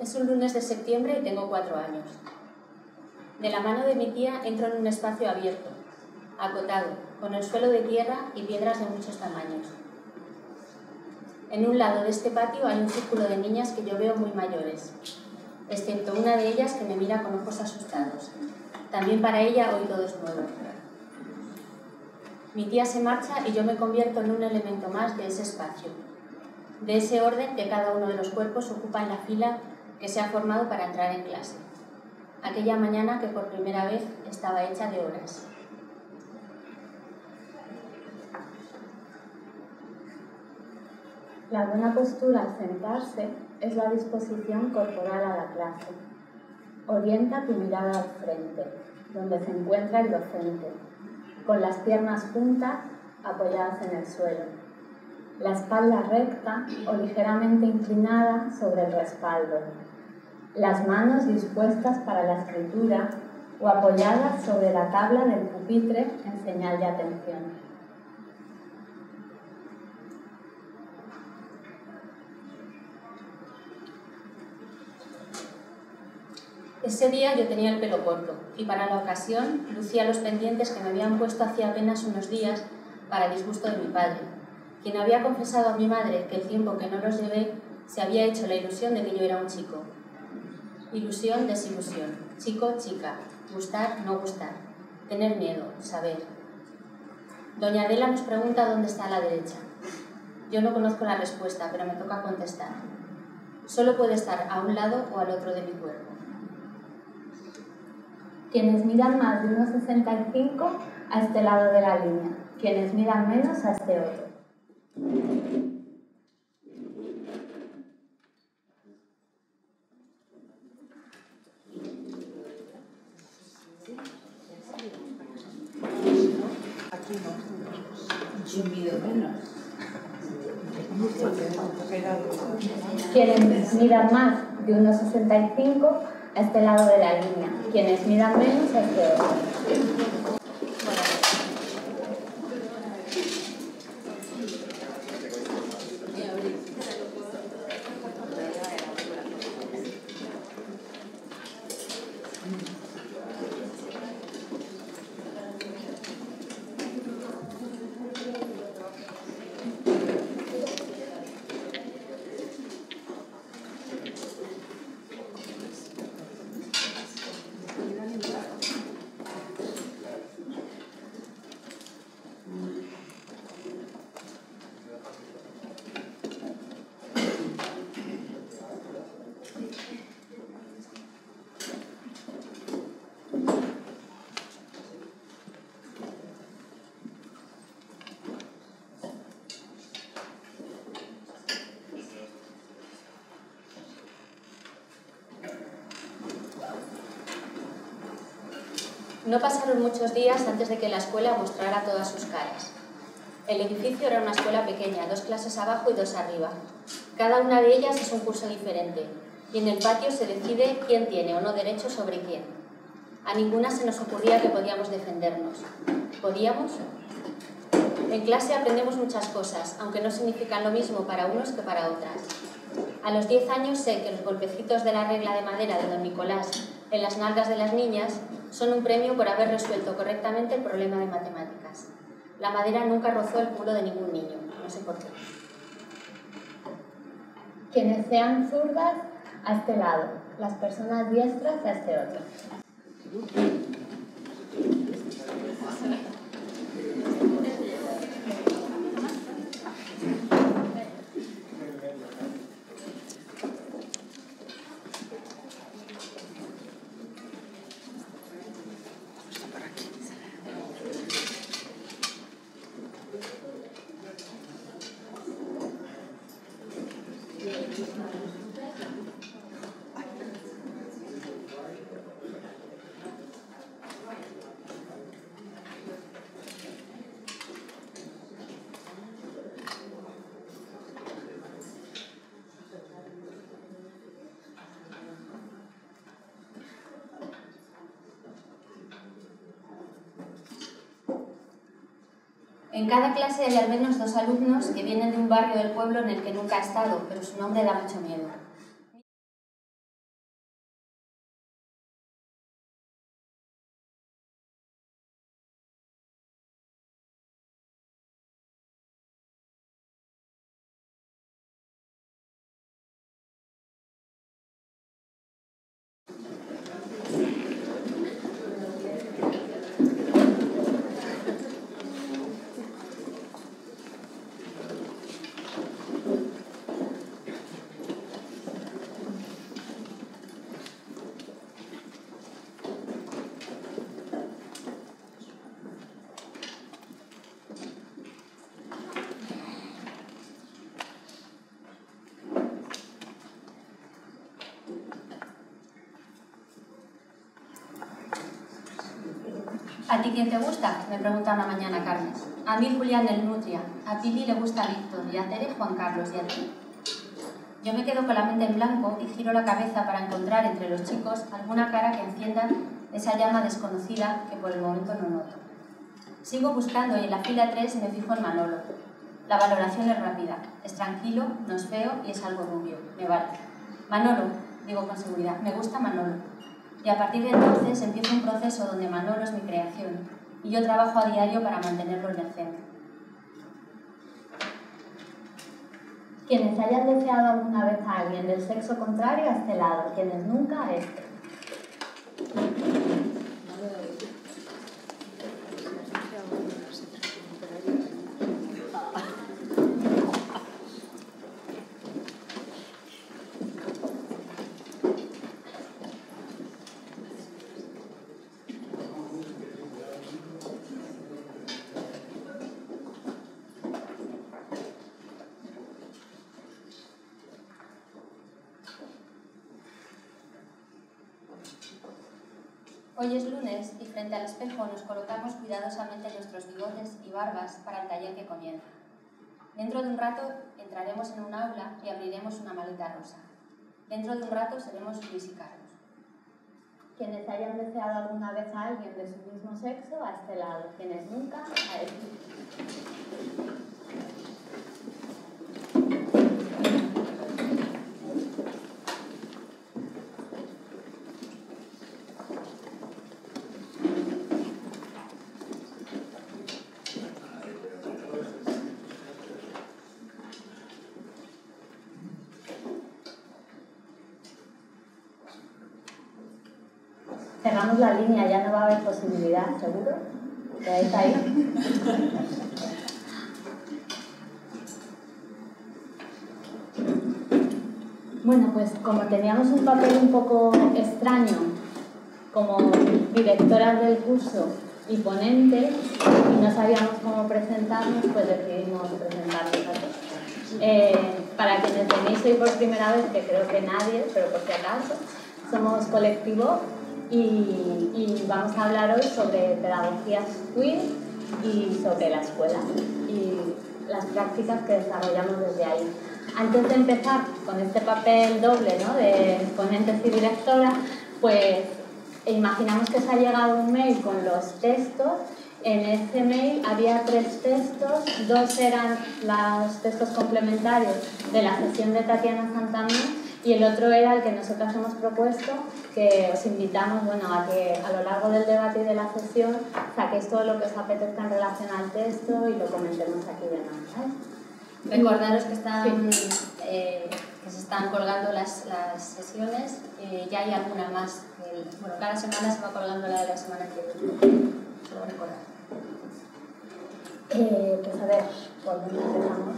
Es un lunes de septiembre y tengo cuatro años. De la mano de mi tía entro en un espacio abierto, acotado, con el suelo de tierra y piedras de muchos tamaños. En un lado de este patio hay un círculo de niñas que yo veo muy mayores, excepto una de ellas que me mira con ojos asustados. También para ella hoy todo es nuevo. Mi tía se marcha y yo me convierto en un elemento más de ese espacio, de ese orden que cada uno de los cuerpos ocupa en la fila que se ha formado para entrar en clase. Aquella mañana que por primera vez estaba hecha de horas. La buena postura al sentarse es la disposición corporal a la clase. Orienta tu mirada al frente, donde se encuentra el docente, con las piernas juntas apoyadas en el suelo, la espalda recta o ligeramente inclinada sobre el respaldo, las manos dispuestas para la escritura o apoyadas sobre la tabla del pupitre en señal de atención. Ese día yo tenía el pelo corto y para la ocasión lucía los pendientes que me habían puesto hacía apenas unos días para disgusto de mi padre, quien había confesado a mi madre que el tiempo que no los llevé se había hecho la ilusión de que yo era un chico. Ilusión, desilusión, chico, chica, gustar, no gustar, tener miedo, saber. Doña Adela nos pregunta dónde está la derecha. Yo no conozco la respuesta, pero me toca contestar. Solo puede estar a un lado o al otro de mi cuerpo. Quienes midan más de 1,65 a este lado de la línea, quienes midan menos a este otro. Aquí no. Yo mido menos. Quienes midan más de 1,65 a este lado de la línea, quienes midan menos a este otro. No pasaron días antes de que la escuela mostrara todas sus caras. El edificio era una escuela pequeña, dos clases abajo y dos arriba. Cada una de ellas es un curso diferente, y en el patio se decide quién tiene o no derecho sobre quién. A ninguna se nos ocurría que podíamos defendernos. ¿Podíamos? En clase aprendemos muchas cosas, aunque no significan lo mismo para unos que para otras. A los 10 años sé que los golpecitos de la regla de madera de don Nicolás en las nalgas de las niñas son un premio por haber resuelto correctamente el problema de matemáticas. La madera nunca rozó el culo de ningún niño, no sé por qué. Quienes sean zurdas a este lado, las personas diestras a este otro. En cada clase hay al menos dos alumnos que vienen de un barrio del pueblo en el que nunca ha estado, pero su nombre da mucho miedo. ¿A ti quién te gusta? Me pregunta una mañana Carmen. A mí Julián el Nutria, a Pili le gusta Víctor y a Tere Juan Carlos y a ti. Yo me quedo con la mente en blanco y giro la cabeza para encontrar entre los chicos alguna cara que encienda esa llama desconocida que por el momento no noto. Sigo buscando y en la fila 3 me fijo en Manolo. La valoración es rápida, es tranquilo, no es feo y es algo rubio, me vale. Manolo, digo con seguridad, me gusta Manolo. Y a partir de entonces empieza un proceso donde Manolo es mi creación y yo trabajo a diario para mantenerlo en el centro. Quienes hayan deseado alguna vez a alguien del sexo contrario a este lado, quienes nunca a este. Hoy es lunes y frente al espejo nos colocamos cuidadosamente nuestros bigotes y barbas para el taller que comienza. Dentro de un rato entraremos en un aula y abriremos una maleta rosa. Dentro de un rato seremos Luis y Carlos. Quienes hayan deseado alguna vez a alguien de su mismo sexo a este lado, quienes nunca a este. La línea, ya no va a haber posibilidad, ¿seguro? ¿Quedáis ahí? Bueno, pues como teníamos un papel un poco extraño como directora del curso y ponente y no sabíamos cómo presentarnos, pues decidimos presentarnos aquí. Eh, para quienes venís hoy por primera vez, que creo que nadie, pero por si acaso, somos colectivo y, vamos a hablar hoy sobre pedagogía queer y sobre la escuela y las prácticas que desarrollamos desde ahí. Antes de empezar con este papel doble de ponentes y directora, pues imaginamos que se ha llegado un mail con los textos. En ese mail había tres textos, dos eran los textos complementarios de la sesión de Tatiana Santana y el otro era el que nosotros hemos propuesto, que os invitamos bueno, a que a lo largo del debate y de la sesión saquéis todo lo que os apetezca en relación al texto y lo comentemos aquí de nuevo. Recordaros que, están, eh, que se están colgando las, las sesiones, eh, ya hay alguna más. bueno, cada semana se va colgando la de la semana que viene. Solo recordar. Eh, pues a ver, ¿por dónde empezamos?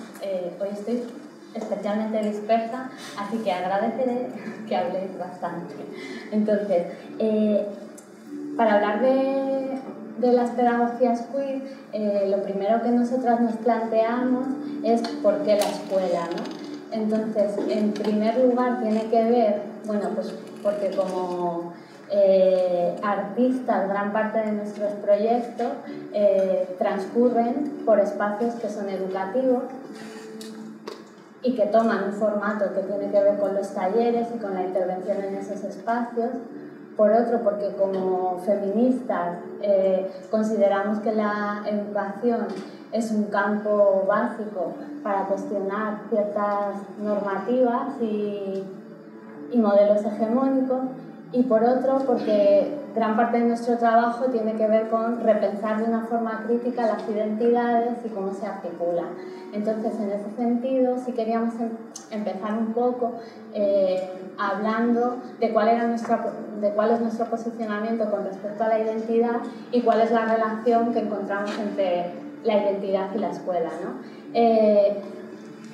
hoy estoy especialmente dispersa, así que agradeceré que habléis bastante. Entonces, eh, para hablar de, de, las pedagogías queer, eh, lo primero que nosotras nos planteamos es por qué la escuela, ¿no? Entonces, en primer lugar, tiene que ver, bueno, pues porque como eh, artistas, gran parte de nuestros proyectos transcurren por espacios que son educativos y que toman un formato que tiene que ver con los talleres y con la intervención en esos espacios. Por otro, porque como feministas eh, consideramos que la educación es un campo básico para cuestionar ciertas normativas y, y modelos hegemónicos. Y por otro, porque gran parte de nuestro trabajo tiene que ver con repensar de una forma crítica las identidades y cómo se articulan. Entonces, en ese sentido, sí queríamos em, empezar un poco eh, hablando de cuál, era de cuál es nuestro posicionamiento con respecto a la identidad y cuál es la relación que encontramos entre la identidad y la escuela. ¿no? Eh,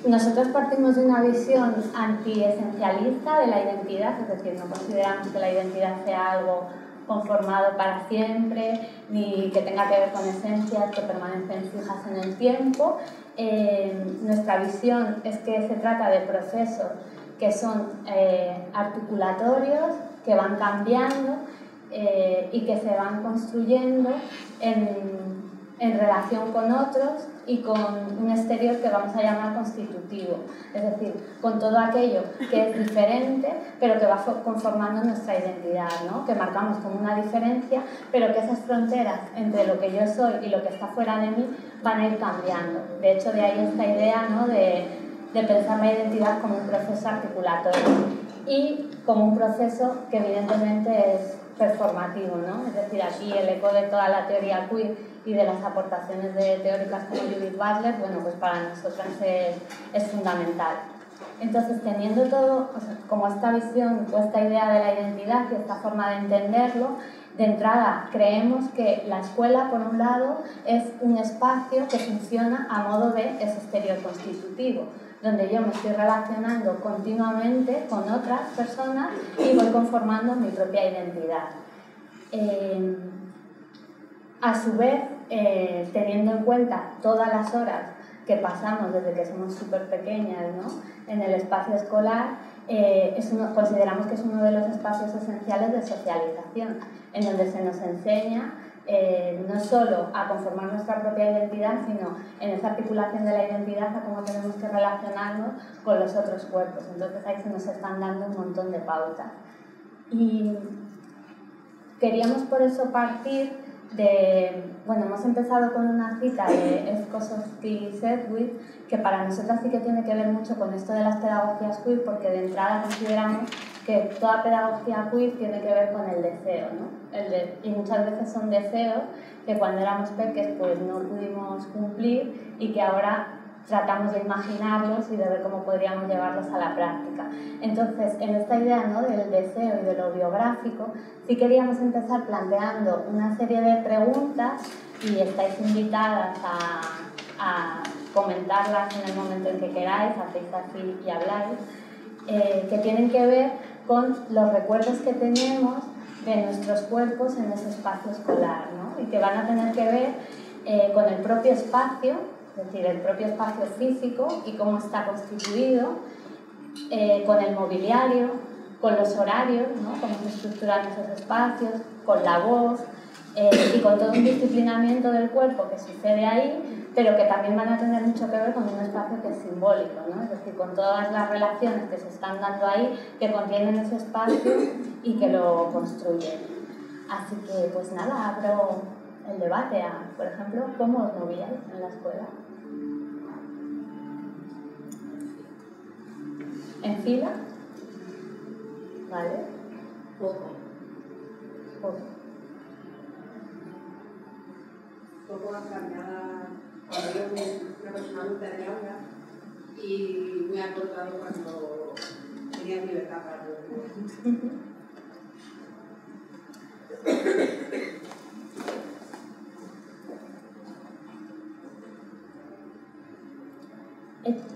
nosotros partimos de una visión anti-esencialista de la identidad, es decir, no consideramos que la identidad sea algo conformado para siempre, ni que tenga que ver con esencias que permanecen fijas en el tiempo. Eh, nuestra visión es que se trata de procesos que son eh, articulatorios, que van cambiando eh, y que se van construyendo en, en relación con otros y con un exterior que vamos a llamar constitutivo, es decir, con todo aquello que es diferente, pero que va conformando nuestra identidad, ¿no? que marcamos como una diferencia, pero que esas fronteras entre lo que yo soy y lo que está fuera de mí van a ir cambiando. De hecho, de ahí esta idea ¿no? de, de pensar la identidad como un proceso articulatorio y como un proceso que evidentemente es performativo, ¿no? Es decir, aquí el eco de toda la teoría queer y de las aportaciones de teóricas como Judith Butler, bueno, pues para nosotras es, es fundamental. Entonces, teniendo todo, como esta visión o esta idea de la identidad y esta forma de entenderlo, de entrada creemos que la escuela, por un lado, es un espacio que funciona a modo de ese exterior constitutivo, donde yo me estoy relacionando continuamente con otras personas y voy conformando mi propia identidad. Eh, a su vez, eh, teniendo en cuenta todas las horas que pasamos desde que somos súper pequeñas ¿no? en el espacio escolar, eh, consideramos que es uno de los espacios esenciales de socialización, en donde se nos enseña eh, no solo a conformar nuestra propia identidad, sino en esa articulación de la identidad a cómo tenemos que relacionarnos con los otros cuerpos. Entonces ahí se nos están dando un montón de pautas. Y queríamos por eso partir de, bueno, hemos empezado con una cita de Skosowski Sedgwick, que para nosotras sí que tiene que ver mucho con esto de las pedagogías queer, porque de entrada consideramos que toda pedagogía queer tiene que ver con el deseo, ¿no? El de, y muchas veces son deseos que cuando éramos peques pues no pudimos cumplir y que ahora tratamos de imaginarlos y de ver cómo podríamos llevarlos a la práctica. Entonces, en esta idea ¿no? del deseo y de lo biográfico, sí queríamos empezar planteando una serie de preguntas y estáis invitadas a, a comentarlas en el momento en que queráis, hacéis así y habláis, eh, que tienen que ver con los recuerdos que tenemos de nuestros cuerpos en ese espacio escolar ¿no? y que van a tener que ver eh, con el propio espacio, es decir, el propio espacio físico y cómo está constituido, eh, con el mobiliario, con los horarios, ¿no? cómo se estructuran esos espacios, con la voz eh, y con todo un disciplinamiento del cuerpo que sucede ahí pero que también van a tener mucho que ver con un espacio que es simbólico, ¿no? es decir, con todas las relaciones que se están dando ahí, que contienen ese espacio y que lo construyen. Así que, pues nada, abro el debate a, por ejemplo, cómo os movíais en la escuela. ¿En fila? ¿Vale? Poco. Poco. Poco cambiada cuando yo fui una persona adulta de y muy acortado cuando tenía libertad para todo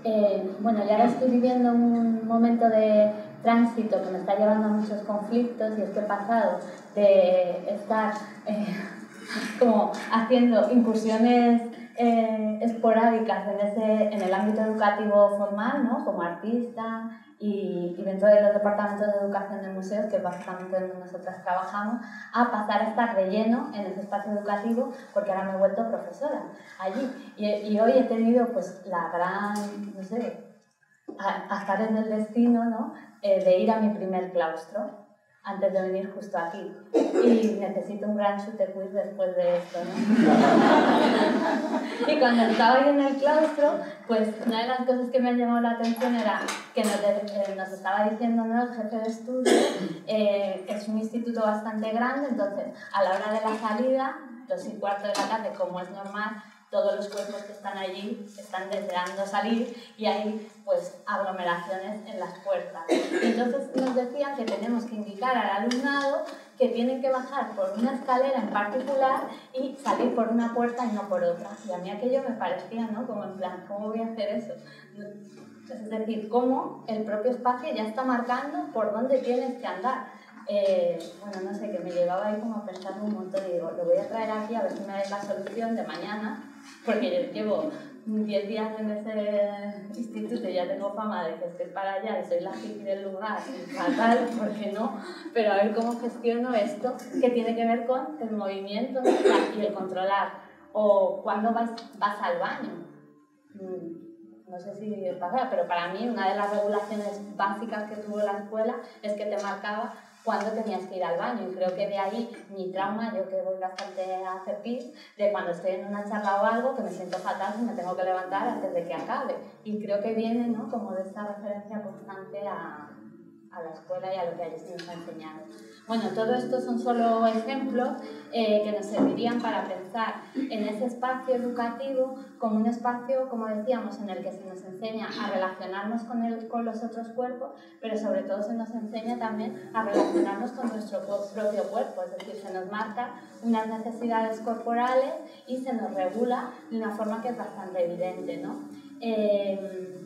Eh, bueno, ya ahora estoy viviendo un momento de tránsito que me está llevando a muchos conflictos y es que he pasado de estar eh, como haciendo incursiones eh, esporádicas en, ese, en el ámbito educativo formal, ¿no? como artista y, y, dentro de los departamentos de educación de museos, que básicamente donde nosotras trabajamos, a pasar a estar de lleno en ese espacio educativo, porque ahora me he vuelto profesora allí. Y, y hoy he tenido pues la gran, no sé, a, a estar en el destino ¿no? Eh, de ir a mi primer claustro antes de venir justo aquí. Y necesito un gran chute quiz después de esto, ¿no? y cuando estaba ahí en el claustro, pues una de las cosas que me llamado la atención era que nos, eh, estaba diciendo ¿no? el jefe de estudio, eh, es un instituto bastante grande, entonces a la hora de la salida, dos y cuarto de la tarde, como es normal, todos los cuerpos que están allí están deseando salir y hay pues aglomeraciones en las puertas. Entonces nos decían que tenemos que indicar al alumnado que tienen que bajar por una escalera en particular y salir por una puerta y no por otra. Y a mí aquello me parecía, ¿no? Como en plan, ¿cómo voy a hacer eso? Es decir, cómo el propio espacio ya está marcando por dónde tienes que andar. Eh, bueno, no sé, que me llevaba ahí como a pensar un montón y digo, lo voy a traer aquí a ver si me da la solución de mañana porque llevo 10 días en ese instituto y ya tengo fama de que estoy para allá y soy la hippie del lugar fatal, ¿por qué no? Pero a ver cómo gestiono esto que tiene que ver con el movimiento y el controlar. O cuando vas, vas al baño. Mm, no sé si pasa, pero para mí una de las regulaciones básicas que tuvo la escuela es que te marcaba cuando tenías que ir al baño. Y creo que de ahí mi trauma, yo que voy bastante a hacer pis, de cuando estoy en una charla o algo, que me siento fatal y me tengo que levantar antes de que acabe. Y creo que viene ¿no? como de esta referencia constante a, a la escuela y a lo que allí se nos ha enseñado. Bueno, todo esto son solo ejemplos eh, que nos servirían para pensar en ese espacio educativo como un espacio, como decíamos, en el que se nos enseña a relacionarnos con, el, con los otros cuerpos, pero sobre todo se nos enseña también a relacionarnos con nuestro propio cuerpo, es decir, se nos marca unas necesidades corporales y se nos regula de una forma que es bastante evidente, ¿no? Eh,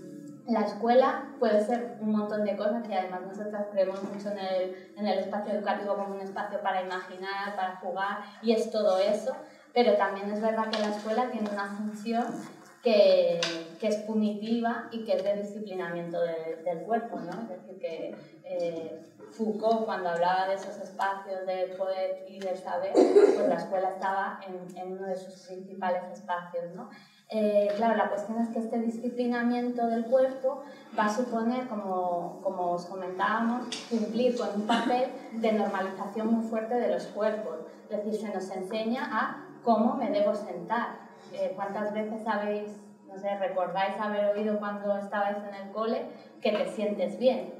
la escuela puede ser un montón de cosas que además nosotras creemos mucho en el, en el espacio educativo como un espacio para imaginar, para jugar y es todo eso, pero también es verdad que la escuela tiene una función que, que es punitiva y que es de disciplinamiento del cuerpo, ¿no? Es decir, que eh, Foucault cuando hablaba de esos espacios del poder y del saber, pues la escuela estaba en, en uno de sus principales espacios, ¿no? Eh, claro, la cuestión es que este disciplinamiento del cuerpo va a suponer, como, como os comentábamos, cumplir con un papel de normalización muy fuerte de los cuerpos. Es decir, se nos enseña a cómo me debo sentar. Eh, ¿Cuántas veces habéis, no sé, recordáis haber oído cuando estabais en el cole que te sientes bien?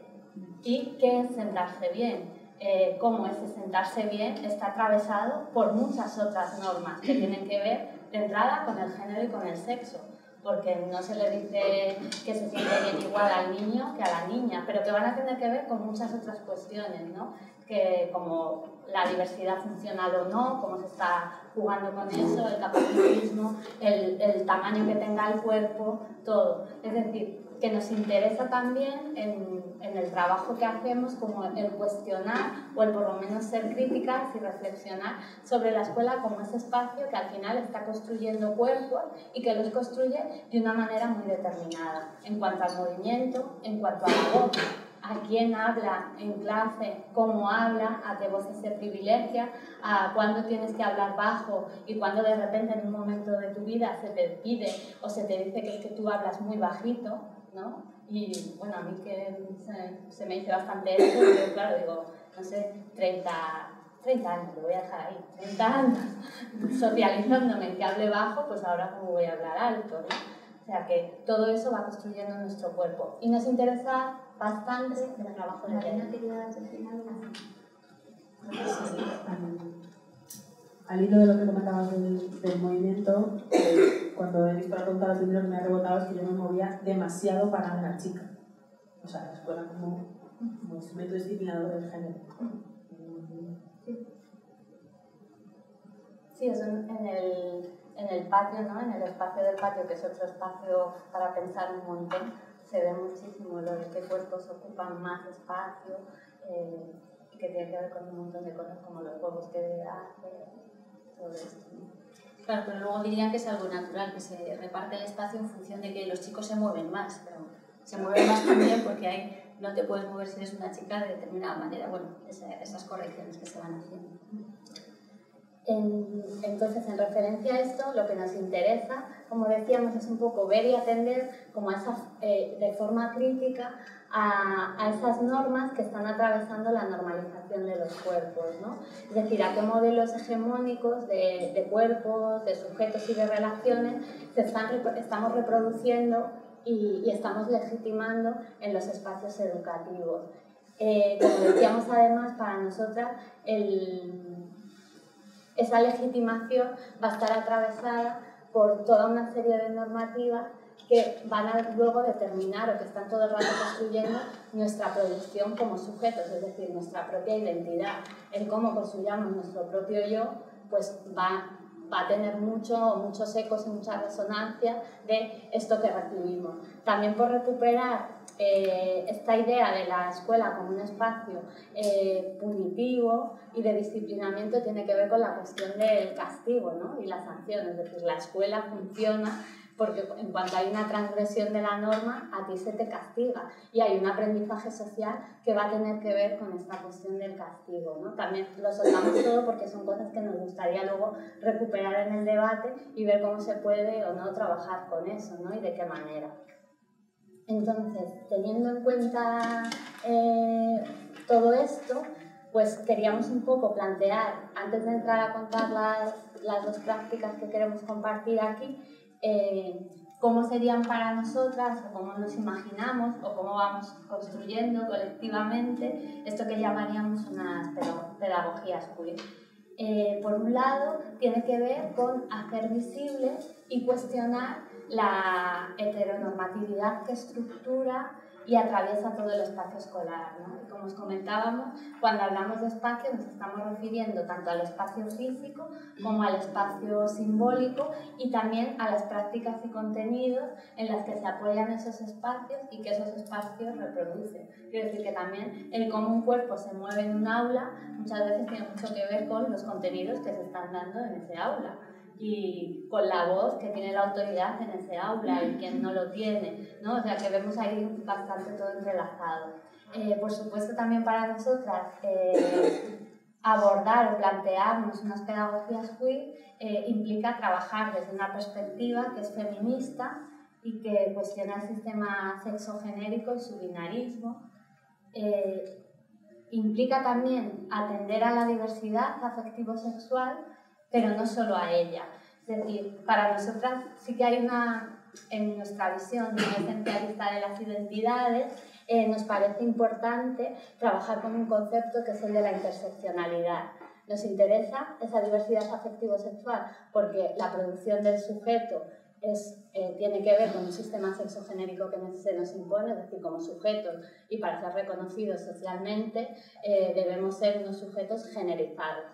¿Y qué es sentarse bien? Eh, cómo ese sentarse bien está atravesado por muchas otras normas que tienen que ver entrada con el género y con el sexo, porque no se le dice que se siente bien igual al niño que a la niña, pero que van a tener que ver con muchas otras cuestiones, ¿no? que como la diversidad funcional o no, cómo se está jugando con eso, el capitalismo, el, el tamaño que tenga el cuerpo, todo. Es decir, que nos interesa también en, en, el trabajo que hacemos como el cuestionar o el por lo menos ser críticas y reflexionar sobre la escuela como ese espacio que al final está construyendo cuerpos y que los construye de una manera muy determinada en cuanto al movimiento, en cuanto a la voz, a quién habla en clase, cómo habla, a qué voces se privilegia, a cuándo tienes que hablar bajo y cuándo de repente en un momento de tu vida se te pide o se te dice que, que tú hablas muy bajito ¿no? Y bueno, a mí que se, me dice bastante eso, pero claro, digo, no sé, 30, 30 años, lo voy a dejar ahí, 30 años socializándome en que hable bajo, pues ahora cómo voy a hablar alto, ¿no? O sea que todo eso va construyendo nuestro cuerpo. Y nos interesa bastante el trabajo de algo al hilo de lo que comentabas del, del movimiento, eh, cuando he visto la pregunta lo primero que me ha rebotado es que yo me movía demasiado para una chica. O sea, la escuela como, como instrumento disciplinador del género. Sí, eso en el, en el patio, ¿no? en el espacio del patio, que es otro espacio para pensar un montón, se ve muchísimo lo de qué cuerpos ocupan más espacio, eh, que tiene que ver con un montón de cosas como los juegos que hace, Claro, pero luego dirían que es algo natural, que se reparte el espacio en función de que los chicos se mueven más, pero se mueven más también porque hay, no te puedes mover si eres una chica de determinada manera. Bueno, esas correcciones que se van haciendo. entonces, en referencia a esto, lo que nos interesa, como decíamos, es un poco ver y atender como esa, eh, de forma crítica a, a, esas normas que están atravesando la normalización de los cuerpos, ¿no? Es decir, a qué modelos hegemónicos de, de cuerpos, de sujetos y de relaciones se están, estamos reproduciendo y, y, estamos legitimando en los espacios educativos. Eh, como decíamos además, para nosotras esa legitimación va a estar atravesada por toda una serie de normativas que van a luego determinar o que están todo el rato construyendo nuestra producción como sujetos, es decir, nuestra propia identidad. El cómo construyamos nuestro propio yo, pues va, va a tener mucho, muchos ecos y mucha resonancia de esto que recibimos. También por recuperar eh, esta idea de la escuela como un espacio eh, punitivo y de disciplinamiento tiene que ver con la cuestión del castigo ¿no? y las sanciones. Es decir, la escuela funciona porque en cuanto hay una transgresión de la norma, a ti se te castiga y hay un aprendizaje social que va a tener que ver con esta cuestión del castigo. ¿no? También lo soltamos todo porque son cosas que nos gustaría luego recuperar en el debate y ver cómo se puede o no trabajar con eso ¿no? y de qué manera. Entonces, teniendo en cuenta eh, todo esto, pues queríamos un poco plantear, antes de entrar a contar las, las dos prácticas que queremos compartir aquí, eh, cómo serían para nosotras o cómo nos imaginamos o cómo vamos construyendo colectivamente esto que llamaríamos unas pedagogías queer. Eh, por un lado, tiene que ver con hacer visible y cuestionar la heteronormatividad que estructura y atraviesa todo el espacio escolar. ¿no? Y como os comentábamos, cuando hablamos de espacio nos estamos refiriendo tanto al espacio físico como al espacio simbólico y también a las prácticas y contenidos en las que se apoyan esos espacios y que esos espacios reproducen. Quiero decir que también el cómo un cuerpo se mueve en un aula muchas veces tiene mucho que ver con los contenidos que se están dando en ese aula y con la voz que tiene la autoridad en ese aula y quien no lo tiene, ¿no? O sea que vemos ahí bastante todo entrelazado. Eh, por supuesto también para nosotras eh, abordar o plantearnos unas pedagogías queer eh, implica trabajar desde una perspectiva que es feminista y que cuestiona el sistema sexogenérico y su binarismo. implica también atender a la diversidad afectivo-sexual pero no solo a ella. Es decir, para nosotras sí que hay una, en nuestra visión esencialista de las identidades, eh, nos parece importante trabajar con un concepto que es el de la interseccionalidad. Nos interesa esa diversidad afectivo-sexual porque la producción del sujeto es, eh, tiene que ver con un sistema sexogenérico que se nos impone, es decir, como sujetos, y para ser reconocidos socialmente eh, debemos ser unos sujetos generizados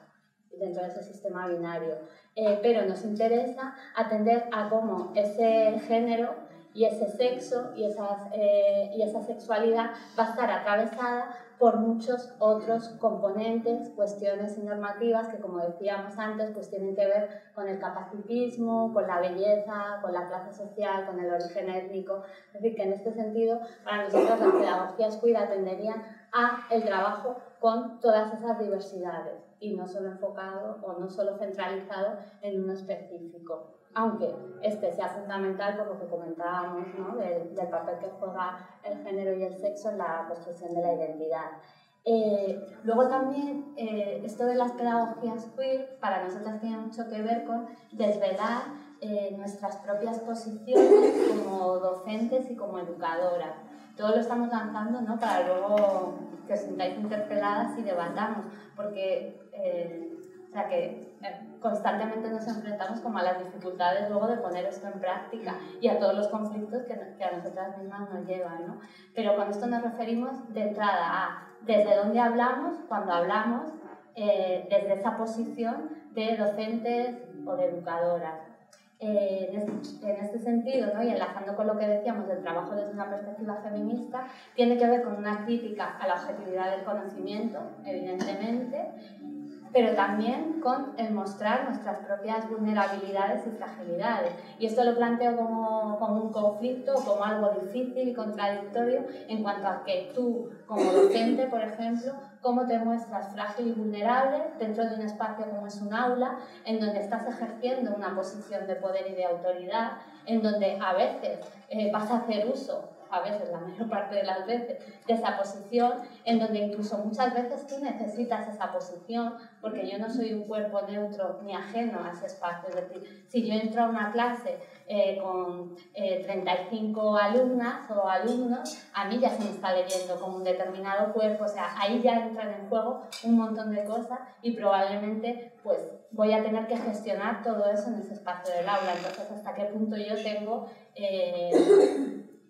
dentro de ese sistema binario. Eh, pero nos interesa atender a cómo ese género y ese sexo y, esas, eh, y esa sexualidad va a estar atravesada por muchos otros componentes, cuestiones y normativas que, como decíamos antes, pues tienen que ver con el capacitismo, con la belleza, con la clase social, con el origen étnico. Es decir, que en este sentido, para nosotros las pedagogías queer atenderían a el trabajo con todas esas diversidades y no solo enfocado o no solo centralizado en uno específico aunque este sea fundamental por lo que comentábamos ¿no? del, del, papel que juega el género y el sexo en la construcción de la identidad. Eh, luego también eh, esto de las pedagogías queer para nosotras tiene mucho que ver con desvelar eh, nuestras propias posiciones como docentes y como educadoras. Todo lo estamos lanzando ¿no? para luego que os sintáis interpeladas y debatamos, porque o sea que eh, constantemente nos enfrentamos como a las dificultades luego de poner esto en práctica y a todos los conflictos que, que a nosotras mismas nos llevan, ¿no? Pero con esto nos referimos de entrada a desde dónde hablamos, cuando hablamos, eh, desde esa posición de docentes o de educadoras. Eh, en, este, en, este, sentido, ¿no? y enlazando con lo que decíamos del trabajo desde una perspectiva feminista, tiene que ver con una crítica a la objetividad del conocimiento, evidentemente, pero también con el mostrar nuestras propias vulnerabilidades y fragilidades. Y esto lo planteo como, como un conflicto, como algo difícil y contradictorio en cuanto a que tú, como docente, por ejemplo, cómo te muestras frágil y vulnerable dentro de un espacio como es un aula, en donde estás ejerciendo una posición de poder y de autoridad, en donde a veces eh, vas a hacer uso a veces, la mayor parte de las veces, de esa posición, en donde incluso muchas veces tú necesitas esa posición, porque yo no soy un cuerpo neutro ni ajeno a ese espacio. Es decir, si yo entro a una clase eh, con eh, 35 alumnas o alumnos, a mí ya se me está leyendo como un determinado cuerpo, o sea, ahí ya entran en juego un montón de cosas y probablemente pues voy a tener que gestionar todo eso en ese espacio del aula. Entonces, hasta qué punto yo tengo... Eh,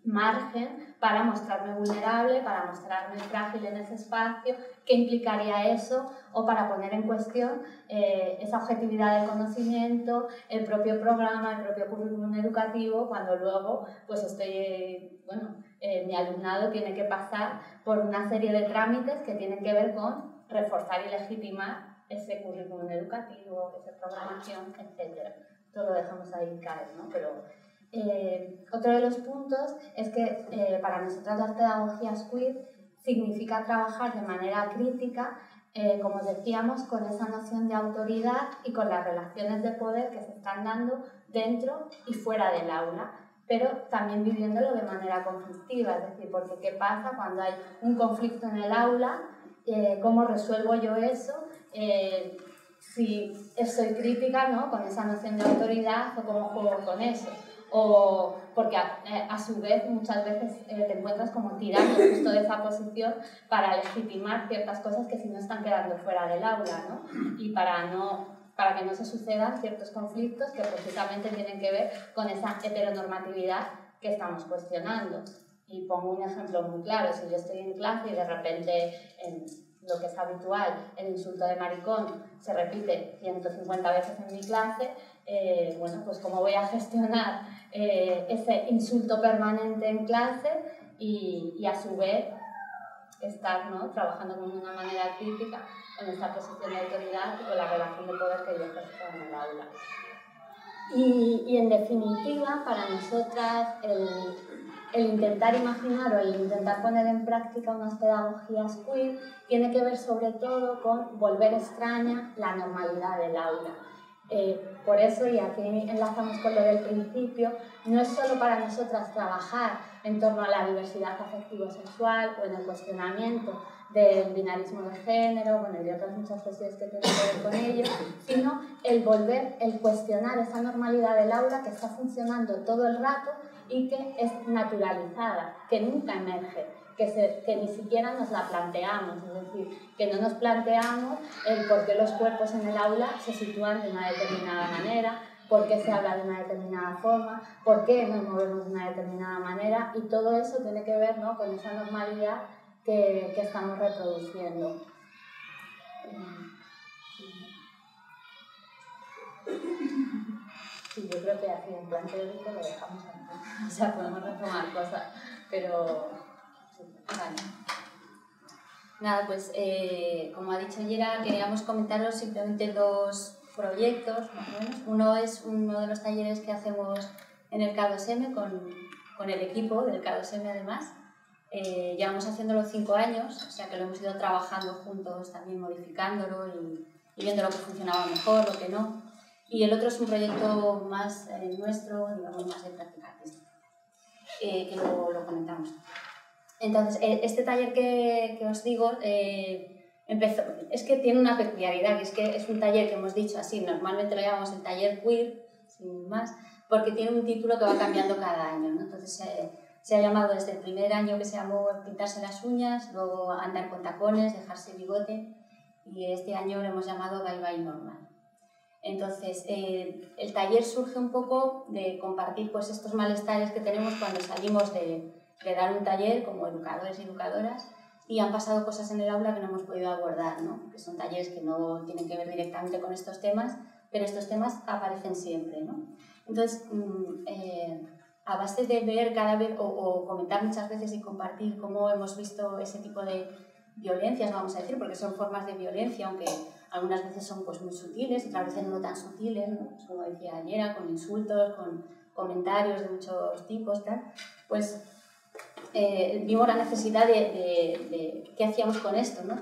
margen para mostrarme vulnerable, para mostrarme frágil en ese espacio, qué implicaría eso, o para poner en cuestión eh, esa objetividad del conocimiento, el propio programa, el propio currículum educativo, cuando luego pues estoy, bueno, eh, mi alumnado tiene que pasar por una serie de trámites que tienen que ver con reforzar y legitimar ese currículum educativo, esa programación, etc. Todo lo dejamos ahí caer, ¿no? Pero Eh, otro de los puntos es que eh, para nosotras las pedagogías queer significa trabajar de manera crítica, eh, como decíamos, con esa noción de autoridad y con las relaciones de poder que se están dando dentro y fuera del aula, pero también viviéndolo de manera conflictiva, es decir, porque qué pasa cuando hay un conflicto en el aula, cómo resuelvo yo eso, si soy crítica ¿no? con esa noción de autoridad o cómo juego con eso o porque eh, a, su vez muchas veces eh, te encuentras como tirando justo de esa posición para legitimar ciertas cosas que si no están quedando fuera del aula, ¿no? Y para, no, para que no se sucedan ciertos conflictos que precisamente tienen que ver con esa heteronormatividad que estamos cuestionando. Y pongo un ejemplo muy claro, si yo estoy en clase y de repente en lo que es habitual, el insulto de maricón se repite 150 veces en mi clase, eh, bueno, pues cómo voy a gestionar eh, ese insulto permanente en clase y, y a su vez estar ¿no? trabajando de una manera crítica en esta posición de autoridad y con la relación de poder que yo ejerzo en el aula. Y, y en definitiva, para nosotras, el, el intentar imaginar o el intentar poner en práctica unas pedagogías queer tiene que ver sobre todo con volver extraña la normalidad del aula. Eh, por eso, y aquí enlazamos con lo del principio, no es solo para nosotras trabajar en torno a la diversidad afectivo-sexual o en el cuestionamiento del binarismo de género, bueno, y otras muchas cuestiones que tienen que ver con ello, sino el volver, el cuestionar esa normalidad del aula que está funcionando todo el rato y que es naturalizada, que nunca emerge, que, ni siquiera nos la planteamos, es decir, que no nos planteamos el por qué los cuerpos en el aula se sitúan de una determinada manera, por qué se habla de una determinada forma, por qué nos movemos de una determinada manera, y todo eso tiene que ver ¿no? con esa normalidad que, que estamos reproduciendo. Sí, yo creo que así en plan teórico lo dejamos aquí. O sea, podemos retomar cosas, pero... Vale. Nada, pues eh, como ha dicho Yera, queríamos comentaros simplemente dos proyectos, más o menos. Uno es uno de los talleres que hacemos en el K2M con, con el equipo del K2M además. Eh, llevamos haciéndolo cinco años, o sea que lo hemos ido trabajando juntos, también modificándolo y, y viendo lo que funcionaba mejor, lo que no. Y el otro es un proyecto más eh, nuestro, digamos, más de práctica eh, que lo, lo, comentamos. Entonces, eh, este taller que, que os digo empezó, es que tiene una peculiaridad, es que es un taller que hemos dicho así, normalmente lo llamamos el taller queer, sin más, porque tiene un título que va cambiando cada año. Entonces, se ha llamado desde el primer año que se llamó pintarse las uñas, luego andar con tacones, dejarse bigote, y este año lo hemos llamado bye bye normal. Entonces, eh, el taller surge un poco de compartir pues, estos malestares que tenemos cuando salimos de, de, dar un taller como educadores y educadoras y han pasado cosas en el aula que no hemos podido abordar, ¿no? que son talleres que no tienen que ver directamente con estos temas, pero estos temas aparecen siempre. ¿no? Entonces, mm, eh, a base de ver cada vez o, o comentar muchas veces y compartir cómo hemos visto ese tipo de violencias, vamos a decir, porque son formas de violencia, aunque algunas veces son pues, muy sutiles, otras veces no tan sutiles, ¿no? Como decía ayer, con insultos, con comentarios de muchos tipos, tal, pues eh, vimos la necesidad de, de, de, qué hacíamos con esto, ¿no?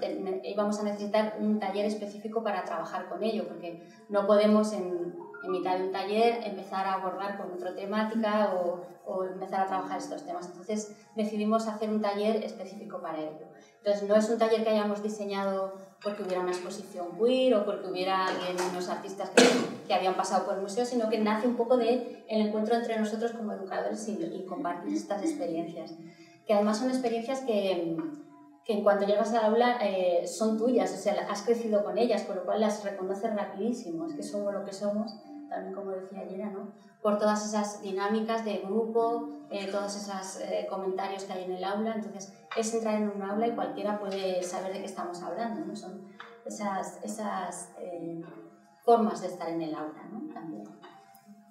íbamos a necesitar un taller específico para trabajar con ello, porque no podemos en, en mitad de un taller empezar a abordar con otra temática o, o, empezar a trabajar estos temas. Entonces decidimos hacer un taller específico para ello. Entonces no es un taller que hayamos diseñado porque hubiera una exposición queer o porque hubiera alguien, unos artistas que, que habían pasado por el museo, sino que nace un poco de el encuentro entre nosotros como educadores y, y compartir estas experiencias. Que además son experiencias que, que en cuanto llegas al aula eh, son tuyas, o sea, has crecido con ellas, por lo cual las reconoces rapidísimo, es que somos lo que somos también como decía ayer, ¿no? por todas esas dinámicas de grupo, eh, todos esos eh, comentarios que hay en el aula. Entonces, es entrar en un aula y cualquiera puede saber de qué estamos hablando. ¿no? Son esas, esas eh, formas de estar en el aula ¿no? también.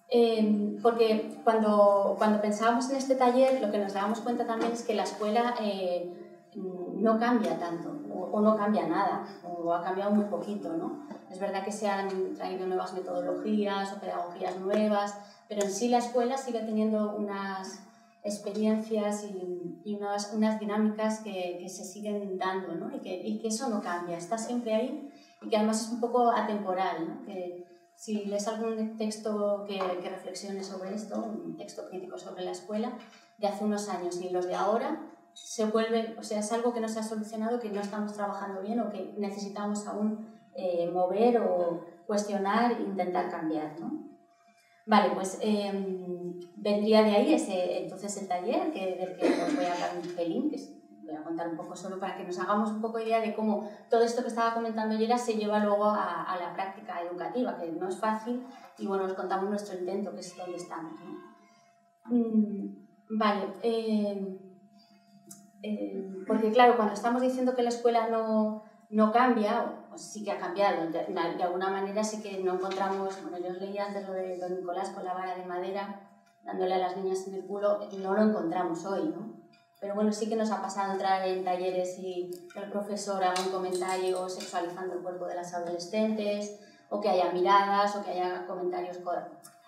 Eh, porque cuando, cuando pensábamos en este taller, lo que nos dábamos cuenta también es que la escuela eh, no cambia tanto, o o, no cambia nada, o ha cambiado muy poquito, ¿no? Es verdad que se han traído nuevas metodologías o pedagogías nuevas, pero en sí la escuela sigue teniendo unas experiencias y, y unas, unas, dinámicas que, que, se siguen dando, ¿no? Y que, y que, eso no cambia, está siempre ahí y que además es un poco atemporal, ¿no? Que si lees algún texto que, que reflexione sobre esto, un texto crítico sobre la escuela, de hace unos años y los de ahora, se vuelve, o sea, es algo que no se ha solucionado, que no estamos trabajando bien o que necesitamos aún eh, mover o cuestionar e intentar cambiar, ¿no? Vale, pues eh, vendría de ahí ese, entonces el taller que, del que os voy a hablar un pelín, que voy a contar un poco solo para que nos hagamos un poco idea de cómo todo esto que estaba comentando Yera se lleva luego a, la práctica educativa, que no es fácil, y bueno, os contamos nuestro intento, que es donde estamos. Mm, vale, eh, eh, porque claro, cuando estamos diciendo que la escuela no, no cambia, pues sí que ha cambiado. De, de, alguna manera sí que no encontramos, bueno, yo leía antes lo de don Nicolás con la vara de madera dándole a las niñas en el culo, no lo encontramos hoy, ¿no? Pero bueno, sí que nos ha pasado entrar en talleres y el profesor haga un comentario sexualizando el cuerpo de las adolescentes, o que haya miradas, o que haya comentarios.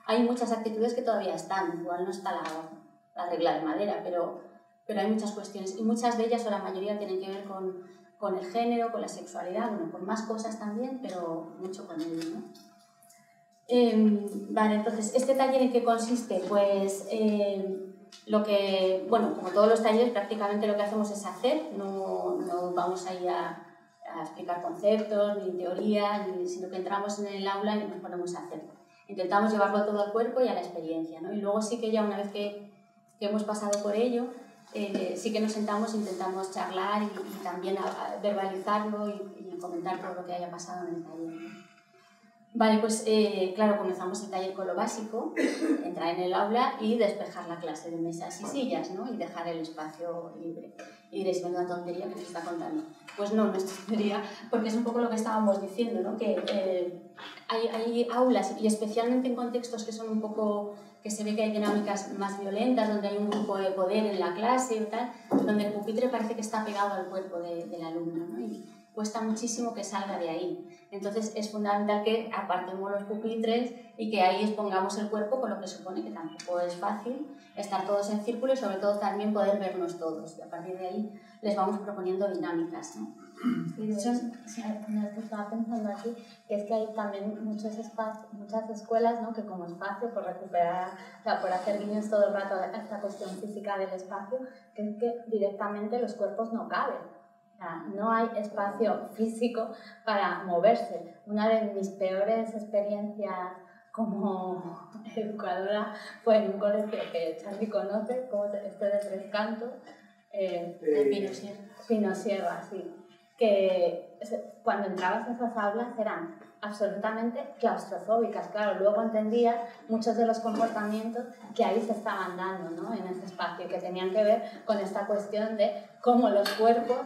Hay muchas actitudes que todavía están, igual no está la, la regla de madera, pero, pero hay muchas cuestiones, y muchas de ellas, o la mayoría, tienen que ver con con el género, con la sexualidad, bueno, con más cosas también, pero mucho con ello, ¿no? Eh, vale, entonces, ¿este taller en qué consiste? Pues eh, lo que, bueno, como todos los talleres, prácticamente lo que hacemos es hacer, no, no vamos ahí a, a, explicar conceptos, ni teoría, ni, sino que entramos en el aula y nos ponemos a hacer. Intentamos llevarlo todo al cuerpo y a la experiencia, ¿no? Y luego sí que ya una vez que, que hemos pasado por ello, eh, sí que nos sentamos, intentamos charlar y, y también a, a verbalizarlo y, y, comentar todo lo que haya pasado en el taller. Vale, pues eh, claro, comenzamos el taller con lo básico, entrar en el aula y despejar la clase de mesas y sillas, ¿no? Y dejar el espacio libre. Y diréis, una tontería que nos está contando. Pues no, no es tontería, porque es un poco lo que estábamos diciendo, ¿no? Que eh, hay, hay aulas, y especialmente en contextos que son un poco que se ve que hay dinámicas más violentas, donde hay un grupo de poder en la clase y tal, donde el pupitre parece que está pegado al cuerpo de, del alumno, ¿no? Y cuesta muchísimo que salga de ahí. Entonces es fundamental que apartemos los pupitres y que ahí expongamos el cuerpo, con lo que supone que tampoco es fácil estar todos en círculo y sobre todo también poder vernos todos. Y a partir de ahí les vamos proponiendo dinámicas, ¿no? Sí, eso estaba pensando aquí, que es que hay también muchos espacios, muchas escuelas ¿no? que como espacio, por recuperar, o sea, por hacer guiños todo el rato a esta cuestión física del espacio, que es que directamente los cuerpos no caben. No hay espacio físico para moverse. Una de mis peores experiencias como educadora fue en un colegio que Charlie conoce, como este de Tres Cantos, eh, de Pino Sierra. Pino Sierra, sí que cuando entrabas a esas aulas eran absolutamente claustrofóbicas. Claro, luego entendía muchos de los comportamientos que ahí se estaban dando ¿no? en ese espacio, que tenían que ver con esta cuestión de cómo los cuerpos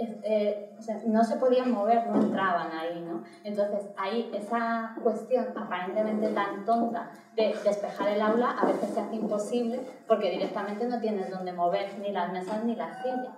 eh, o sea, no se podían mover, no entraban ahí. ¿no? Entonces, ahí esa cuestión aparentemente tan tonta de despejar el aula a veces se hace imposible porque directamente no tienes donde mover ni las mesas ni las sillas.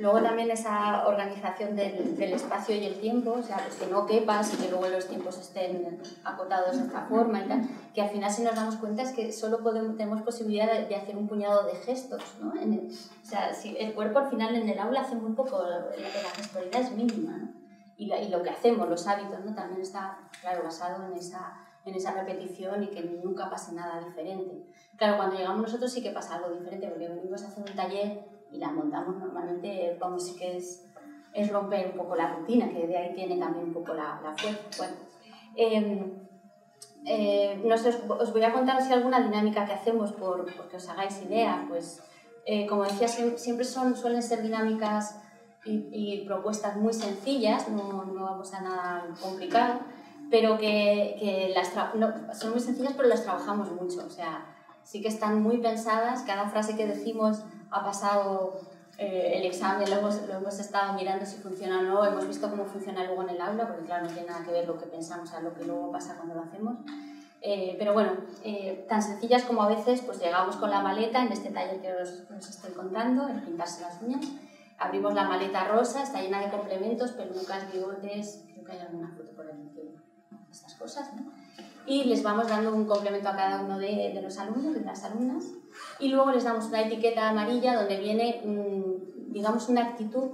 Luego también esa organización del, del, espacio y el tiempo, o sea, pues que no quepas y que luego los tiempos estén acotados de esta forma y tal, que al final si nos damos cuenta es que solo podemos, tenemos posibilidad de, de hacer un puñado de gestos, ¿no? En el, o sea, si el cuerpo al final en el aula hace muy poco, la, la gestualidad es mínima, ¿no? Y, la, y lo que hacemos, los hábitos, ¿no? También está, claro, basado en esa, en esa repetición y que nunca pase nada diferente. Claro, cuando llegamos nosotros sí que pasa algo diferente, porque venimos a hacer un taller y la montamos normalmente, vamos, sí que es, es romper un poco la rutina, que de ahí tiene también un poco la, la fuerza. Bueno, eh, eh, no sé, os voy a contar así alguna dinámica que hacemos por, porque os hagáis idea. Pues, eh, como decía, siempre son, suelen ser dinámicas y, y propuestas muy sencillas, no, no, vamos a nada complicado, pero que, que las no, son muy sencillas, pero las trabajamos mucho. O sea, sí que están muy pensadas, cada frase que decimos ha pasado eh, el examen, lo hemos, lo hemos estado mirando si funciona o no, hemos visto cómo funciona luego en el aula, porque claro, no tiene nada que ver lo que pensamos a lo que luego pasa cuando lo hacemos. Eh, pero bueno, eh, tan sencillas como a veces pues llegamos con la maleta en este taller que os, os estoy contando, el pintarse las uñas. abrimos la maleta rosa, está llena de complementos, pelucas, bigotes, creo que hay alguna foto por ahí, estas cosas, ¿no? Y les vamos dando un complemento a cada uno de, de los alumnos, de las alumnas, y luego les damos una etiqueta amarilla donde viene, digamos, una actitud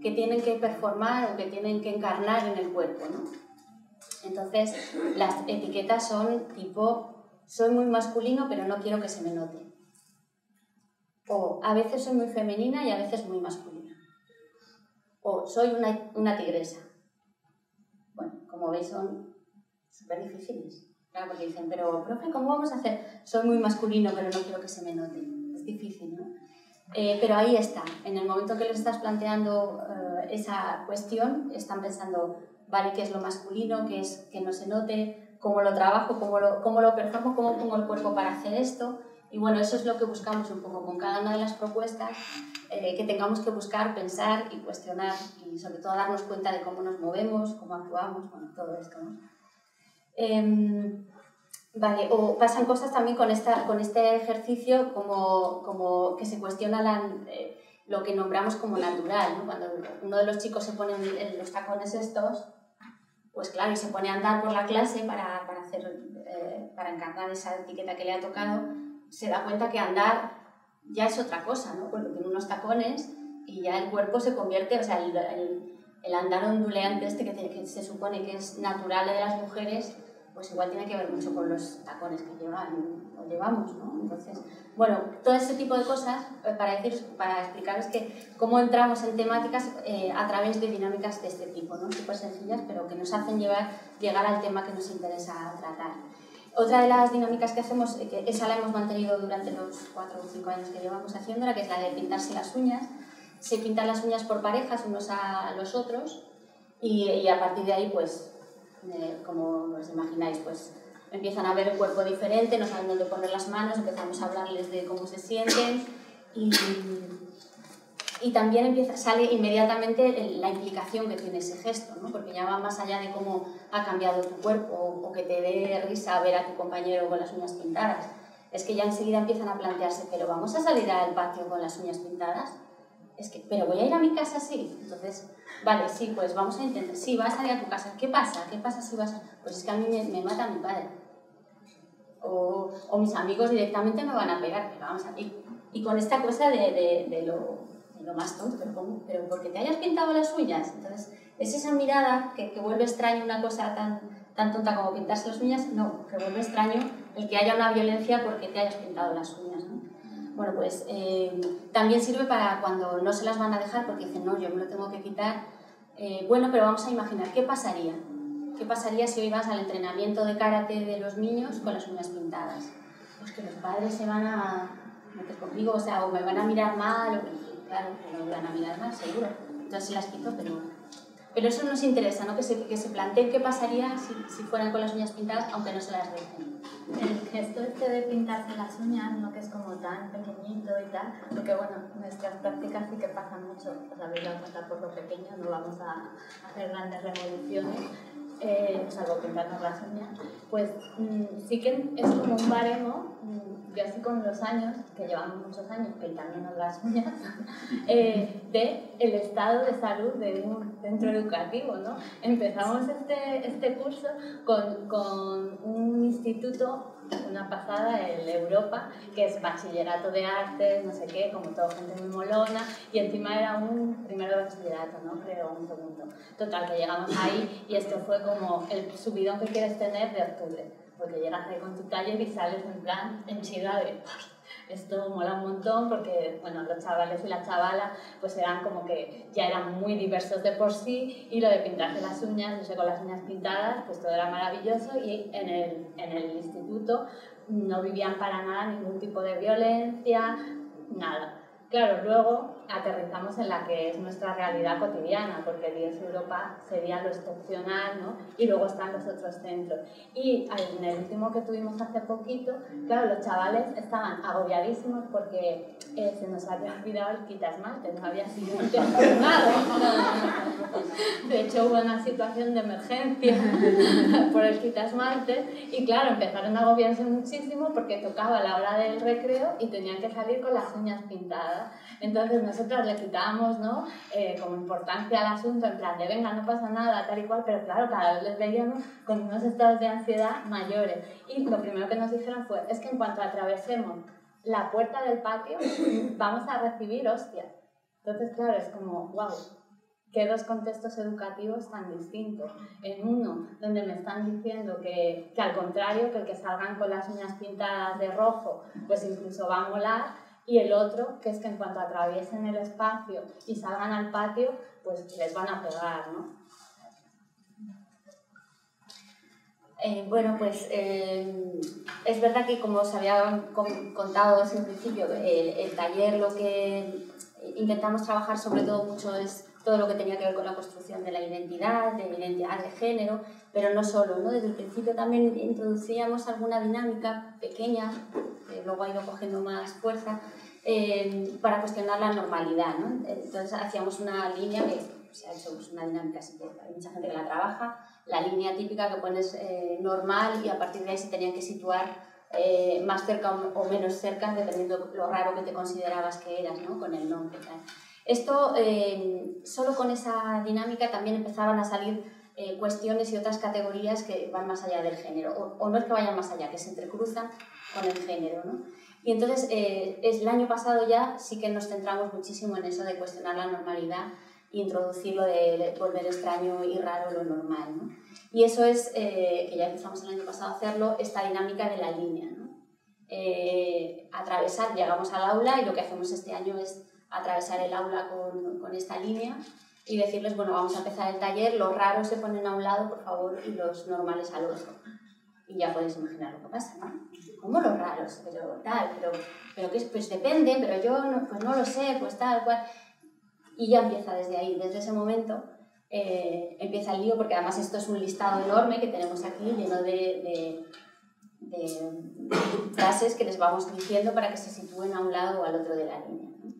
que tienen que performar o que tienen que encarnar en el cuerpo, ¿no? Entonces, las etiquetas son tipo, soy muy masculino pero no quiero que se me note. O a veces soy muy femenina y a veces muy masculina. O soy una, una tigresa. Bueno, como veis son súper difíciles. Claro, porque dicen, pero profe, ¿cómo vamos a hacer? Soy muy masculino pero no quiero que se me note. Es difícil, ¿no? Eh, pero ahí está, en el momento que les estás planteando eh, esa cuestión, están pensando, vale, ¿qué es lo masculino? ¿Qué es que no se note? ¿Cómo lo trabajo? ¿Cómo lo, cómo lo performo? ¿Cómo pongo el cuerpo para hacer esto? Y bueno, eso es lo que buscamos un poco con cada una de las propuestas, eh, que tengamos que buscar, pensar y cuestionar y sobre todo darnos cuenta de cómo nos movemos, cómo actuamos, bueno, todo esto. ¿no? Em, Vale, o pasan cosas también con, esta, con este ejercicio como, como que se cuestiona eh, lo que nombramos como natural. Cuando uno de los chicos se pone en los tacones estos, pues claro, y se pone a andar por la clase para, para, hacer, eh, para encarnar esa etiqueta que le ha tocado, se da cuenta que andar ya es otra cosa, ¿no? Porque tiene unos tacones y ya el cuerpo se convierte, o sea, el, el andar onduleante este que, se supone que es natural de las mujeres, pues igual tiene que ver mucho con los tacones que llevan o llevamos, ¿no? Entonces, bueno, todo ese tipo de cosas eh, para, decir, para explicaros que cómo entramos en temáticas eh, a través de dinámicas de este tipo, ¿no? Súper sencillas, pero que nos hacen llegar al tema que nos interesa tratar. Otra de las dinámicas que hacemos, eh, que esa la hemos mantenido durante los cuatro o cinco años que llevamos haciéndola, que es la de pintarse las uñas. Se pintan las uñas por parejas unos a los otros y, a partir de ahí, pues como os imagináis, pues empiezan a ver el cuerpo diferente, no saben dónde poner las manos, empezamos a hablarles de cómo se sienten y, y también empieza, sale inmediatamente la implicación que tiene ese gesto, ¿no? porque ya va más allá de cómo ha cambiado tu cuerpo o que te dé risa ver a tu compañero con las uñas pintadas. Es que ya enseguida empiezan a plantearse, pero vamos a salir al patio con las uñas pintadas. Es que, pero voy a ir a mi casa así. Entonces, Vale, sí, pues vamos a intentar. Sí, vas a ir a tu casa. ¿Qué pasa? ¿Qué pasa si vas a.? Pues es que a mí me, me mata mi padre. O, o, mis amigos directamente me van a pegar. Pero vamos a, y, y con esta cosa de, de, de, lo, de lo, más tonto, pero, ¿cómo? pero porque te hayas pintado las uñas. Entonces, es esa mirada que, que vuelve extraño una cosa tan, tan tonta como pintarse las uñas. No, que vuelve extraño el que haya una violencia porque te hayas pintado las uñas. ¿no? Bueno, pues eh, también sirve para cuando no se las van a dejar porque dicen, no, yo me lo tengo que quitar. Eh, bueno, pero vamos a imaginar, ¿qué pasaría? ¿Qué pasaría si hoy vas al entrenamiento de karate de los niños con las uñas pintadas? Pues que los padres se van a meter conmigo, o sea, o me van a mirar mal, o claro, me van a mirar mal, seguro. Entonces se las quito, pero pero eso nos interesa, ¿no? que, se, que se planteen qué pasaría si, si, fueran con las uñas pintadas, aunque no se las dejen. El gesto este de pintarse las uñas, ¿no? que es como tan pequeñito y tal, porque bueno, nuestras prácticas sí que pasan mucho, os habéis dado cuenta por lo pequeño, no vamos a hacer grandes revoluciones, eh, salvo pintarnos las uñas, pues mmm, sí que es como un baremo, mmm, yo así con los años, que llevamos muchos años pintándonos las uñas, eh, de el estado de salud de un centro educativo, ¿no? Empezamos este, este curso con, con un instituto una pasada, el Europa, que es bachillerato de artes, no sé qué, como toda gente muy molona, y encima era un primero de bachillerato, ¿no? Creo, un segundo. Total, que llegamos ahí y esto fue como el subidón que quieres tener de octubre, porque llegas ahí con tu taller y sales en plan enchida de esto mola un montón porque, bueno, los chavales y la chavala pues eran como que ya eran muy diversos de por sí y lo de pintarse las uñas, no sé, con las uñas pintadas, pues todo era maravilloso y en el, en el instituto no vivían para nada ningún tipo de violencia, nada. Claro, luego aterrizamos en la que es nuestra realidad cotidiana, porque 10 Europa sería lo excepcional, ¿no? Y luego están los otros centros. Y en el último que tuvimos hace poquito, claro, los chavales estaban agobiadísimos porque eh, se nos había olvidado el quitasmalte, no había sido nada. De hecho, hubo una situación de emergencia por el quitasmalte y claro, empezaron a agobiarse muchísimo porque tocaba la hora del recreo y tenían que salir con las uñas pintadas. Entonces nosotros le quitamos ¿no? Eh, como importancia al asunto, en plan de venga, no pasa nada, tal y cual, pero claro, cada vez les veíamos con unos estados de ansiedad mayores. Y lo primero que nos dijeron fue, es que en cuanto atravesemos la puerta del patio, vamos a recibir hostias. Entonces, claro, es como, wow, qué dos contextos educativos tan distintos. En uno, donde me están diciendo que, que, al contrario, que el que salgan con las uñas pintadas de rojo, pues incluso va a molar, y el otro, que es que en cuanto atraviesen el espacio y salgan al patio, pues les van a pegar, ¿no? Eh, bueno, pues eh, es verdad que como os había contado desde un principio, el, el, taller lo que intentamos trabajar sobre todo mucho es todo lo que tenía que ver con la construcción de la identidad, de la identidad de género, pero no solo, ¿no? Desde el principio también introducíamos alguna dinámica pequeña, que luego ha ido cogiendo más fuerza, eh, para cuestionar la normalidad, ¿no? Entonces hacíamos una línea que se ha hecho pues, una dinámica hay mucha gente que la trabaja, la línea típica que pones eh, normal y a partir de ahí se tenían que situar eh, más cerca o menos cerca dependiendo lo raro que te considerabas que eras, ¿no? Con el nombre. Tal. Esto, eh, solo con esa dinámica también empezaban a salir eh, cuestiones y otras categorías que van más allá del género, o, no es que vayan más allá, que se entrecruzan con el género. ¿no? Y entonces, eh, el año pasado ya sí que nos centramos muchísimo en eso de cuestionar la normalidad e introducir lo de volver extraño y raro lo normal. ¿no? Y eso es, eh, que ya empezamos el año pasado a hacerlo, esta dinámica de la línea. ¿no? Eh, atravesar, llegamos al aula y lo que hacemos este año es atravesar el aula con, con esta línea y decirles, bueno, vamos a empezar el taller, los raros se ponen a un lado, por favor, y los normales al otro. Y ya podéis imaginar lo que pasa, ¿no? ¿Cómo los raros? Pero tal, pero, pero que pues depende, pero yo no, pues no lo sé, pues tal, cual. Y ya empieza desde ahí, desde ese momento eh, empieza el lío, porque además esto es un listado enorme que tenemos aquí, lleno de, de, de frases que les vamos diciendo para que se sitúen a un lado o al otro de la línea. ¿no?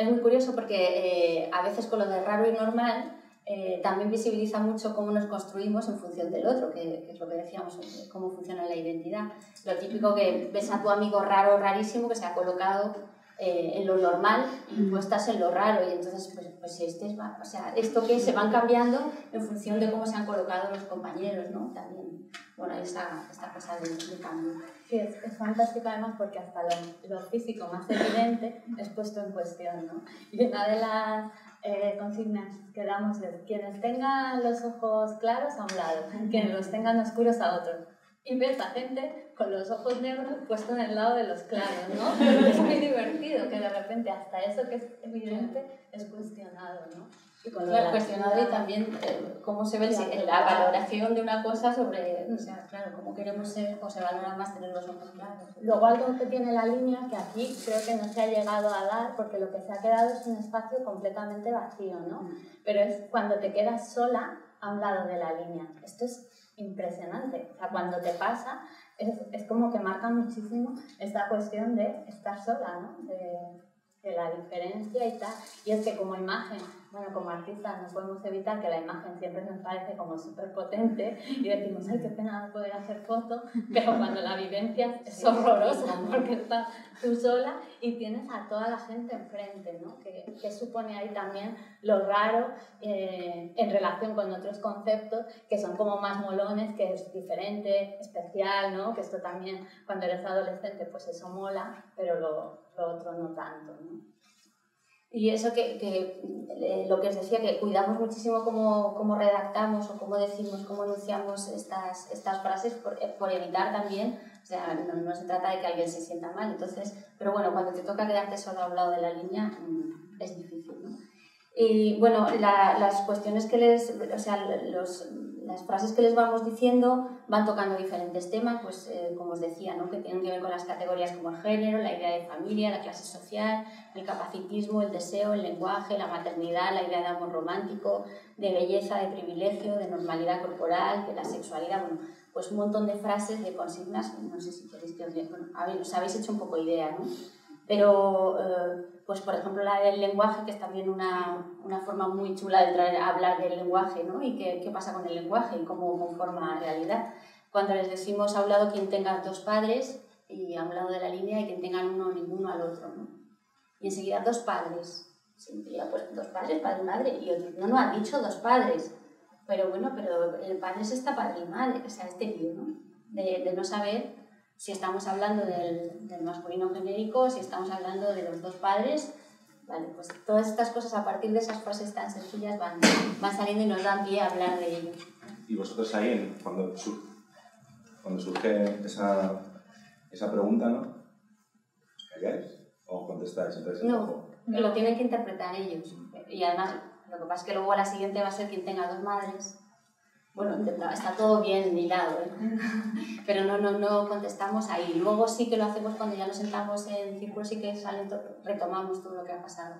Es muy curioso porque eh, a veces con lo de raro y normal eh, también visibiliza mucho cómo nos construimos en función del otro, que, que, es lo que decíamos, cómo funciona la identidad. Lo típico que ves a tu amigo raro, rarísimo, que se ha colocado eh, en lo normal y tú estás en lo raro y entonces pues, pues este es, o sea, esto que se van cambiando en función de cómo se han colocado los compañeros, ¿no? También, bueno, esta, esta cosa de, de cambio. Sí, es, es fantástico además porque hasta lo, lo, físico más evidente es puesto en cuestión, ¿no? Y una de las eh, consignas que damos es quienes tengan los ojos claros a un lado, quienes los tengan oscuros a otro y ves a gente con los ojos negros puestos en el lado de los claros, ¿no? es muy divertido que de repente hasta eso que es evidente es cuestionado, ¿no? Claro, cuestionado y también eh, cómo se ve el, la valoración de una cosa sobre, o sea, claro, cómo queremos ser o se valora más tener los ojos claros. Luego algo que tiene la línea que aquí creo que no se ha llegado a dar porque lo que se ha quedado es un espacio completamente vacío, ¿no? Mm. Pero es cuando te quedas sola a un lado de la línea. Esto es impresionante. O sea, cuando te pasa, es, es como que marca muchísimo esta cuestión de estar sola, ¿no? De, de la diferencia y tal. Y es que como imagen, bueno, como artistas no podemos evitar que la imagen siempre nos parece como súper potente y decimos, ay, qué pena no poder hacer fotos, pero cuando la vivencia es horrorosa porque estás tú sola y tienes a toda la gente enfrente, ¿no? Que, que supone ahí también lo raro eh, en relación con otros conceptos que son como más molones, que es diferente, especial, ¿no? Que esto también cuando eres adolescente pues eso mola, pero lo, lo otro no tanto, ¿no? Y eso que, que eh, lo que os decía, que cuidamos muchísimo cómo, cómo redactamos o cómo decimos, cómo enunciamos estas, estas frases por, eh, por evitar también, o sea, no, no, se trata de que alguien se sienta mal, entonces, pero bueno, cuando te toca quedarte solo a un lado de la línea mmm, es difícil, ¿no? Y bueno, la, las cuestiones que les, o sea, los, las frases que les vamos diciendo van tocando diferentes temas, pues eh, como os decía, ¿no? que tienen que ver con las categorías como el género, la idea de familia, la clase social, el capacitismo, el deseo, el lenguaje, la maternidad, la idea de amor romántico, de belleza, de privilegio, de normalidad corporal, de la sexualidad, bueno, pues un montón de frases, de consignas, no sé si queréis que os diga, bueno, a ver, os habéis hecho un poco idea, ¿no? Pero, eh, pues por ejemplo, la del lenguaje, que es también una, una forma muy chula de traer, hablar del lenguaje, ¿no? Y qué, qué pasa con el lenguaje y cómo conforma realidad. Cuando les decimos a un lado quien tenga dos padres y a un lado de la línea y quien tenga uno ninguno al otro, ¿no? Y enseguida dos padres. Siempre ya pues dos padres, padre y madre. Y otro, no, no, ha dicho dos padres. Pero bueno, pero el padre es esta padre y madre, o sea, este lío, ¿no? De, no saber si estamos hablando del masculino genérico, si estamos hablando de los dos padres, Vale, pues todas estas cosas a partir de esas frases tan sencillas van, van saliendo y nos dan pie a hablar de ello. Y vosotros ahí, cuando, sur- cuando surge esa, esa pregunta, ¿no? ¿Calláis? ¿O contestáis? Entonces, No. Lo tienen que interpretar ellos. Y además, lo que pasa es que luego la siguiente va a ser quien tenga dos madres. Bueno, está todo bien hilado, ¿eh? pero no, no, no contestamos ahí. Luego sí que lo hacemos cuando ya nos sentamos en círculo, sí que salen to- retomamos todo lo que ha pasado.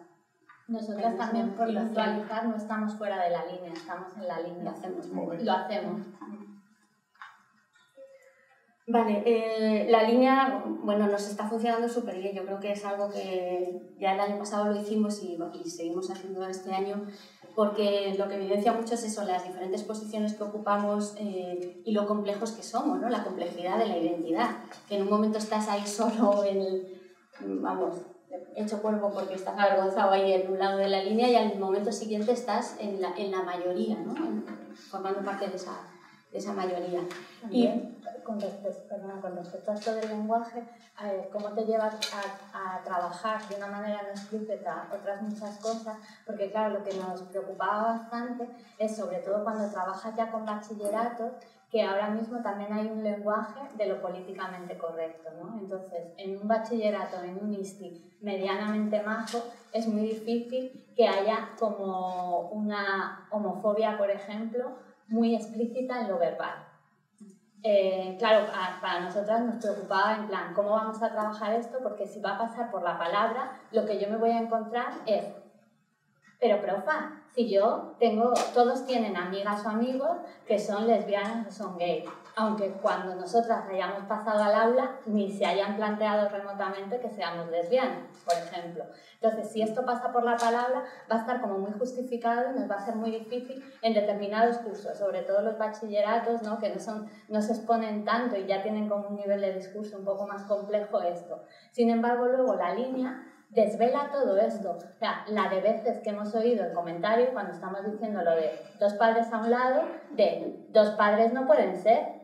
Nosotras también, por puntualizar, no estamos fuera de la línea, estamos en la Lo línea. hacemos. Muy bien. Lo hacemos. Vale, eh, la línea, bueno, nos está funcionando súper bien. Yo creo que es algo que ya el año pasado lo hicimos y, y seguimos haciendo este año, porque lo que evidencia mucho es eso, las diferentes posiciones que ocupamos eh, y lo complejos que somos, ¿no? La complejidad de la identidad. Que en un momento estás ahí solo, en, vamos, hecho polvo porque estás avergonzado ahí en un lado de la línea y al momento siguiente estás en la, en la mayoría, ¿no? Formando parte de esa, de esa mayoría. También, con, respecto, con respecto a esto del lenguaje, cómo te llevas a, a trabajar de una manera no explícita otras muchas cosas, porque claro, lo que nos preocupaba bastante es sobre todo cuando trabajas ya con bachilleratos, que ahora mismo también hay un lenguaje de lo políticamente correcto, ¿no? Entonces, en un bachillerato, en un ISTI medianamente majo, es muy difícil que haya como una homofobia, por ejemplo, muy explícita en lo verbal. Eh, claro, a- para nosotras nos preocupaba en plan, ¿cómo vamos a trabajar esto? Porque si va a pasar por la palabra, lo que yo me voy a encontrar es, pero profa, si yo tengo, todos tienen amigas o amigos que son lesbianas o son gays, aunque cuando nosotras hayamos pasado al aula ni se hayan planteado remotamente que seamos lesbianas, por ejemplo. Entonces, si esto pasa por la palabra, va a estar como muy justificado y nos va a ser muy difícil en determinados cursos, sobre todo los bachilleratos, ¿no? que no, son, no se exponen tanto y ya tienen como un nivel de discurso un poco más complejo esto. Sin embargo, luego la línea desvela todo esto. O sea, la de veces que hemos oído el comentario cuando estamos diciendo lo de dos padres a un lado, de dos padres no pueden ser.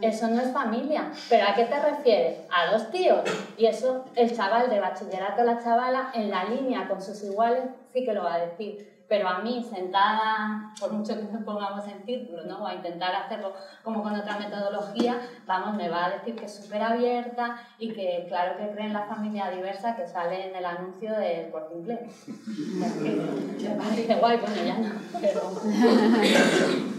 Eso no es familia. ¿Pero a qué te refieres? A dos tíos. Y eso el chaval de bachillerato, la chavala, en la línea con sus iguales, sí que lo va a decir. Pero a mí, sentada, por mucho que nos pongamos en círculo, ¿no? o a intentar hacerlo como con otra metodología, vamos, me va a decir que es súper abierta y que claro que cree en la familia diversa que sale en el anuncio del Corte Inglés. Parece guay, bueno, ya no, pero...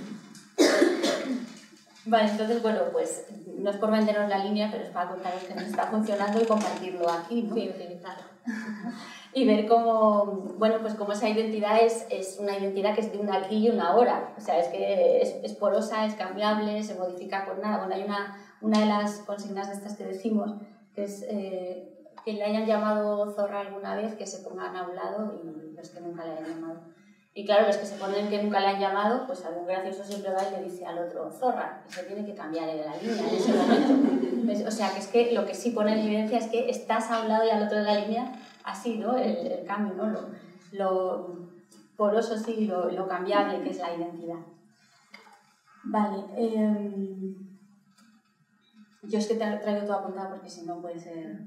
Vale, entonces, bueno, pues no es por venderos la línea, pero es para contaros que nos está funcionando y compartirlo aquí, ¿no? Sí, utilizarlo. y ver cómo, bueno, pues cómo esa identidad es, es una identidad que es de un aquí y una ahora. O sea, es que es, es porosa, es cambiable, se modifica por nada. Bueno, hay una, una de las consignas de estas que decimos, que es eh, que le hayan llamado zorra alguna vez, que se pongan a un lado y los que nunca le hayan llamado. Y claro, los que se ponen que nunca le han llamado, pues algún gracioso siempre va y le dice al otro zorra, y se tiene que cambiar de la línea en ese momento. ¿Ves? O sea, que es que lo que sí pone en evidencia es que estás a un lado y al otro de la línea así, ¿no? El, cambio, ¿no? Lo, lo poroso, sí, lo, lo cambiable que es la identidad. Vale. em, yo es que te traigo todo apuntado porque si no puede ser...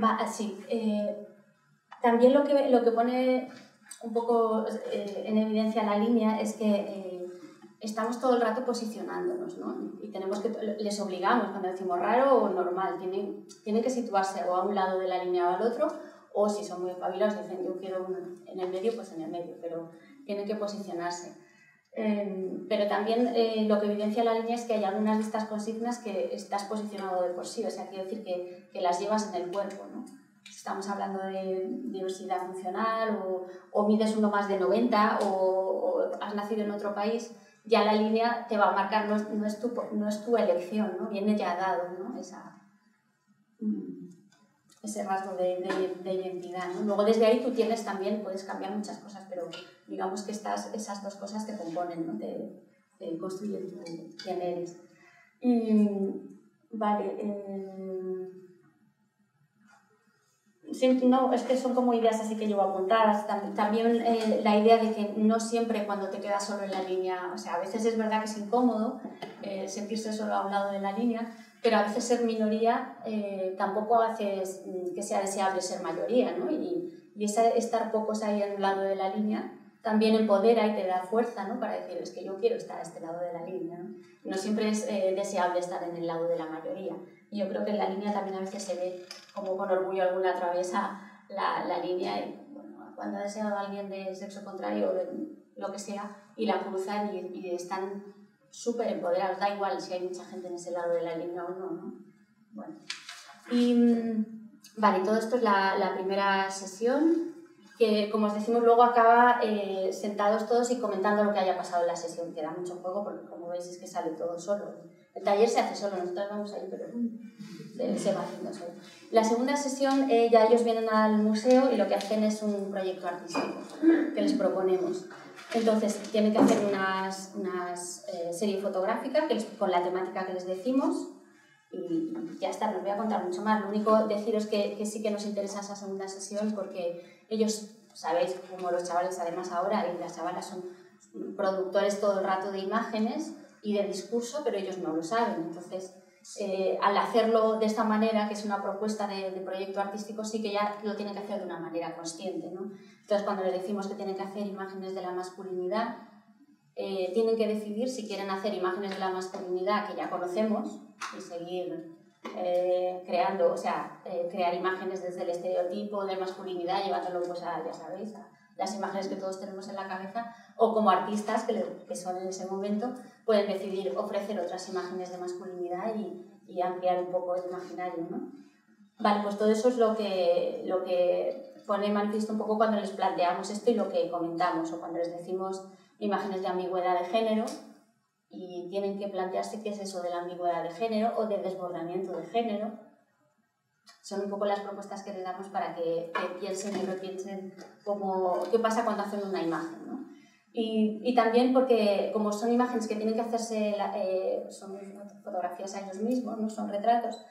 Va, así. eh, también lo que, lo que pone un poco eh, en evidencia la línea es que eh, estamos todo el rato posicionándonos, ¿no? Y tenemos que, les obligamos cuando decimos raro o normal, tienen, tienen que situarse o a un lado de la línea o al otro, o si son muy espabilados dicen yo quiero uno en el medio, pues en el medio, pero tienen que posicionarse. Eh, pero también eh, lo que evidencia la línea es que hay algunas de estas consignas que estás posicionado de por sí, o sea, quiere decir que, que las llevas en el cuerpo, ¿no? Estamos hablando de diversidad funcional o, o mides uno más de 90 o, has nacido en otro país, ya la línea te va a marcar, no es, no es, tu, no es tu elección, ¿no? viene ya dado ¿no? Esa, mm, ese rasgo de, de, de identidad. ¿no? Luego desde ahí tú tienes también, puedes cambiar muchas cosas, pero digamos que estas, esas dos cosas te componen, ¿no? te, te construyen quién eres. Y, vale. Eh, siempre, no, es que son como ideas así que llevo apuntadas. Tam- También eh, la idea de que no siempre cuando te quedas solo en la línea, o sea, a veces es verdad que es incómodo eh, sentirse solo a un lado de la línea, pero a veces ser minoría eh, tampoco hace mm, que sea deseable ser mayoría, ¿no? Y, y estar pocos ahí en un lado de la línea también empodera y te da fuerza, ¿no? Para decir, es que yo quiero estar a este lado de la línea, ¿no? No siempre es eh, deseable estar en el lado de la mayoría. Y yo creo que en la línea también a veces se ve como con orgullo alguna atraviesa la, la línea y bueno, cuando ha deseado a alguien de sexo contrario o de lo que sea y la cruzan y, y están súper empoderados, da igual si hay mucha gente en ese lado de la línea o no, ¿no? Bueno, y mm, vale, todo esto es la, la primera sesión que como os decimos luego acaba eh, sentados todos y comentando lo que haya pasado en la sesión, que da mucho juego porque como veis es que sale todo solo. El taller se hace solo, nosotros vamos ahí, pero se, se va haciendo solo. La segunda sesión eh, ya ellos vienen al museo y lo que hacen es un proyecto artístico que les proponemos. Entonces tienen que hacer unas, unas eh, serie fotográfica que les- con la temática que les decimos y ya está, no os voy a contar mucho más. Lo único deciros que, que sí que nos interesa esa segunda sesión porque ellos, sabéis, como los chavales además ahora y las chavalas son productores todo el rato de imágenes y de discurso, pero ellos no lo saben. Entonces, eh, al hacerlo de esta manera, que es una propuesta de, de proyecto artístico, sí que ya lo tienen que hacer de una manera consciente. ¿no? Entonces, cuando les decimos que tienen que hacer imágenes de la masculinidad, eh, tienen que decidir si quieren hacer imágenes de la masculinidad que ya conocemos y seguir eh, creando, o sea, eh, crear imágenes desde el estereotipo de masculinidad, llevándolo pues a, ya sabéis, a las imágenes que todos tenemos en la cabeza, o como artistas que, le- que son en ese momento, pueden decidir ofrecer otras imágenes de masculinidad y, y ampliar un poco el imaginario, ¿no? Vale, pues todo eso es lo que, lo que pone manifiesto un poco cuando les planteamos esto y lo que comentamos, o cuando les decimos imágenes de ambigüedad de género y tienen que plantearse qué es eso de la ambigüedad de género o de desbordamiento de género. Son un poco las propuestas que les damos para que, que piensen y repiensen cómo, qué pasa cuando hacen una imagen. ¿no? Y, y también porque como son imágenes que tienen que hacerse, eh, son fotografías a ellos mismos, no son retratos,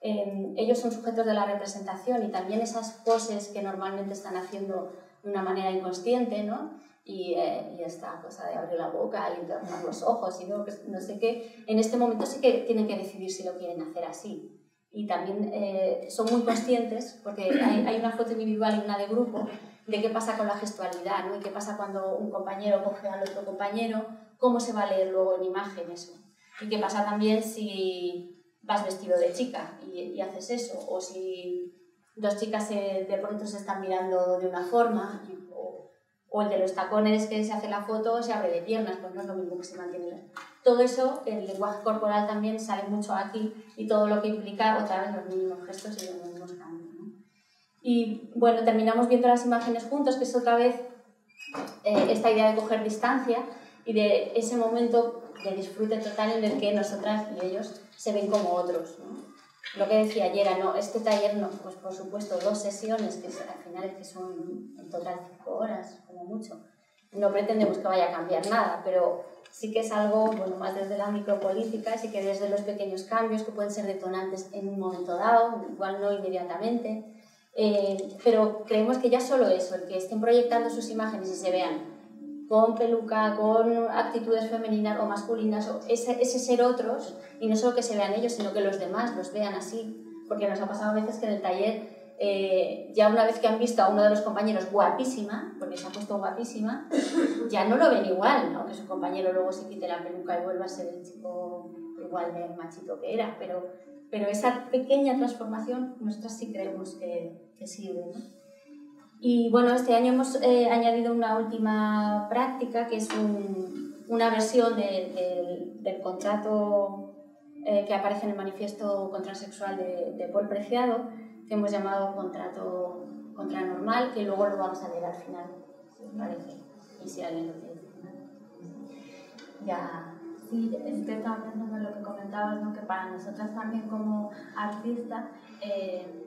eh, ellos son sujetos de la representación y también esas poses que normalmente están haciendo de una manera inconsciente, ¿no? Y, eh, y esta cosa de abrir la boca y entornar los ojos y no, no sé qué, en este momento sí que tienen que decidir si lo quieren hacer así. Y también eh, son muy conscientes, porque hay, hay una foto individual y una de grupo, de qué pasa con la gestualidad, ¿no? Y qué pasa cuando un compañero coge al otro compañero, cómo se va a leer luego en imagen eso. Y qué pasa también si vas vestido de chica y, y haces eso, o si dos chicas se- de pronto se están mirando de una forma, y- o, o el de los tacones que se hace la foto se abre de piernas, pues no es lo mismo que se mantiene. Todo eso, el lenguaje corporal también sale mucho aquí y todo lo que implica otra vez los mínimos gestos y los mínimos cambios. ¿no? Y bueno, terminamos viendo las imágenes juntos, que es otra vez eh, esta idea de coger distancia y de ese momento de disfrute total en el que nosotras y ellos se ven como otros. ¿no? Lo que decía ayer, no, este taller no, pues por supuesto dos sesiones, que al final es que son en total cinco horas, como mucho. No pretendemos que vaya a cambiar nada, pero sí que es algo, bueno, más desde la micropolítica, sí que desde los pequeños cambios que pueden ser detonantes en un momento dado, igual no inmediatamente, eh, pero creemos que ya solo eso, el que estén proyectando sus imágenes y se vean con peluca, con actitudes femeninas o masculinas, o ese, ese ser otros, y no solo que se vean ellos, sino que los demás los vean así, porque nos ha pasado a veces que en el taller, eh, ya una vez que han visto a uno de los compañeros guapísima, porque se ha puesto guapísima, ya no lo ven igual, aunque su compañero luego se quite la peluca y vuelva a ser el chico igual de machito que era, pero, pero esa pequeña transformación nosotras sí creemos que, que sirve. ¿no? Y bueno, este año hemos eh, añadido una última práctica que es un- una versión de- del- del contrato eh, que aparece en el manifiesto contrasexual de, de Paul Preciado, que hemos llamado contrato contranormal, que luego lo vamos a leer al final, si os parece, y si alguien lo quiere. Ya. Sí, es que estaba pensando en lo que comentabas, ¿no? que para nosotras también como artistas, eh,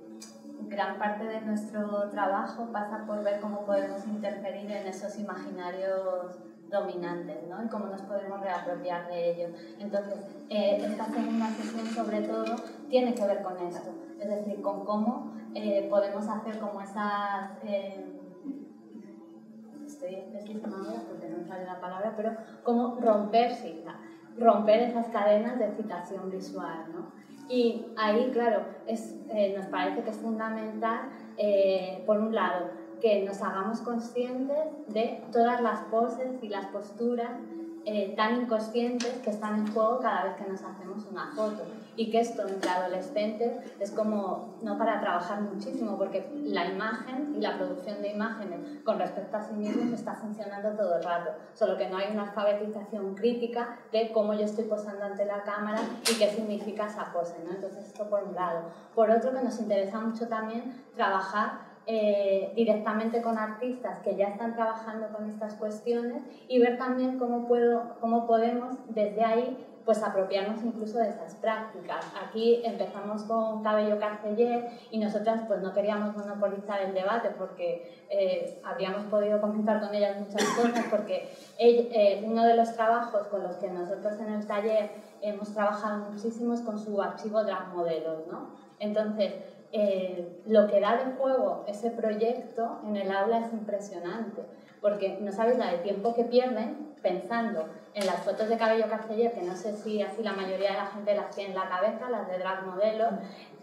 gran parte de nuestro trabajo pasa por ver cómo podemos interferir en esos imaginarios dominantes, ¿no? Y cómo nos podemos reapropiar de ellos. Entonces, eh, esta segunda sesión sobre todo tiene que ver con esto, es decir, con cómo eh, podemos hacer como esas... eh, estoy ahora porque no sale la palabra, pero como romper, la- romper esas cadenas de citación visual, ¿no? Y ahí, claro, es, eh, nos parece que es fundamental, eh, por un lado, que nos hagamos conscientes de todas las poses y las posturas eh, tan inconscientes que están en juego cada vez que nos hacemos una foto. Y que esto entre adolescentes es como, no para trabajar muchísimo, porque la imagen y la producción de imágenes con respecto a sí mismos está funcionando todo el rato, solo que no hay una alfabetización crítica de cómo yo estoy posando ante la cámara y qué significa esa pose. ¿no? Entonces, esto por un lado. Por otro, que nos interesa mucho también trabajar eh, directamente con artistas que ya están trabajando con estas cuestiones y ver también cómo, puedo, cómo podemos desde ahí pues apropiarnos incluso de esas prácticas. Aquí empezamos con Cabello Carceller y nosotras pues no queríamos monopolizar el debate porque eh, habríamos podido comentar con ellas muchas cosas porque eh, uno de los trabajos con los que nosotros en el taller hemos trabajado muchísimo es con su archivo Drag Modelos, ¿no? Entonces, eh, lo que da de juego ese proyecto en el aula es impresionante, porque no sabes la de tiempo que pierden pensando en las fotos de cabello carceller, que no sé si así la mayoría de la gente las tiene en la cabeza, las de drag modelo,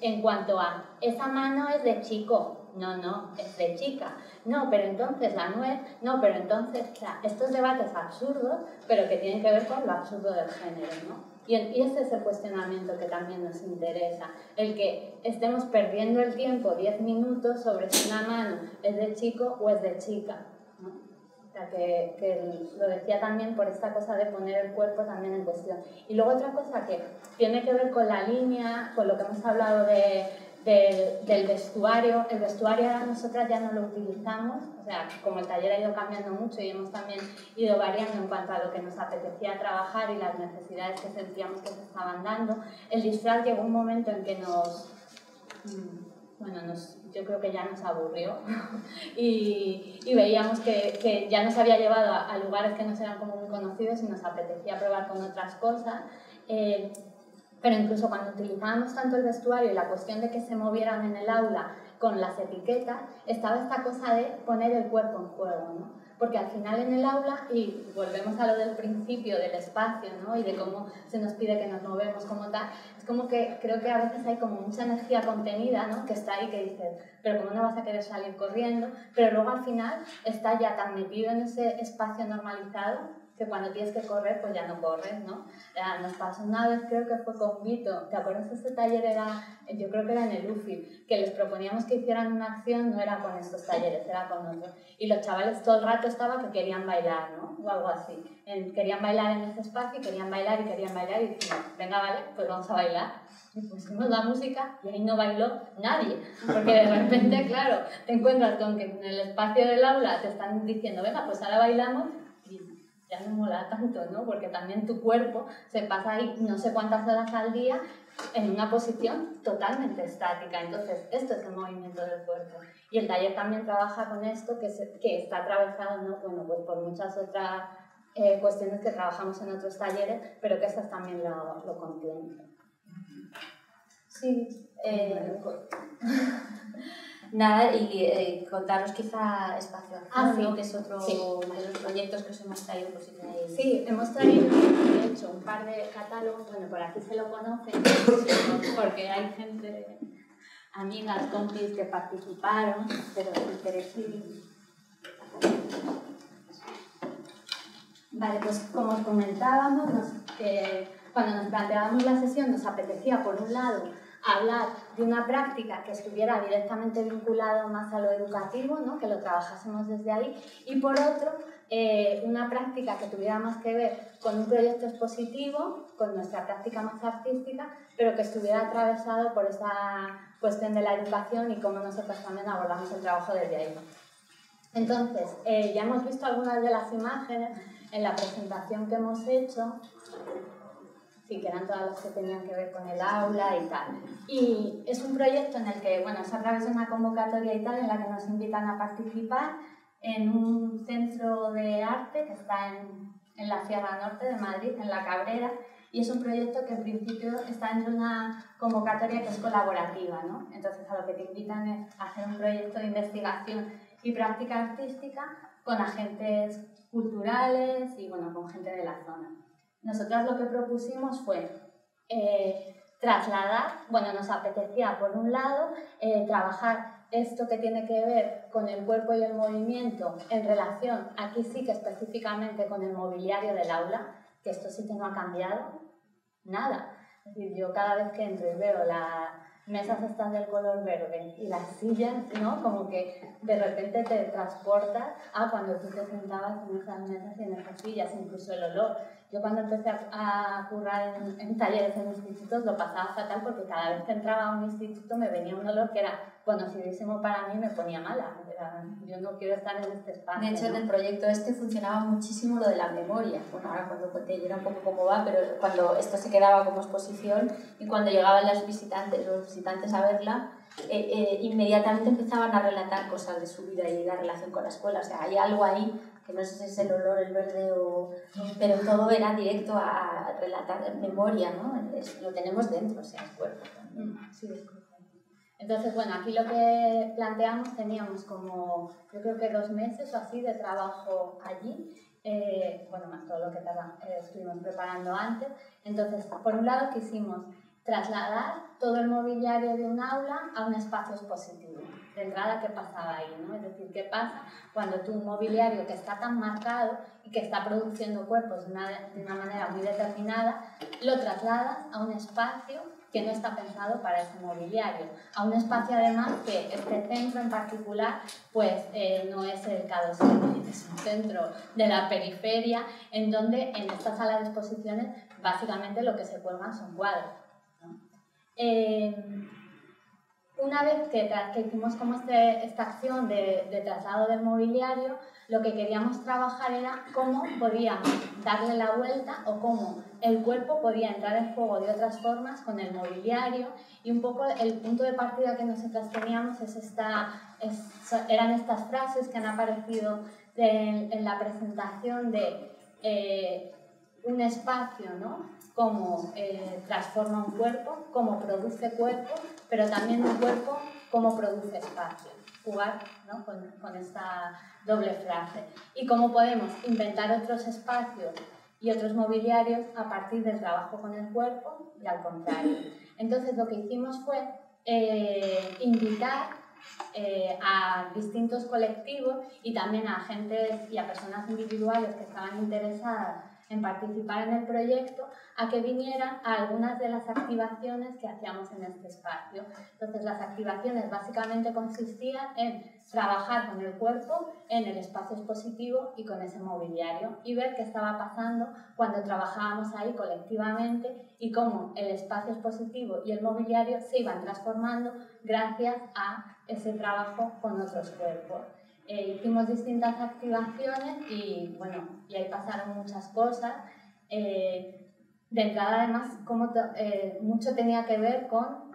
en cuanto a esa mano es de chico, no, no, es de chica, no, pero entonces la nuez, no, pero entonces, o sea, estos debates absurdos, pero que tienen que ver con lo absurdo del género, ¿no? Y, y ese es el cuestionamiento que también nos interesa, el que estemos perdiendo el tiempo 10 minutos sobre si una mano es de chico o es de chica. ¿no? Que, que lo decía también por esta cosa de poner el cuerpo también en cuestión. Y luego otra cosa que tiene que ver con la línea, con lo que hemos hablado de, de- del vestuario. El vestuario ahora nosotras ya no lo utilizamos, o sea, como el taller ha ido cambiando mucho y hemos también ido variando en cuanto a lo que nos apetecía trabajar y las necesidades que sentíamos que se estaban dando, el disfraz llegó un momento en que nos... mm, Bueno, nos, yo creo que ya nos aburrió y, y veíamos que, que ya nos había llevado a, a lugares que no eran como muy conocidos y nos apetecía probar con otras cosas. Eh, pero incluso cuando utilizábamos tanto el vestuario y la cuestión de que se movieran en el aula con las etiquetas, estaba esta cosa de poner el cuerpo en juego, ¿no? Porque al final en el aula, y volvemos a lo del principio del espacio, ¿no? Y de cómo se nos pide que nos movemos como tal, es como que creo que a veces hay como mucha energía contenida, ¿no? Que está ahí que dices, pero ¿cómo no vas a querer salir corriendo? Pero luego al final está ya tan metido en ese espacio normalizado que cuando tienes que correr, pues ya no corres, ¿no? Ya nos pasó una vez, creo que fue con Vito, ¿te acuerdas ese taller? Era, yo creo que era en el UFI, que les proponíamos que hicieran una acción, no era con estos talleres, era con otros. Y los chavales todo el rato estaba que querían bailar, ¿no? O algo así. Querían bailar en ese espacio, y querían bailar y querían bailar y dijimos, venga, vale, pues vamos a bailar. Y pusimos la música y ahí no bailó nadie, porque de repente, claro, te encuentras con que en el espacio del aula te están diciendo, venga, pues ahora bailamos ya no mola tanto, ¿no? Porque también tu cuerpo se pasa ahí no sé cuántas horas al día en una posición totalmente estática. Entonces, esto es el movimiento del cuerpo. Y el taller también trabaja con esto, que, se- que está atravesado, ¿no? Bueno, pues por muchas otras eh, cuestiones que trabajamos en otros talleres, pero que estas también lo, lo contienen. Sí, eh, Nada, y eh, contaros quizá Espacio Ah, sí. ¿no? que es otro Sí. de los proyectos que os hemos traído por si tenéis... Sí, hemos traído, de hecho, un par de catálogos, bueno, por aquí se lo conocen, porque hay gente, amigas, compis que participaron, pero ir- Vale, pues como os comentábamos, nos- cuando nos planteábamos la sesión nos apetecía, por un lado, hablar de una práctica que estuviera directamente vinculado más a lo educativo, ¿no? que lo trabajásemos desde ahí, y por otro, eh, una práctica que tuviera más que ver con un proyecto expositivo, con nuestra práctica más artística, pero que estuviera atravesado por esa cuestión de la educación y cómo nosotros también abordamos el trabajo desde ahí. Entonces, eh, ya hemos visto algunas de las imágenes en la presentación que hemos hecho, sí, que eran todas las que tenían que ver con el aula y tal. Y es un proyecto en el que, bueno, es a través de una convocatoria y tal, en la que nos invitan a participar en un centro de arte que está en, en la Sierra Norte de Madrid, en La Cabrera, y es un proyecto que en principio está en una convocatoria que es colaborativa, ¿no? Entonces a lo que te invitan es a hacer un proyecto de investigación y práctica artística con agentes culturales y bueno, con gente de la zona. Nosotros lo que propusimos fue eh, trasladar, bueno, nos apetecía por un lado eh, trabajar esto que tiene que ver con el cuerpo y el movimiento en relación, aquí sí que específicamente con el mobiliario del aula, que esto sí que no ha cambiado nada. Es decir, yo cada vez que entro y veo las mesas estas del color verde y las sillas, ¿no? Como que de repente te transportas a cuando tú te sentabas en esas mesas y en esas sillas, incluso el olor. Yo cuando empecé a, currar en, en, talleres en institutos lo pasaba fatal porque cada vez que entraba a un instituto me venía un olor que era conocidísimo para mí y me ponía mala. yo no quiero estar en este espacio. De hecho, ¿no? en el proyecto este funcionaba muchísimo lo de la memoria. Bueno, ahora cuando cuente yo era un poco cómo va, pero cuando esto se quedaba como exposición y cuando llegaban las visitantes, los visitantes a verla, eh, eh, inmediatamente empezaban a relatar cosas de su vida y la relación con la escuela. O sea, hay algo ahí que no sé si es el olor, el verde o... Pero todo era directo a relatar memoria, ¿no? lo tenemos dentro, o sea, el cuerpo también. Sí, entonces, bueno, aquí lo que planteamos, teníamos como, yo creo que dos meses o así de trabajo allí, eh, bueno, más todo lo que eh, estuvimos preparando antes. Entonces, por un lado quisimos trasladar todo el mobiliario de un aula a un espacio expositivo. De entrada, ¿qué pasaba ahí? ¿no? Es decir, ¿qué pasa cuando tu mobiliario que está tan marcado y que está produciendo cuerpos de una, de una manera muy determinada, lo trasladas a un espacio que no está pensado para ese mobiliario. A un espacio además que este centro en particular pues eh, no es el K2 es un centro de la periferia en donde en esta sala de exposiciones básicamente lo que se cuelgan son cuadros. Eh, una vez que, que hicimos como este, esta acción de, de, traslado del mobiliario, lo que queríamos trabajar era cómo podíamos darle la vuelta o cómo el cuerpo podía entrar en juego de otras formas con el mobiliario y un poco el punto de partida que nosotras teníamos es esta, eran estas frases que han aparecido en la presentación de eh, un espacio, ¿no? Cómo eh, transforma un cuerpo, cómo produce cuerpo, pero también un cuerpo cómo produce espacio. Jugar ¿no? con, con esta doble frase. Y cómo podemos inventar otros espacios y otros mobiliarios a partir del trabajo con el cuerpo y al contrario. Entonces lo que hicimos fue eh, invitar eh, a distintos colectivos y también a agentes y a personas individuales que estaban interesadas en participar en el proyecto a que vinieran a algunas de las activaciones que hacíamos en este espacio. Entonces las activaciones básicamente consistían en trabajar con el cuerpo en el espacio expositivo y con ese mobiliario y ver qué estaba pasando cuando trabajábamos ahí colectivamente y cómo el espacio expositivo y el mobiliario se iban transformando gracias a ese trabajo con otros cuerpos. Eh, hicimos distintas activaciones y bueno, y ahí pasaron muchas cosas. Eh, de entrada además, como eh, mucho tenía que ver con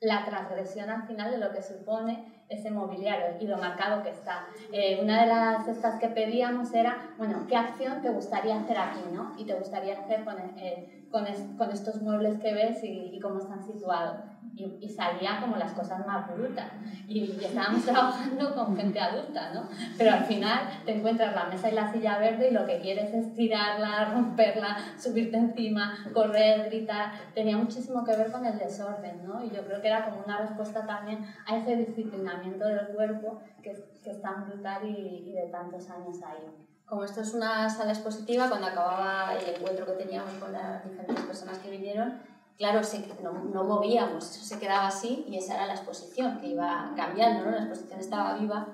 la transgresión al final de lo que supone ese mobiliario y lo marcado que está. Eh, una de las estas que pedíamos era, bueno, ¿qué acción te gustaría hacer aquí, no? Y te gustaría hacer con, eh, con, con estos muebles que ves y, y cómo están situados y, y, salía como las cosas más brutas. Y, y, estábamos trabajando con gente adulta, ¿no? Pero al final te encuentras la mesa y la silla verde y lo que quieres es tirarla, romperla, subirte encima, correr, gritar. Tenía muchísimo que ver con el desorden, ¿no? Y yo creo que era como una respuesta también a ese disciplinamiento del cuerpo que, que es tan brutal y, y de tantos años ahí. Como esto es una sala expositiva, cuando acababa el encuentro que teníamos con las diferentes personas que vinieron, claro, se, no, no, movíamos, eso se quedaba así y esa era la exposición que iba cambiando, ¿no? La exposición estaba viva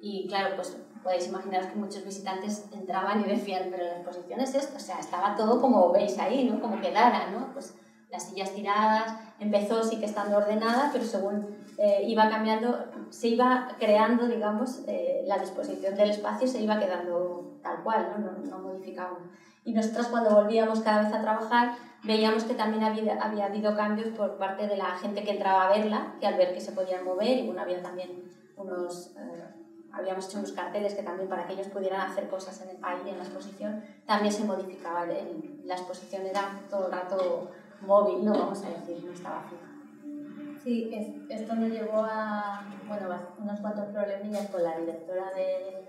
y claro, pues podéis imaginaros que muchos visitantes entraban y decían, pero la exposición es esto, o sea, estaba todo como veis ahí, ¿no? Como quedara, ¿no? Pues las sillas tiradas, empezó sí que estando ordenada, pero según eh, iba cambiando, se iba creando, digamos, eh, la disposición del espacio se iba quedando tal cual, ¿no? No, no modificábamos. Y nosotras cuando volvíamos cada vez a trabajar, veíamos que también había, había habido cambios por parte de la gente que entraba a verla, que al ver que se podían mover, y bueno, había también unos... Eh, habíamos hecho unos carteles que también para que ellos pudieran hacer cosas en, ahí en la exposición, también se modificaba el, la exposición era todo el rato móvil, no vamos a decir, no estaba fija. Sí, es- esto nos llevó a bueno, unos cuantos problemillas con la directora de-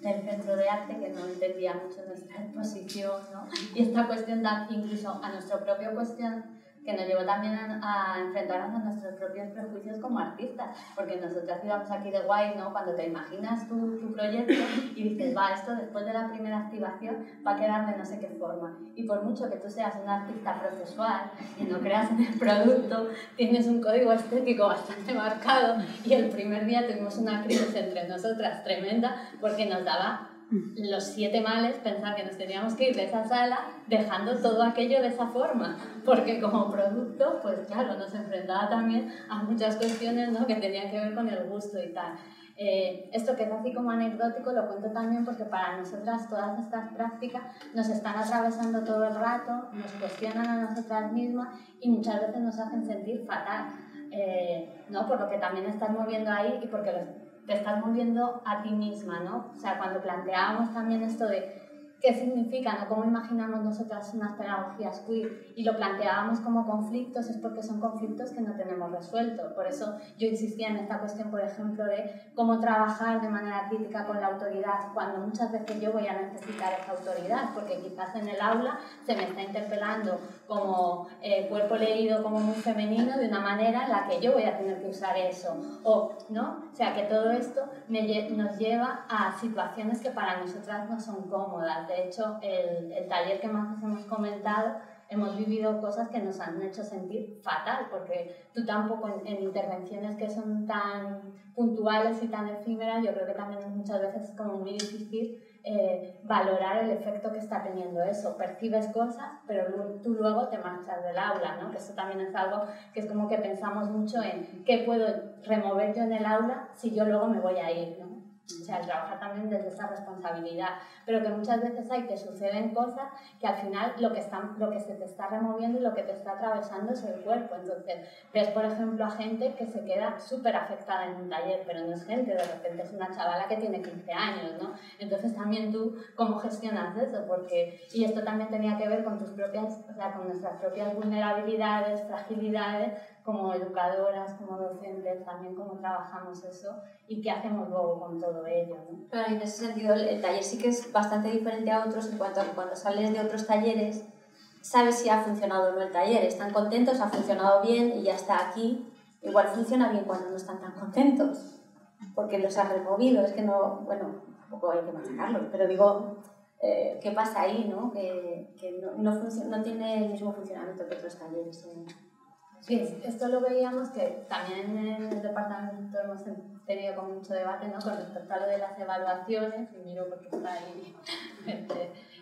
del centro de arte que no entendía mucho nuestra exposición, ¿no? Y esta cuestión, da- incluso a nuestra propia cuestión, que nos llevó también a, enfrentarnos a nuestros propios prejuicios como artistas, porque nosotras íbamos aquí de guay, ¿no? Cuando te imaginas tu, tu proyecto y dices, va, esto después de la primera activación va a quedar de no sé qué forma. Y por mucho que tú seas un artista procesual y no creas en el producto, tienes un código estético bastante marcado y el primer día tuvimos una crisis entre nosotras tremenda porque nos daba los siete males pensar que nos teníamos que ir de esa sala dejando todo aquello de esa forma porque como producto pues claro nos enfrentaba también a muchas cuestiones ¿no? que tenían que ver con el gusto y tal Eh, esto que es así como anecdótico lo cuento también porque para nosotras todas estas prácticas nos están atravesando todo el rato, nos cuestionan a nosotras mismas y muchas veces nos hacen sentir fatal, eh, ¿no? Por lo que también estás moviendo ahí y porque los- te estás moviendo a ti misma, ¿no? O sea, cuando planteábamos también esto de qué significa, ¿no? Cómo imaginamos nosotras unas pedagogías queer y lo planteábamos como conflictos es porque son conflictos que no tenemos resuelto. Por eso yo insistía en esta cuestión, por ejemplo, de cómo trabajar de manera crítica con la autoridad cuando muchas veces yo voy a necesitar esa autoridad, porque quizás en el aula se me está interpelando como eh, cuerpo leído como muy femenino de una manera en la que yo voy a tener que usar eso. O, ¿no? O sea, que todo esto me nos lleva a situaciones que para nosotras no son cómodas. De hecho, el, el taller que más os hemos comentado, hemos vivido cosas que nos han hecho sentir fatal, porque tú tampoco en, en intervenciones que son tan puntuales y tan efímeras, yo creo que también muchas veces es como muy difícil eh, valorar el efecto que está teniendo eso. Percibes cosas, pero tú luego te marchas del aula, ¿no? Que eso también es algo que es como que pensamos mucho en qué puedo remover yo en el aula si yo luego me voy a ir. O sea, el trabajar también desde esa responsabilidad, pero que muchas veces hay que suceden cosas que al final lo que, está, lo que se te está removiendo y lo que te está atravesando es el cuerpo. Entonces, ves, por ejemplo, a gente que se queda súper afectada en un taller, pero no es gente, de repente es una chavala que tiene 15 años, ¿no? Entonces también tú, ¿cómo gestionas eso? Porque, y esto también tenía que ver con tus propias, o sea, con nuestras propias vulnerabilidades, fragilidades, como educadoras, como docentes, también cómo trabajamos eso y qué hacemos luego con todo ello, ¿no? Claro, y en ese sentido el, taller sí que es bastante diferente a otros en cuanto a que cuando sales de otros talleres sabes si ha funcionado o no el taller. Están contentos, ha funcionado bien y ya está aquí. Igual funciona bien cuando no están tan contentos, porque los has removido. Es que no, bueno, tampoco hay que machacarlos, pero digo, eh, ¿qué pasa ahí, no? Que, que no, no, no tiene el mismo funcionamiento que otros talleres. eh. Sí, esto lo veíamos que también en el departamento hemos tenido como mucho debate ¿no? con respecto a lo de las evaluaciones, y miro porque está ahí.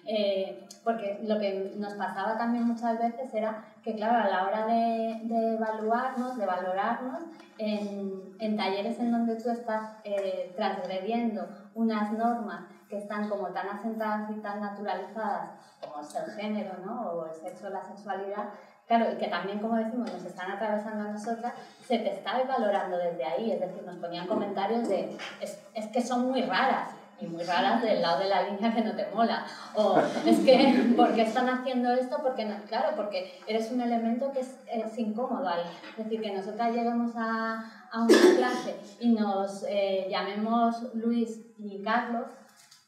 Eh, porque lo que nos pasaba también muchas veces era que, claro, a la hora de, de evaluarnos, de valorarnos, en, en talleres en donde tú estás eh, transgrediendo unas normas que están como tan asentadas y tan naturalizadas como es el género, ¿no? o el sexo o la sexualidad, Claro, y que también, como decimos, nos están atravesando a nosotras, se te está valorando desde ahí. Es decir, nos ponían comentarios de, es, que son muy raras, y muy raras del lado de la línea que no te mola. O es que, ¿por qué están haciendo esto? Porque no, claro, porque eres un elemento que es, es incómodo ahí. Es decir, que nosotras lleguemos a, a una clase y nos eh, llamemos Luis y Carlos,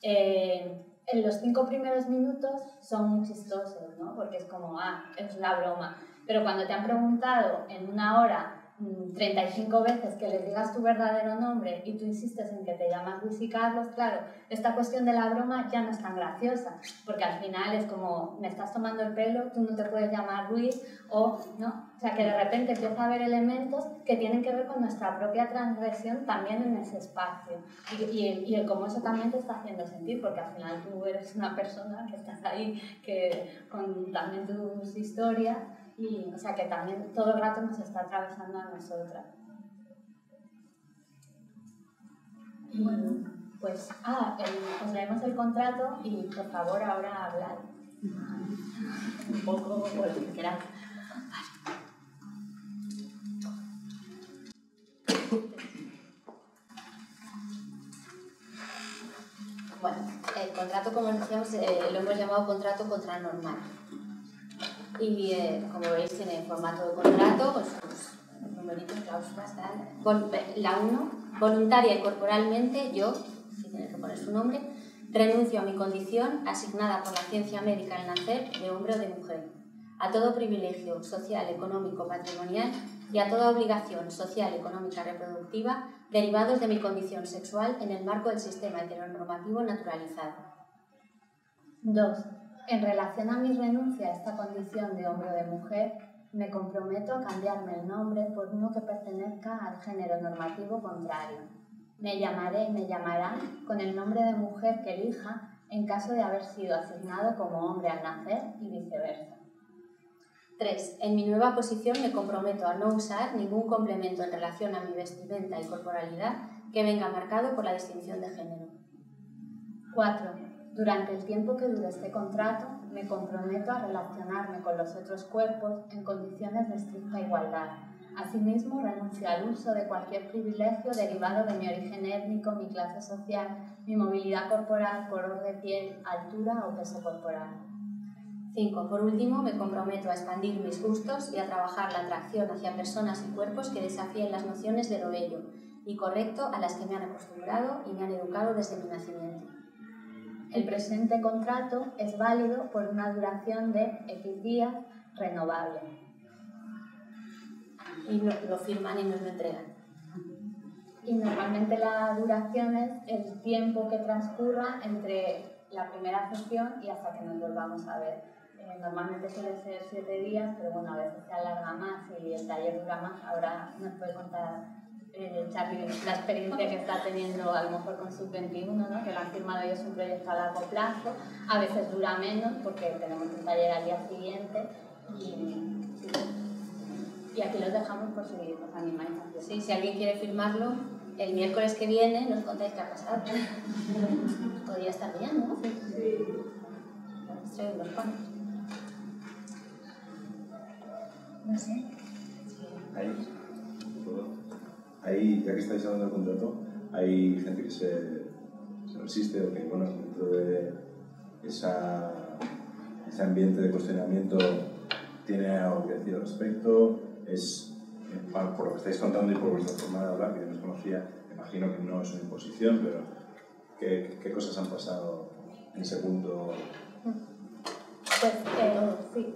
eh, en los cinco primeros minutos son muy chistosos, ¿no? Porque es como, ah, es la broma. Pero cuando te han preguntado en una hora 35 veces que les digas tu verdadero nombre y tú insistes en que te llamas Luis y Carlos, claro, esta cuestión de la broma ya no es tan graciosa, porque al final es como, me estás tomando el pelo, tú no te puedes llamar Luis, o, ¿no? O sea, que de repente empieza a haber elementos que tienen que ver con nuestra propia transgresión también en ese espacio. Y, y el cómo eso también te está haciendo sentir, porque al final tú eres una persona que estás ahí, que con también tus historias, y o sea que también todo el rato nos está atravesando a nosotras. Y pues, ah, el, os leemos el contrato y por favor ahora hablad un poco o lo que. Bueno, el contrato, como decíamos, eh, lo hemos llamado contrato contranormal. Y eh, como veis tiene formato de contrato, con numeritos, cláusulas, tal. La 1, voluntaria y corporalmente, yo, si tiene que poner su nombre, renuncio a mi condición asignada por la ciencia médica al nacer de hombre o de mujer, a todo privilegio social, económico, patrimonial y a toda obligación social, económica, reproductiva derivados de mi condición sexual en el marco del sistema heteronormativo naturalizado. 2. En relación a mi renuncia a esta condición de hombre o de mujer, me comprometo a cambiarme el nombre por uno que pertenezca al género normativo contrario. Me llamaré y me llamarán con el nombre de mujer que elija en caso de haber sido asignado como hombre al nacer y viceversa. 3. En mi nueva posición me comprometo a no usar ningún complemento en relación a mi vestimenta y corporalidad que venga marcado por la distinción de género. 4. Durante el tiempo que dure este contrato, me comprometo a relacionarme con los otros cuerpos en condiciones de estricta igualdad. Asimismo, renuncio al uso de cualquier privilegio derivado de mi origen étnico, mi clase social, mi movilidad corporal, color de piel, altura o peso corporal. 5. Por último, me comprometo a expandir mis gustos y a trabajar la atracción hacia personas y cuerpos que desafíen las nociones de lo bello y correcto a las que me han acostumbrado y me han educado desde mi nacimiento. El presente contrato es válido por una duración de X días renovable. Y no- lo firman y nos lo entregan. Y normalmente la duración es el tiempo que transcurra entre la primera sesión y hasta que nos volvamos a ver. Eh, normalmente suele ser siete días, pero bueno, a veces se alarga más y el taller dura más. Ahora nos puede contar eh, Charlie la experiencia que está teniendo a lo mejor con Sub-21, ¿no? que lo han firmado ellos un proyecto a largo plazo. A veces dura menos porque tenemos un taller al día siguiente y, y aquí los dejamos por si os animáis. Sí, si alguien quiere firmarlo, el miércoles que viene nos contáis qué ha pasado. Podría estar bien, ¿no? Sí, los panos. No sé. Ahí, ¿puedo? Ahí, ya que estáis hablando del contrato, hay gente que se, resiste o que, bueno, dentro de esa, ese ambiente de cuestionamiento tiene algo que decir al respecto. Es, por lo que estáis contando y por vuestra forma de hablar, que yo no os conocía, imagino que no es una imposición, pero ¿qué, qué cosas han pasado en ese punto? Pues sí,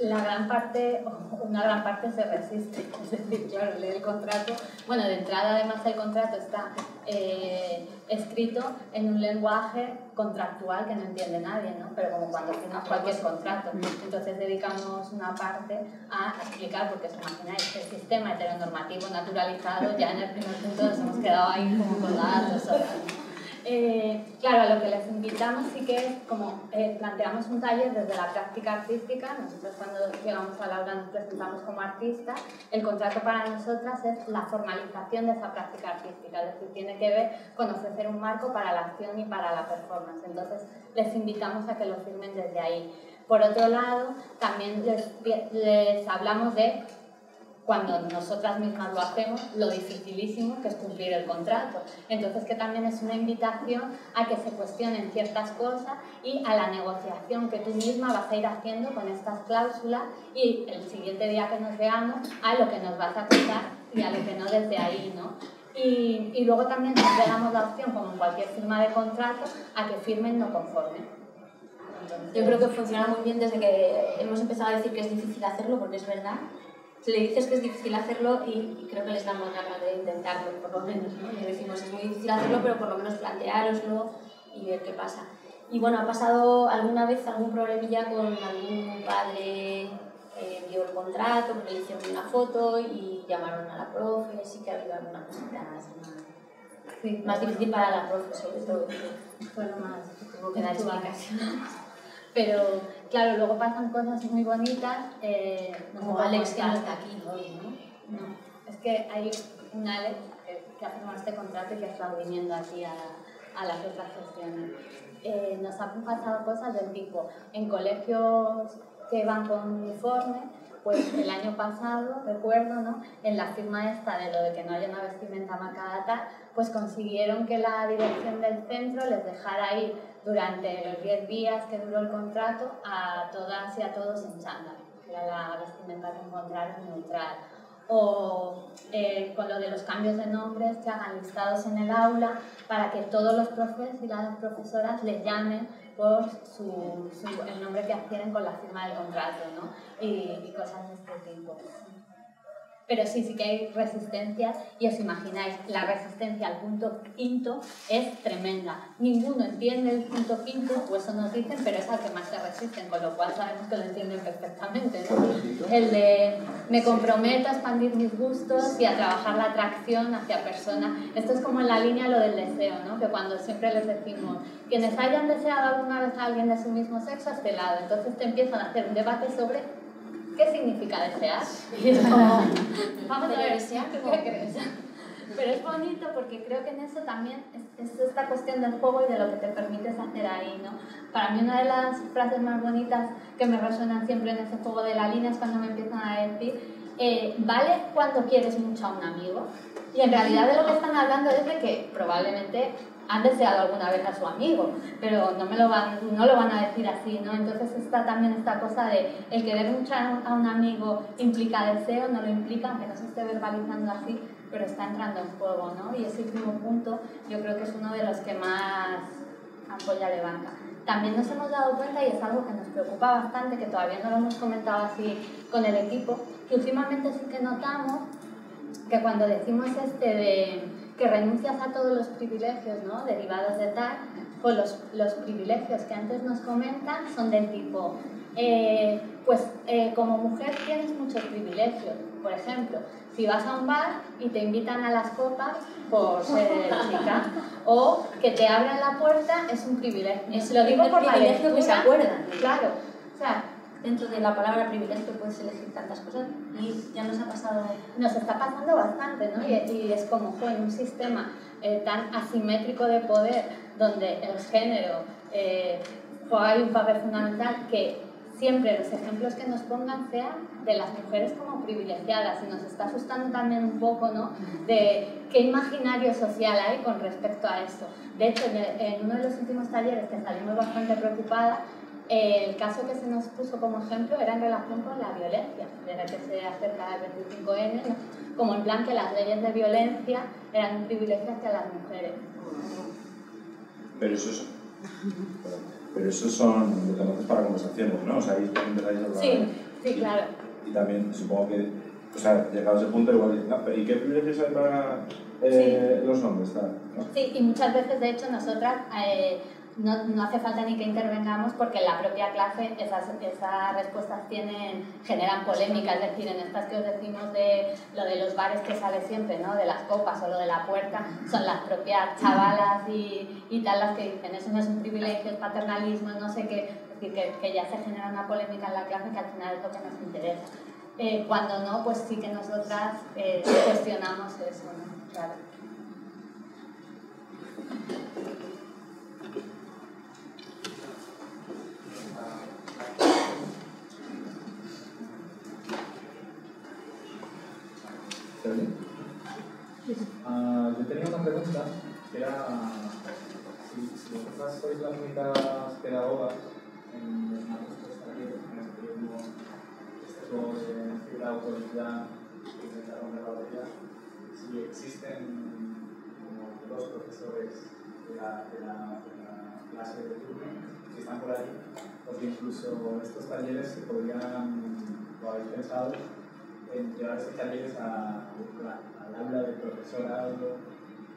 la gran parte, una gran parte se resiste. Es decir, claro, lee el contrato. Bueno, de entrada además el contrato está eh, escrito en un lenguaje contractual que no entiende nadie, ¿no? Pero como cuando firmas cualquier contrato. Entonces dedicamos una parte a explicar, porque os imagináis el sistema heteronormativo naturalizado, ya en el primer punto nos hemos quedado ahí como dos horas. Eh, claro, a lo que les invitamos sí que como eh, planteamos un taller desde la práctica artística. Nosotros cuando llegamos a la aula nos presentamos como artistas. El contrato para nosotras es la formalización de esa práctica artística, es decir, tiene que ver con ofrecer un marco para la acción y para la performance. Entonces les invitamos a que lo firmen desde ahí. Por otro lado, también les, les hablamos de cuando nosotras mismas lo hacemos, lo dificilísimo que es cumplir el contrato. Entonces, que también es una invitación a que se cuestionen ciertas cosas y a la negociación que tú misma vas a ir haciendo con estas cláusulas y el siguiente día que nos veamos, a lo que nos vas a contar y a lo que no desde ahí, ¿no? Y, y luego también nos damos la opción, como en cualquier firma de contrato, a que firmen no conforme. Entonces, Yo creo que funciona muy bien desde que hemos empezado a decir que es difícil hacerlo, porque es verdad. Le dices que es difícil hacerlo y creo que les damos ganas de intentarlo, por lo menos. ¿no? Le decimos es muy difícil hacerlo, pero por lo menos planteároslo y ver qué pasa. Y bueno, ¿ha pasado alguna vez algún problemilla con algún padre que vio el contrato, porque le hicieron una foto y llamaron a la profe? Sí que ha habido alguna cosita así más, sí, más difícil para la profe, sobre todo, que fue lo más tuvo que dar explicaciones. Pero claro, luego pasan cosas muy bonitas. eh, Como Alex, que no está. está aquí hoy, ¿no? No, es que hay un Alex que, ha firmado este contrato y que ha estado viniendo aquí a, a las otras sesiones. Eh, nos han pasado cosas del tipo, en colegios que van con uniforme, pues el año pasado, recuerdo, ¿no? en la firma esta de lo de que no haya una vestimenta marcada tal, pues consiguieron que la dirección del centro les dejara ir durante los 10 días que duró el contrato a todas y a todos en chándal. que era la vestimenta que encontraron neutral. O eh, con lo de los cambios de nombres que hagan listados en el aula para que todos los profes y las profesoras les llamen por su, el nombre que adquieren con la firma del contrato, ¿no? Y cosas de este tipo. Pero sí, sí que hay resistencia y os imagináis, la resistencia al punto quinto es tremenda. Ninguno entiende el punto quinto, o eso nos dicen, pero es al que más se resisten, con lo cual sabemos que lo entienden perfectamente. ¿no? El de me comprometo a expandir mis gustos y a trabajar la atracción hacia personas. Esto es como en la línea lo del deseo, ¿no? que cuando siempre les decimos, quienes hayan deseado alguna vez a alguien de su mismo sexo, este lado. Entonces te empiezan a hacer un debate sobre qué significa desear. Y es como, vamos a ver, ¿qué crees? Pero es bonito porque creo que en eso también es, es esta cuestión del juego y de lo que te permites hacer ahí, ¿no? Para mí una de las frases más bonitas que me resuenan siempre en ese juego de la línea es cuando me empiezan a decir, eh, ¿vale cuando quieres mucho a un amigo? Y en realidad de lo que están hablando es de que probablemente han deseado alguna vez a su amigo, pero no, me lo, van, no lo van a decir así, ¿no? Entonces está también esta cosa de el querer mucho a un amigo implica deseo, no lo implica, aunque no se esté verbalizando así, pero está entrando en juego, ¿no? Y ese último punto yo creo que es uno de los que más ampolla levanta. También nos hemos dado cuenta, y es algo que nos preocupa bastante, que todavía no lo hemos comentado así con el equipo, que últimamente sí que notamos que cuando decimos este de que renuncias a todos los privilegios ¿no? derivados de tal, pues los, los privilegios que antes nos comentan son del tipo, eh, pues eh, como mujer tienes muchos privilegios. Por ejemplo, si vas a un bar y te invitan a las copas por ser chica, o que te abran la puerta es un privilegio. Es Lo digo por la privilegio que se acuerdan. Claro, o sea, Dentro de la palabra privilegio puedes elegir tantas cosas y ya nos ha pasado nos está pasando bastante, ¿no? Y, y es como fue en un sistema eh, tan asimétrico de poder, donde el género eh, juega un papel fundamental, que siempre los ejemplos que nos pongan sean de las mujeres como privilegiadas y nos está asustando también un poco, ¿no? De qué imaginario social hay con respecto a esto. De hecho, en uno de los últimos talleres que salimos bastante preocupada, el caso que se nos puso como ejemplo era en relación con la violencia, era que se acerca el 25N, ¿no? como en plan que las leyes de violencia eran un privilegio hacia las mujeres. Pero eso es. Pero eso son detonantes para conversaciones, ¿no? O sea, ahí empezáis a hablar. Sí, sí, claro. Y también supongo que, o sea, llegado a ese punto, igual dices, "No, pero ¿y qué privilegios hay para eh, los hombres? Tal, ¿no? Sí, y muchas veces, de hecho, nosotras eh, no, no hace falta ni que intervengamos porque en la propia clase esas, esas respuestas tienen, generan polémica. Es decir, en estas que os decimos de lo de los bares que sale siempre, ¿no? de las copas o lo de la puerta, son las propias chavalas y, y tal las que dicen eso no es un privilegio, es paternalismo, no sé qué. Es decir, que, que ya se genera una polémica en la clase que al final es lo que nos interesa. Eh, cuando no, pues sí que nosotras eh, cuestionamos eso, ¿no? Claro. Ah, yo tenía una pregunta que era si, si vosotras sois las únicas pedagogas en los estos talleres en los que hubo este juego de cierta autoridad que intentaron de la autoridad, si existen como dos profesores de la, de la, la clase de turno que están por ahí, porque incluso estos talleres se podrían, lo habéis pensado, en llevar estos talleres a, a- al aula del profesorado,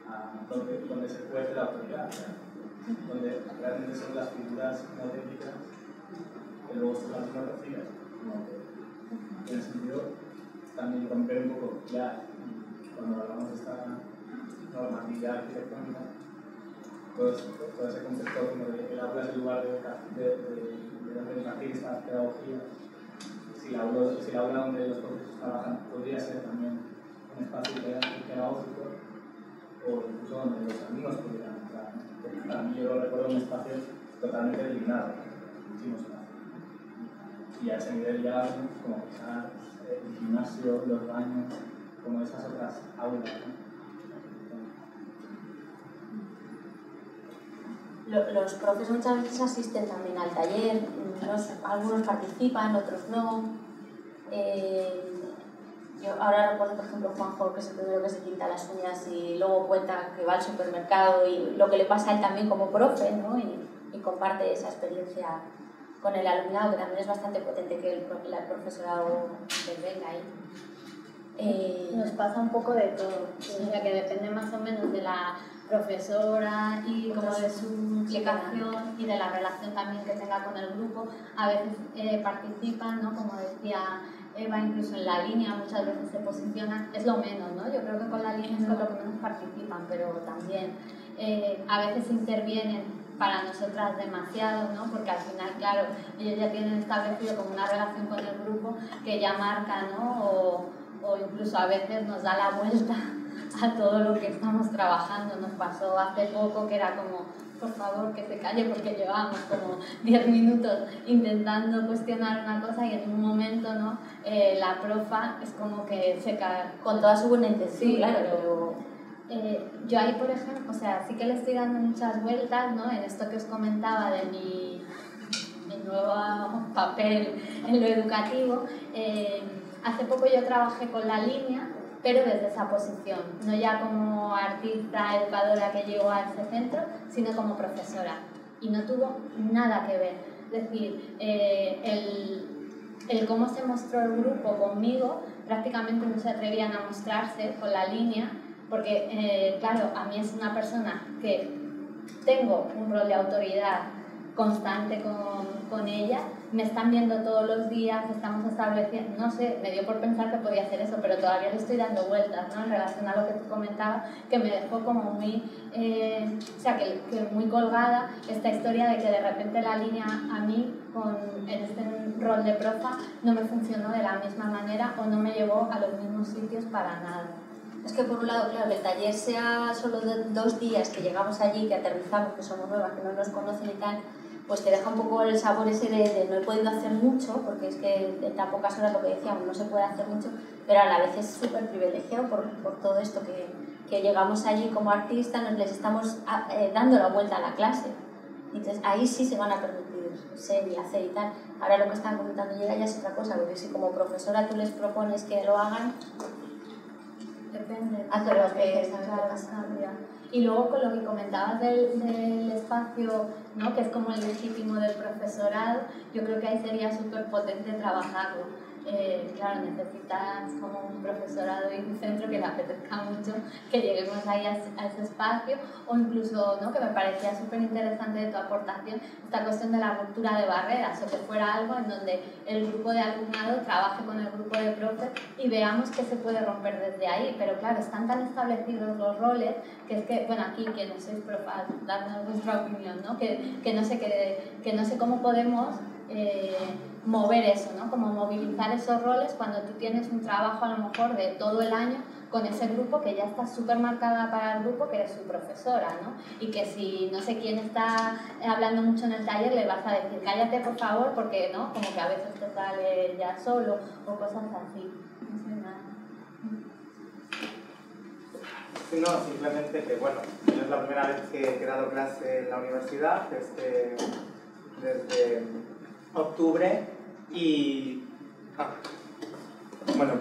a donde, donde se fuerte la autoridad, donde realmente son las figuras modélicas que luego son las que, en el sentido, también romper un poco ya, cuando hablamos de esta normatividad arquitectónica, ese- todo ese concepto como de el aula es el lugar de, de, de, de estas pedagogías si la si la donde los profesores trabajan podría ser también un espacio pedagógico o incluso donde los alumnos pudieran entrar. Porque mí yo lo recuerdo un espacio totalmente eliminado, muchísimo espacio. Y a ese nivel ya como quizás eh, el gimnasio, los baños, como esas otras aulas. Los profes muchas veces asisten también al taller, unos- algunos participan, otros no. eh, yo ahora recuerdo, por ejemplo, Juanjo, que es el primero que se pinta las uñas y luego cuenta que va al supermercado y lo que le pasa a él también como profe, ¿no? Y, y comparte esa experiencia con el alumnado, que también es bastante potente que el, el profesorado intervenga ahí. Eh, Nos pasa un poco de todo, o sea que depende más o menos de la profesora y como de su implicación y de la relación también que tenga con el grupo. A veces eh, participan, ¿no? como decía Eva, incluso en la línea muchas veces se posicionan, es lo menos, ¿no? yo creo que con la línea es con lo que menos participan, pero también eh, a veces intervienen para nosotras demasiado, ¿no? porque al final, claro, ellos ya tienen establecido como una relación con el grupo que ya marca, ¿no? o, o incluso a veces nos da la vuelta a todo lo que estamos trabajando. Nos pasó hace poco que era como, por favor, que se calle porque llevamos como 10 minutos intentando cuestionar una cosa y en un momento, ¿no? Eh, la profa es como que se cae. con toda su buena intención, Sí, claro, pero- Eh, yo ahí, por ejemplo, o sea, sí que le estoy dando muchas vueltas, ¿no? En esto que os comentaba de mi, mi nuevo papel en lo educativo. Eh, hace poco yo trabajé con la línea, pero desde esa posición, no ya como artista, educadora que llegó a ese centro, sino como profesora. Y no tuvo nada que ver. Es decir, eh, el, el cómo se mostró el grupo conmigo, prácticamente no se atrevían a mostrarse con la línea, porque, eh, claro, a mí es una persona que tengo un rol de autoridad constante con, con ella, me están viendo todos los días, estamos estableciendo, no sé, me dio por pensar que podía hacer eso, pero todavía le estoy dando vueltas, ¿no? En relación a lo que tú comentabas, que me dejó como muy, eh, o sea, que, que muy colgada esta historia de que de repente la línea a mí, con, en este rol de profa, no me funcionó de la misma manera o no me llevó a los mismos sitios para nada. Es que por un lado, claro, el taller sea solo de dos días que llegamos allí, que aterrizamos, que somos nuevas, que no nos conocen y tal, pues te deja un poco el sabor ese de, de no he podido hacer mucho, porque es que en tan pocas horas lo que decíamos, no se puede hacer mucho, pero a la vez es súper privilegiado por, por todo esto que, que llegamos allí como artistas, nos les estamos a- eh, dando la vuelta a la clase. Entonces ahí sí se van a permitir ser y hacer y tal. Ahora lo que están comentando llega ya es otra cosa, porque si como profesora tú les propones que lo hagan, Depende. Hace lo que- que cambia. Y luego con lo que comentabas del, del espacio, ¿no? que es como el legítimo del profesorado, yo creo que ahí sería súper potente trabajarlo. Eh, claro, necesitas como un profesorado y un centro que le apetezca mucho que lleguemos ahí a, a ese espacio o incluso, ¿no? que me parecía súper interesante de tu aportación, esta cuestión de la ruptura de barreras o que fuera algo en donde el grupo de alumnado trabaje con el grupo de profes y veamos que se puede romper desde ahí. Pero claro, están tan establecidos los roles que es que, bueno, aquí que no sois profas, dadnos vuestra opinión, ¿no? Que, que, no sé, que, que no sé cómo podemos eh, mover eso, ¿no? Como movilizar esos roles cuando tú tienes un trabajo a lo mejor de todo el año con ese grupo que ya está súper marcada para el grupo, que eres su profesora, ¿no? Y que si no sé quién está hablando mucho en el taller, le vas a decir, cállate por favor, porque, ¿no? Como que a veces te sale ya solo o cosas así. No sé nada. Sí, no, simplemente que, bueno, es la primera vez que he dado clase en la universidad, desde, desde octubre, y... ah, bueno,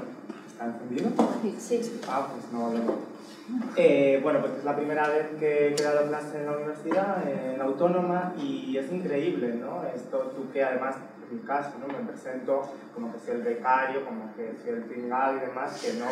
¿está encendido? sí, Ah, pues no, no. Eh, bueno, pues es la primera vez que he dado clase en la universidad, en la autónoma, y es increíble, ¿no? Esto, tú que además, en mi caso, ¿no? Me presento como que soy el becario, como que soy el pringado y demás, que no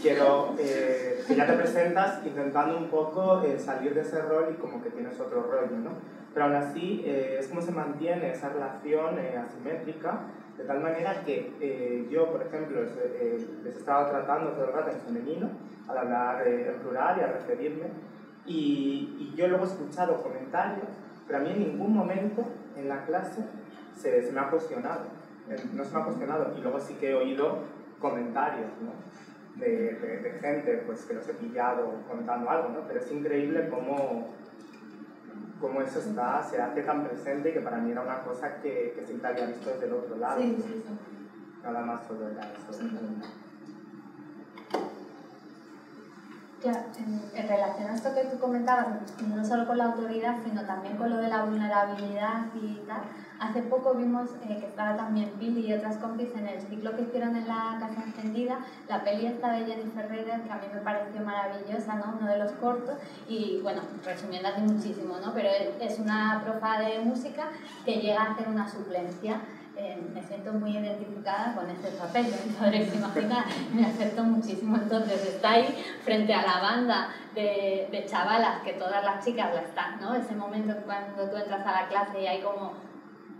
quiero, eh, que ya te presentas intentando un poco eh, salir de ese rol y como que tienes otro rollo, ¿no? Pero aún así, eh, es como se mantiene esa relación eh, asimétrica, de tal manera que eh, yo, por ejemplo, les, eh, estaba tratando todo el rato en femenino, al hablar eh, en plural y al referirme, y, y yo luego he escuchado comentarios, pero a mí en ningún momento en la clase se, se me ha cuestionado, no se me ha cuestionado, y luego sí que he oído comentarios, ¿no? De, de- de gente pues, que los he pillado contando algo, ¿no? Pero es increíble cómo, cómo eso está, se hace tan presente y que para mí era una cosa que, que siempre había visto desde el otro lado. Sí, sí, sí. Nada más solo era eso. Claro, en, relación a esto que tú comentabas, no solo con la autoridad, sino también con lo de la vulnerabilidad y tal, hace poco vimos eh, que estaba también Pili y otras compis en el ciclo que hicieron en la Casa Encendida, la peli esta de Jennifer Reyder, que a mí me pareció maravillosa, ¿no? uno de los cortos, y bueno, resumiendo así muchísimo, ¿no? pero es una profa de música que llega a hacer una suplencia eh, me siento muy identificada con ese papel, no podréis imaginar, me afectó muchísimo. Entonces está ahí frente a la banda de, de chavalas, que todas las chicas la están, ¿no? Ese momento cuando tú entras a la clase y hay como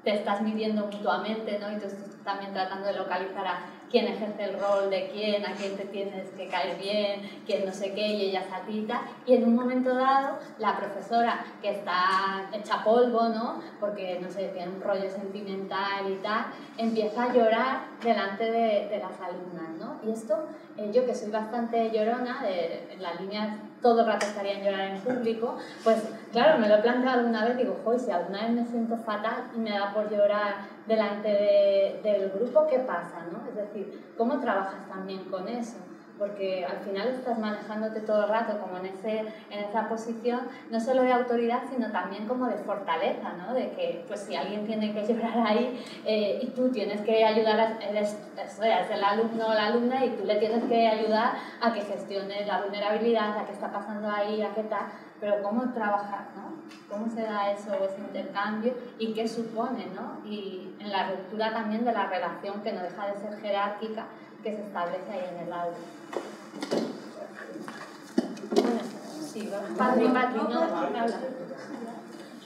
te estás midiendo mutuamente, ¿no? Y tú estás también tratando de localizar a quién ejerce el rol de quién, a quién te tienes que caer bien, quién no sé qué, y ella saltita. Y en un momento dado, la profesora, que está hecha polvo, ¿no? Porque, no sé, tiene un rollo sentimental y tal, empieza a llorar delante de, de las alumnas, ¿no? Y esto, eh, yo que soy bastante llorona, de, en la línea todo el rato estaría en llorar en público, pues claro, me lo he planteado alguna vez, digo, joder, si alguna vez me siento fatal y me da por llorar delante de, del grupo, ¿qué pasa? ¿no? Es decir, ¿cómo trabajas también con eso? Porque al final estás manejándote todo el rato como en, ese, en esa posición, no solo de autoridad, sino también como de fortaleza, ¿no? De que pues si alguien tiene que llorar ahí eh, y tú tienes que ayudar, a, eres, eres, el alumno o la alumna y tú le tienes que ayudar a que gestione la vulnerabilidad, a qué está pasando ahí, a qué tal, pero cómo trabajar, ¿no? ¿Cómo se da eso, ese intercambio y qué supone, ¿no? Y en la ruptura también de la relación que no deja de ser jerárquica que se establece ahí en el aula.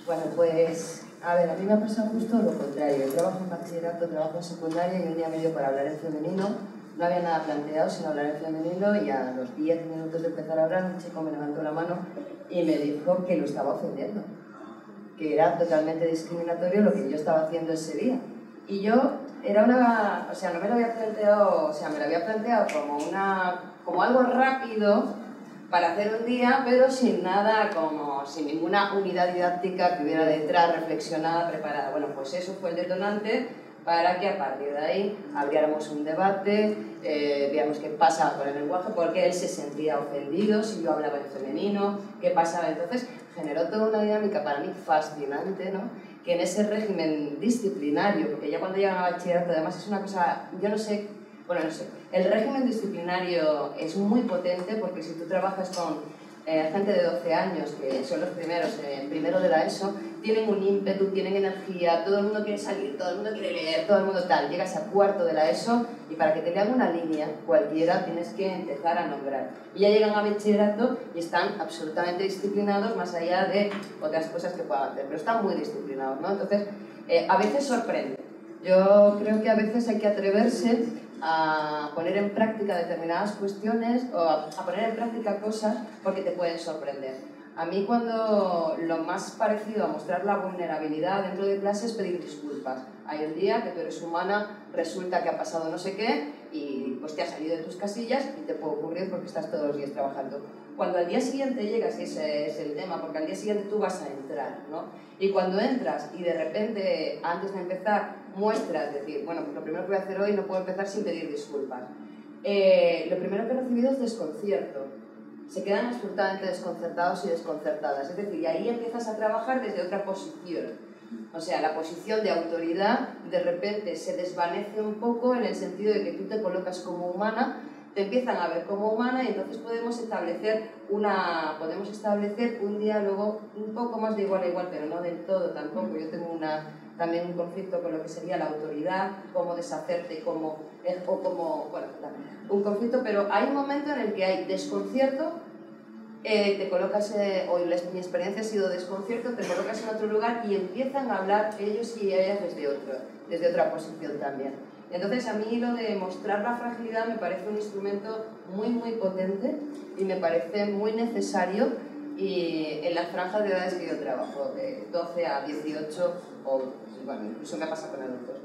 Bueno, pues, a ver, a mí me ha pasado justo lo contrario. Yo trabajo en bachillerato, trabajo en secundaria y un día me dio para hablar en femenino. No había nada planteado sino hablar en femenino y a los 10 minutos de empezar a hablar un chico me levantó la mano y me dijo que lo estaba ofendiendo, que era totalmente discriminatorio lo que yo estaba haciendo ese día. Y yo era una, o sea, no me lo había planteado, o sea, me lo había planteado como una, como algo rápido para hacer un día, pero sin nada, como sin ninguna unidad didáctica que hubiera detrás, reflexionada, preparada. Bueno, pues eso fue el detonante para que a partir de ahí abriéramos un debate, eh, veamos qué pasaba con el lenguaje, porque él se sentía ofendido si yo hablaba en femenino, qué pasaba. Entonces generó toda una dinámica para mí fascinante, ¿no? Que en ese régimen disciplinario, porque ya cuando llegan a bachillerato además es una cosa, yo no sé, bueno, no sé, el régimen disciplinario es muy potente porque si tú trabajas con eh, gente de 12 años, que son los primeros, en primero de la ESO, tienen un ímpetu, tienen energía, todo el mundo quiere salir, todo el mundo quiere leer, todo el mundo tal. Llegas a cuarto de la ESO y para que te lean una línea cualquiera tienes que empezar a nombrar. Y ya llegan a bachillerato y están absolutamente disciplinados más allá de otras cosas que puedan hacer, pero están muy disciplinados, ¿no? Entonces, eh, a veces sorprende. Yo creo que a veces hay que atreverse a poner en práctica determinadas cuestiones o a, poner en práctica cosas porque te pueden sorprender. A mí cuando lo más parecido a mostrar la vulnerabilidad dentro de clase es pedir disculpas. Hay un día que tú eres humana, resulta que ha pasado no sé qué y pues te has salido de tus casillas y te puede ocurrir porque estás todos los días trabajando. Cuando al día siguiente llegas, ese es el tema, porque al día siguiente tú vas a entrar, ¿no? Y cuando entras y de repente, antes de empezar, muestras, decir, bueno, pues lo primero que voy a hacer hoy no puedo empezar sin pedir disculpas. Eh, lo primero que he recibido es desconcierto se quedan absolutamente desconcertados y desconcertadas. Es decir, y ahí empiezas a trabajar desde otra posición. O sea, la posición de autoridad de repente se desvanece un poco en el sentido de que tú te colocas como humana, te empiezan a ver como humana y entonces podemos establecer, una, podemos establecer un diálogo un poco más de igual a igual, pero no del todo tampoco. Yo tengo una, también un conflicto con lo que sería la autoridad, cómo deshacerte, cómo, o cómo, bueno, un conflicto, pero hay un momento en el que hay desconcierto, eh, te colocas, eh, o mi experiencia ha sido desconcierto, te colocas en otro lugar y empiezan a hablar ellos y ellas desde, otro, desde otra posición también. Entonces a mí lo de mostrar la fragilidad me parece un instrumento muy muy potente y me parece muy necesario y en las franjas de edades que yo trabajo, de 12 a 18 o bueno, incluso me pasa con adultos.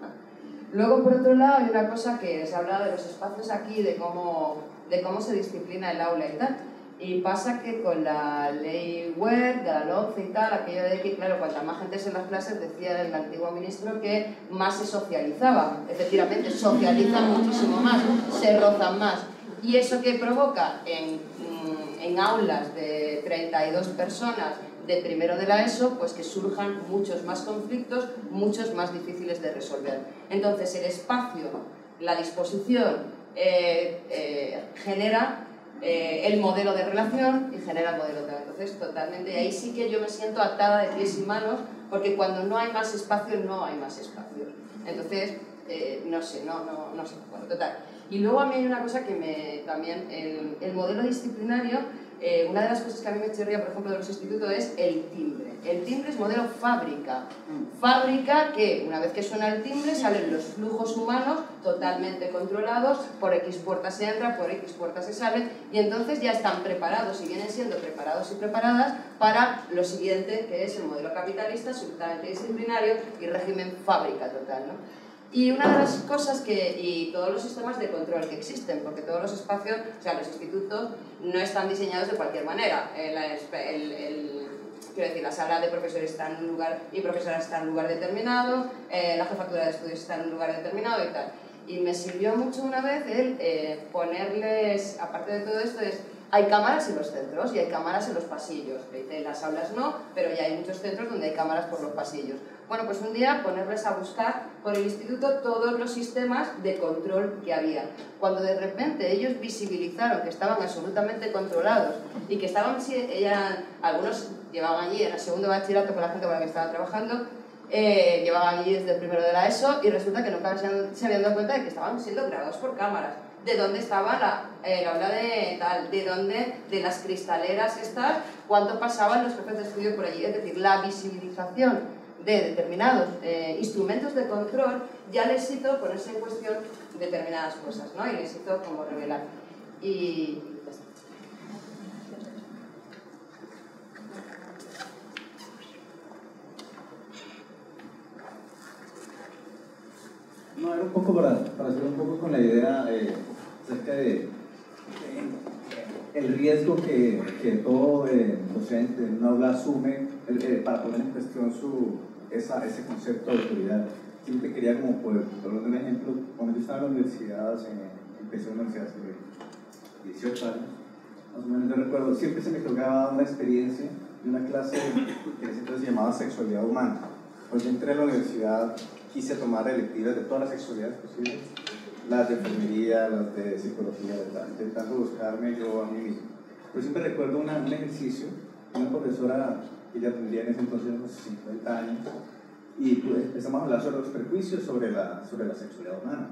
Luego, por otro lado, hay una cosa que se ha hablado de los espacios aquí, de cómo, de cómo se disciplina el aula y tal. Y pasa que con la ley web, de la LOCE y tal, aquello de que, claro, cuanta más gente en las clases, decía el antiguo ministro que más se socializaba. Efectivamente, socializan muchísimo más, se rozan más. ¿Y eso qué provoca? En, mm, en aulas de 32 personas de primero de la ESO, pues que surjan muchos más conflictos, muchos más difíciles de resolver. Entonces, el espacio, la disposición, eh, eh, genera eh, el modelo de relación y genera el modelo de... Entonces, totalmente, ahí sí que yo me siento atada de pies y manos, porque cuando no hay más espacio, no hay más espacio. Entonces, no sé, no, no, no sé, bueno, total. Y luego a mí hay una cosa que me, también, el, el modelo disciplinario eh, una de las cosas que a mí me chirría, por ejemplo, de los institutos es el timbre. El timbre es modelo fábrica. Fábrica que, una vez que suena el timbre, salen los flujos humanos totalmente controlados, por X puertas se entra, por X puertas se sale, y entonces ya están preparados y vienen siendo preparados y preparadas para lo siguiente, que es el modelo capitalista, absolutamente disciplinario y régimen fábrica total. ¿no? Y una de las cosas que, y todos los sistemas de control que existen, porque todos los espacios, o sea, los institutos no están diseñados de cualquier manera. El, el, quiero decir, la sala de profesores está en un lugar y profesoras está en un lugar determinado, eh, la jefatura de estudios está en un lugar determinado y tal. Y me sirvió mucho una vez el eh, ponerles, aparte de todo esto, es hay cámaras en los centros y hay cámaras en los pasillos. En las aulas no, pero ya hay muchos centros donde hay cámaras por los pasillos. Bueno, pues un día ponerles a buscar por el instituto todos los sistemas de control que había. Cuando de repente ellos visibilizaron que estaban absolutamente controlados y que estaban, eran, algunos llevaban allí el segundo bachillerato con la gente con la que estaba trabajando, eh, llevaban allí desde el primero de la ESO y resulta que nunca se habían dado cuenta de que estaban siendo grabados por cámaras de dónde estaba la, eh, la de tal, de dónde, de las cristaleras estas, cuánto pasaban los jefes de estudio por allí. Es decir, la visibilización de determinados eh, instrumentos de control ya les ponerse en cuestión determinadas cosas, ¿no? Y les como revelar. Y No, era un poco para, para hacer un poco con la idea eh, acerca de el riesgo que, que todo eh, docente en una aula asume eh, para poner en cuestión su, esa, ese concepto de autoridad. Siempre quería como poder, por un ejemplo, cuando yo estaba en la universidad, empecé en la universidad hace 18 años, más o menos yo recuerdo, siempre se me colgaba una experiencia de una clase que en ese entonces se llamaba sexualidad humana. Cuando yo entré a la universidad quise tomar electivas de todas las sexualidades posibles las de enfermería, las de psicología, ¿verdad? intentando buscarme yo a mí mismo. Pero siempre recuerdo una, un ejercicio, una profesora ya tendría en ese entonces unos 50 años, y pues empezamos a hablar sobre los prejuicios sobre la, sobre la sexualidad humana.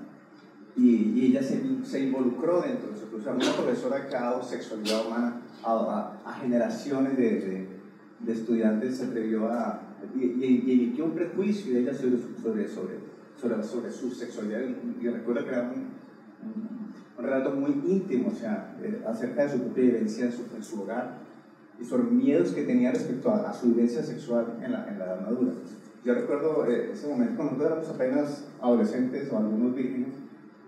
Y, y ella se, se, involucró dentro de eso. O sea, una profesora que ha dado sexualidad humana a, a, generaciones de, de, de, estudiantes se atrevió a. y, y, emitió un prejuicio de ella sobre, sobre, sobre sobre, sobre su sexualidad y recuerdo que era un, un, relato muy íntimo, o sea, eh, acerca de su propia vivencia en su, en su, hogar y sobre miedos que tenía respecto a, su vivencia sexual en la, en la edad madura. Yo recuerdo eh, ese momento cuando nosotros éramos apenas adolescentes o algunos vírgenes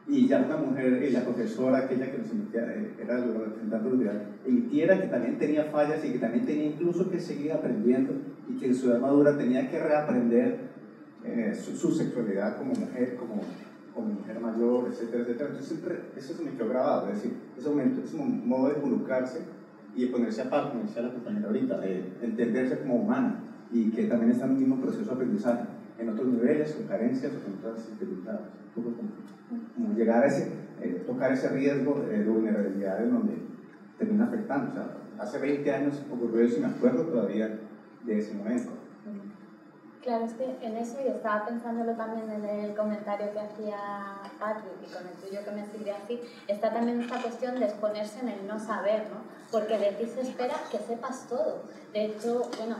y ya una mujer, la profesora, aquella que nos emitía, eh, era la representante mundial, emitiera que también tenía fallas y que también tenía incluso que seguir aprendiendo y que en su edad madura tenía que reaprender eh, su, sexualidad como mujer, como, como mujer mayor, etcétera, etcétera. Entonces siempre eso se me quedó grabado, es decir, ese momento es un modo de involucrarse y ponerse aparte, como decía la compañera ahorita, de entenderse como humana y que también está en un mismo proceso de aprendizaje, en otros niveles, con carencias o con otras dificultades. Como, como, llegar a ese, eh, tocar ese riesgo de vulnerabilidad en donde termina afectando. O sea, hace 20 años ocurrió eso y acuerdo todavía de ese momento. Claro, es que en eso yo estaba pensándolo también en el comentario que hacía Patrick y con el tuyo que me sirve así, está también esta cuestión de exponerse en el no saber, ¿no? Porque de ti se espera que sepas todo. De hecho, bueno,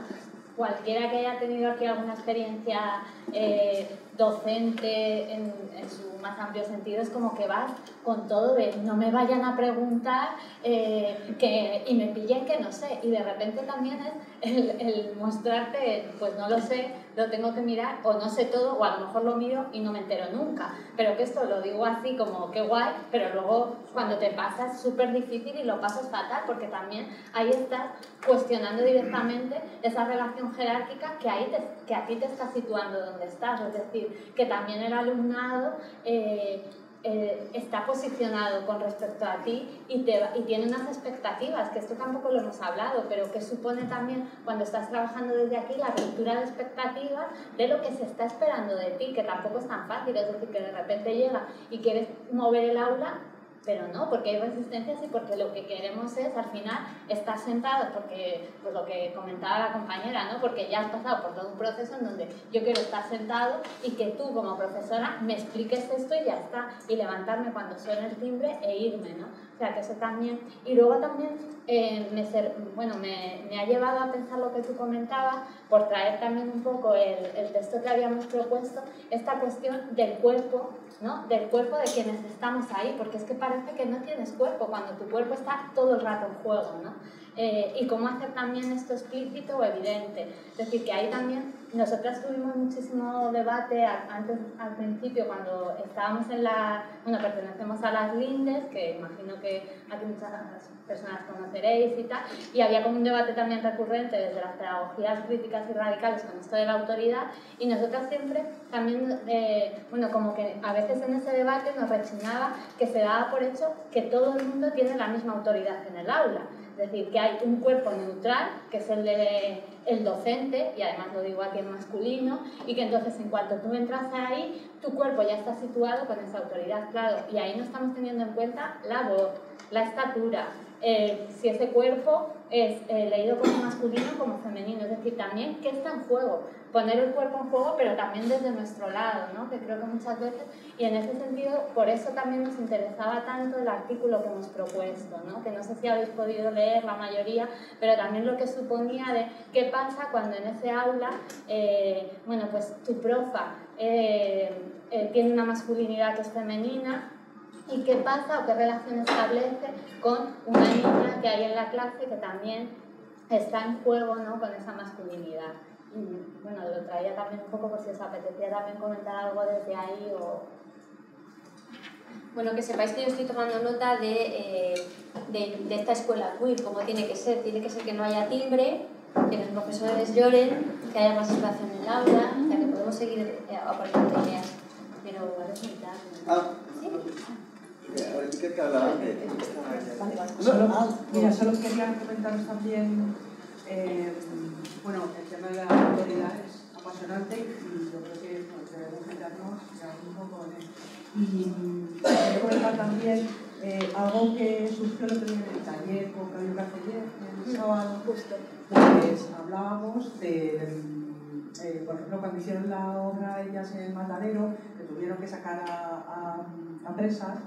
cualquiera que haya tenido aquí alguna experiencia eh, docente en, su más amplio sentido es como que vas con todo de no me vayan a preguntar eh, que, y me pillen que no sé y de repente también es el, mostrarte pues no lo sé lo tengo que mirar o no sé todo o a lo mejor lo miro y no me entero nunca. Pero que esto lo digo así como que guay pero luego cuando te pasa es súper difícil y lo pasas fatal porque también ahí estás cuestionando directamente esa relación jerárquica que, ahí que a ti te está situando donde estás. Es decir que también el alumnado eh, eh, está posicionado con respecto a ti y, te, y tiene unas expectativas, que esto tampoco lo hemos hablado, pero que supone también cuando estás trabajando desde aquí la ruptura de expectativas de lo que se está esperando de ti, que tampoco es tan fácil, es decir, que de repente llega y quieres mover el aula pero no, porque hay resistencias y porque lo que queremos es al final estar sentados, porque pues lo que comentaba la compañera, ¿no? porque ya has pasado por todo un proceso en donde yo quiero estar sentado y que tú como profesora me expliques esto y ya está, y levantarme cuando suene el timbre e irme, ¿no? Sea, que eso también. Y luego también eh, me, bueno, me, me, ha llevado a pensar lo que tú comentabas, por traer también un poco el, el texto que habíamos propuesto, esta cuestión del cuerpo, ¿no? Del cuerpo de quienes estamos ahí, porque es que parece que no tienes cuerpo cuando tu cuerpo está todo el rato en juego, ¿no? Eh, y cómo hacer también esto explícito o evidente. Es decir, que ahí también nosotras tuvimos muchísimo debate antes, al principio, cuando estábamos en la. Bueno, pertenecemos a las Lindes, que imagino que aquí muchas personas conoceréis y tal, y había como un debate también recurrente desde las pedagogías críticas y radicales con esto de la autoridad, y nosotras siempre también, eh, bueno, como que a veces en ese debate nos rechinaba que se daba por hecho que todo el mundo tiene la misma autoridad en el aula. Es decir, que hay un cuerpo neutral, que es el de el docente, y además lo digo aquí en masculino, y que entonces en cuanto tú entras ahí, tu cuerpo ya está situado con esa autoridad, claro, y ahí no estamos teniendo en cuenta la voz, la estatura, eh, si ese cuerpo es eh, leído como masculino o como femenino, es decir, también qué está en juego, poner el cuerpo en juego, pero también desde nuestro lado, ¿no? que creo que muchas veces, y en ese sentido, por eso también nos interesaba tanto el artículo que hemos propuesto, ¿no? que no sé si habéis podido leer la mayoría, pero también lo que suponía de qué pasa cuando en ese aula, eh, bueno, pues tu profa tiene una masculinidad que es femenina, y qué pasa o qué relación establece con una niña que hay en la clase que también está en juego ¿no? con esa masculinidad. Y bueno, lo traía también un poco por si os apetecía también comentar algo desde ahí o... Bueno, que sepáis que yo estoy tomando nota de, eh, de, de, esta escuela queer, como tiene que ser. Tiene que ser que no haya timbre, que los profesores lloren, que haya más espacio en el aula, o sea que podemos seguir eh, aportando ideas. Pero a ver ¿Sí? Solo, mira, solo quería comentaros también, eh, bueno, el tema de la autoridad es apasionante y yo creo que bueno, debemos centrarnos un poco en él. Y quería comentar también eh, algo que surgió el otro día en el taller con Claudio Caceller, el sábado, pues hablábamos de, eh, por ejemplo, cuando hicieron la obra Ellas en el Matadero, que tuvieron que sacar a, a, a presas,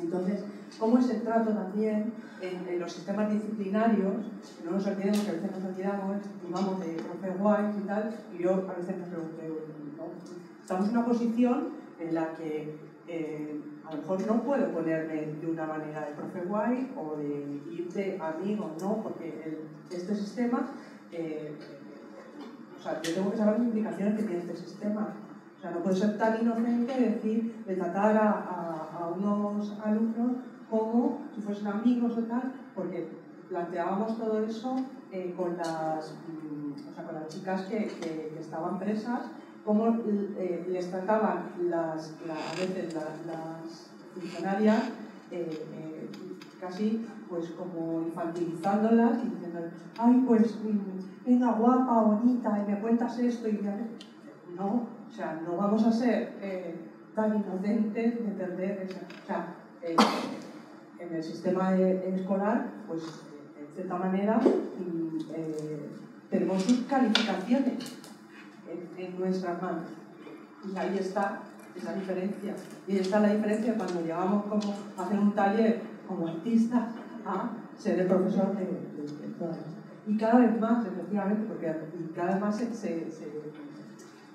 entonces, ¿cómo es el trato también en, los sistemas disciplinarios? No nos olvidemos que a veces nos olvidamos vamos de profe guay y tal, y yo a veces me pregunto, ¿no? estamos en una posición en la que eh, a lo mejor no puedo ponerme de una manera de profe guay o de ir de amigo, ¿no? Porque el, este sistema, eh, o sea, yo tengo que saber las implicaciones que tiene este sistema. O sea, no puedo ser tan inocente de decir, de tratar a, a, a unos alumnos como si fuesen amigos o tal, porque planteábamos todo eso eh, con, las, mm, o sea, con las chicas que, que, estaban presas, cómo eh, les trataban las, la, a veces la, las funcionarias eh, casi pues como infantilizándolas y diciendo, ay pues mm, venga guapa, bonita, y me cuentas esto y me No, o sea, no vamos a ser tan inocentes de perder esa... O sea, eh, en el sistema escolar, pues en cierta manera mm, eh, tenemos sus calificaciones en, nuestras manos. Y ahí está esa diferencia. Y está la diferencia cuando llegamos como a hacer un taller como artista a ser el profesor de, de, de todas. Y cada vez más, efectivamente, porque y cada vez más se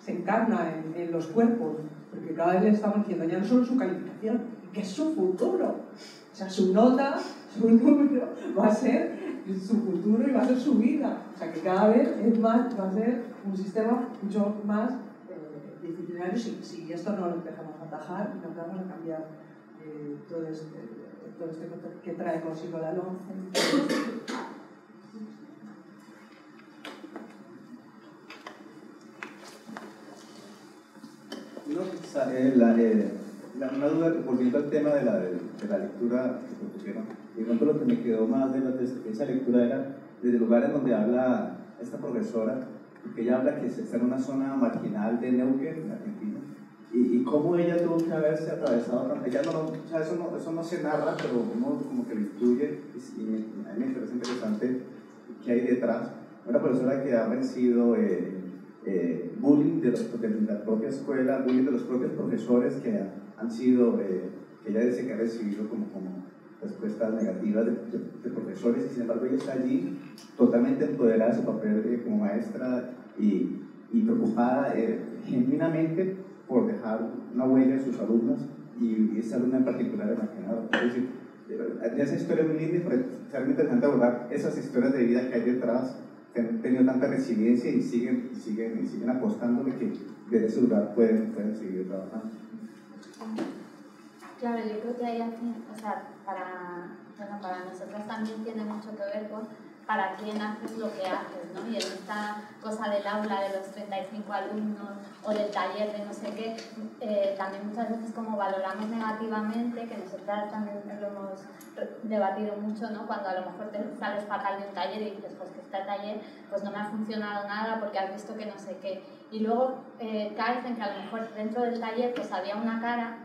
se encarna en, los cuerpos, porque cada vez le estamos diciendo ya no solo su calificación, que es su futuro. O sea, su nota, su número, va a ser su futuro y va a ser su vida. O sea, que cada vez es más, va a ser un sistema mucho más eh, disciplinario si, si, esto no lo empezamos a atajar y no empezamos a cambiar eh, todo, este, todo este que trae consigo la LONCE. La, eh, la- una duda, volviendo al tema de la, de, la lectura que propusieron, pronto lo que me quedó más de, esa lectura era desde lugares donde habla esta profesora, que ella habla que está en una zona marginal de Neuquén, en Argentina, y, y cómo ella tuvo que haberse atravesado, ella no, o sea, eso, no, eso no se narra, pero uno como que lo intuye, y, y a mí me parece interesante qué hay detrás. Una profesora que ha vencido eh, eh, bullying de, los- de la propia escuela, bullying de los propios profesores que ha- han sido, eh, que ella dice que ha recibido como, como respuestas negativas de, de- de profesores y sin embargo ella está allí totalmente empoderada de su papel eh, como maestra y, y preocupada eh, genuinamente por dejar una huella en sus alumnos y, y esa alumna en particular imaginado. Es decir, esa historia es muy linda y muy interesante abordar esas historias de vida que hay detrás que tenido tanta resiliencia y siguen, y siguen, y siguen apostándole que desde ese lugar pueden, seguir trabajando. Claro, yo creo que ahí o sea, para, bueno, para nosotras también tiene mucho que ver con para quién haces lo que haces, ¿no? Y en esta cosa del aula de los 35 alumnos o del taller de no sé qué, eh, también muchas veces como valoramos negativamente, que nosotras también lo hemos debatido mucho, ¿no? Cuando a lo mejor te sales fatal de un taller y dices, pues que este taller pues no me ha funcionado nada porque has visto que no sé qué. Y luego eh, caes en que a lo mejor dentro del taller pues había una cara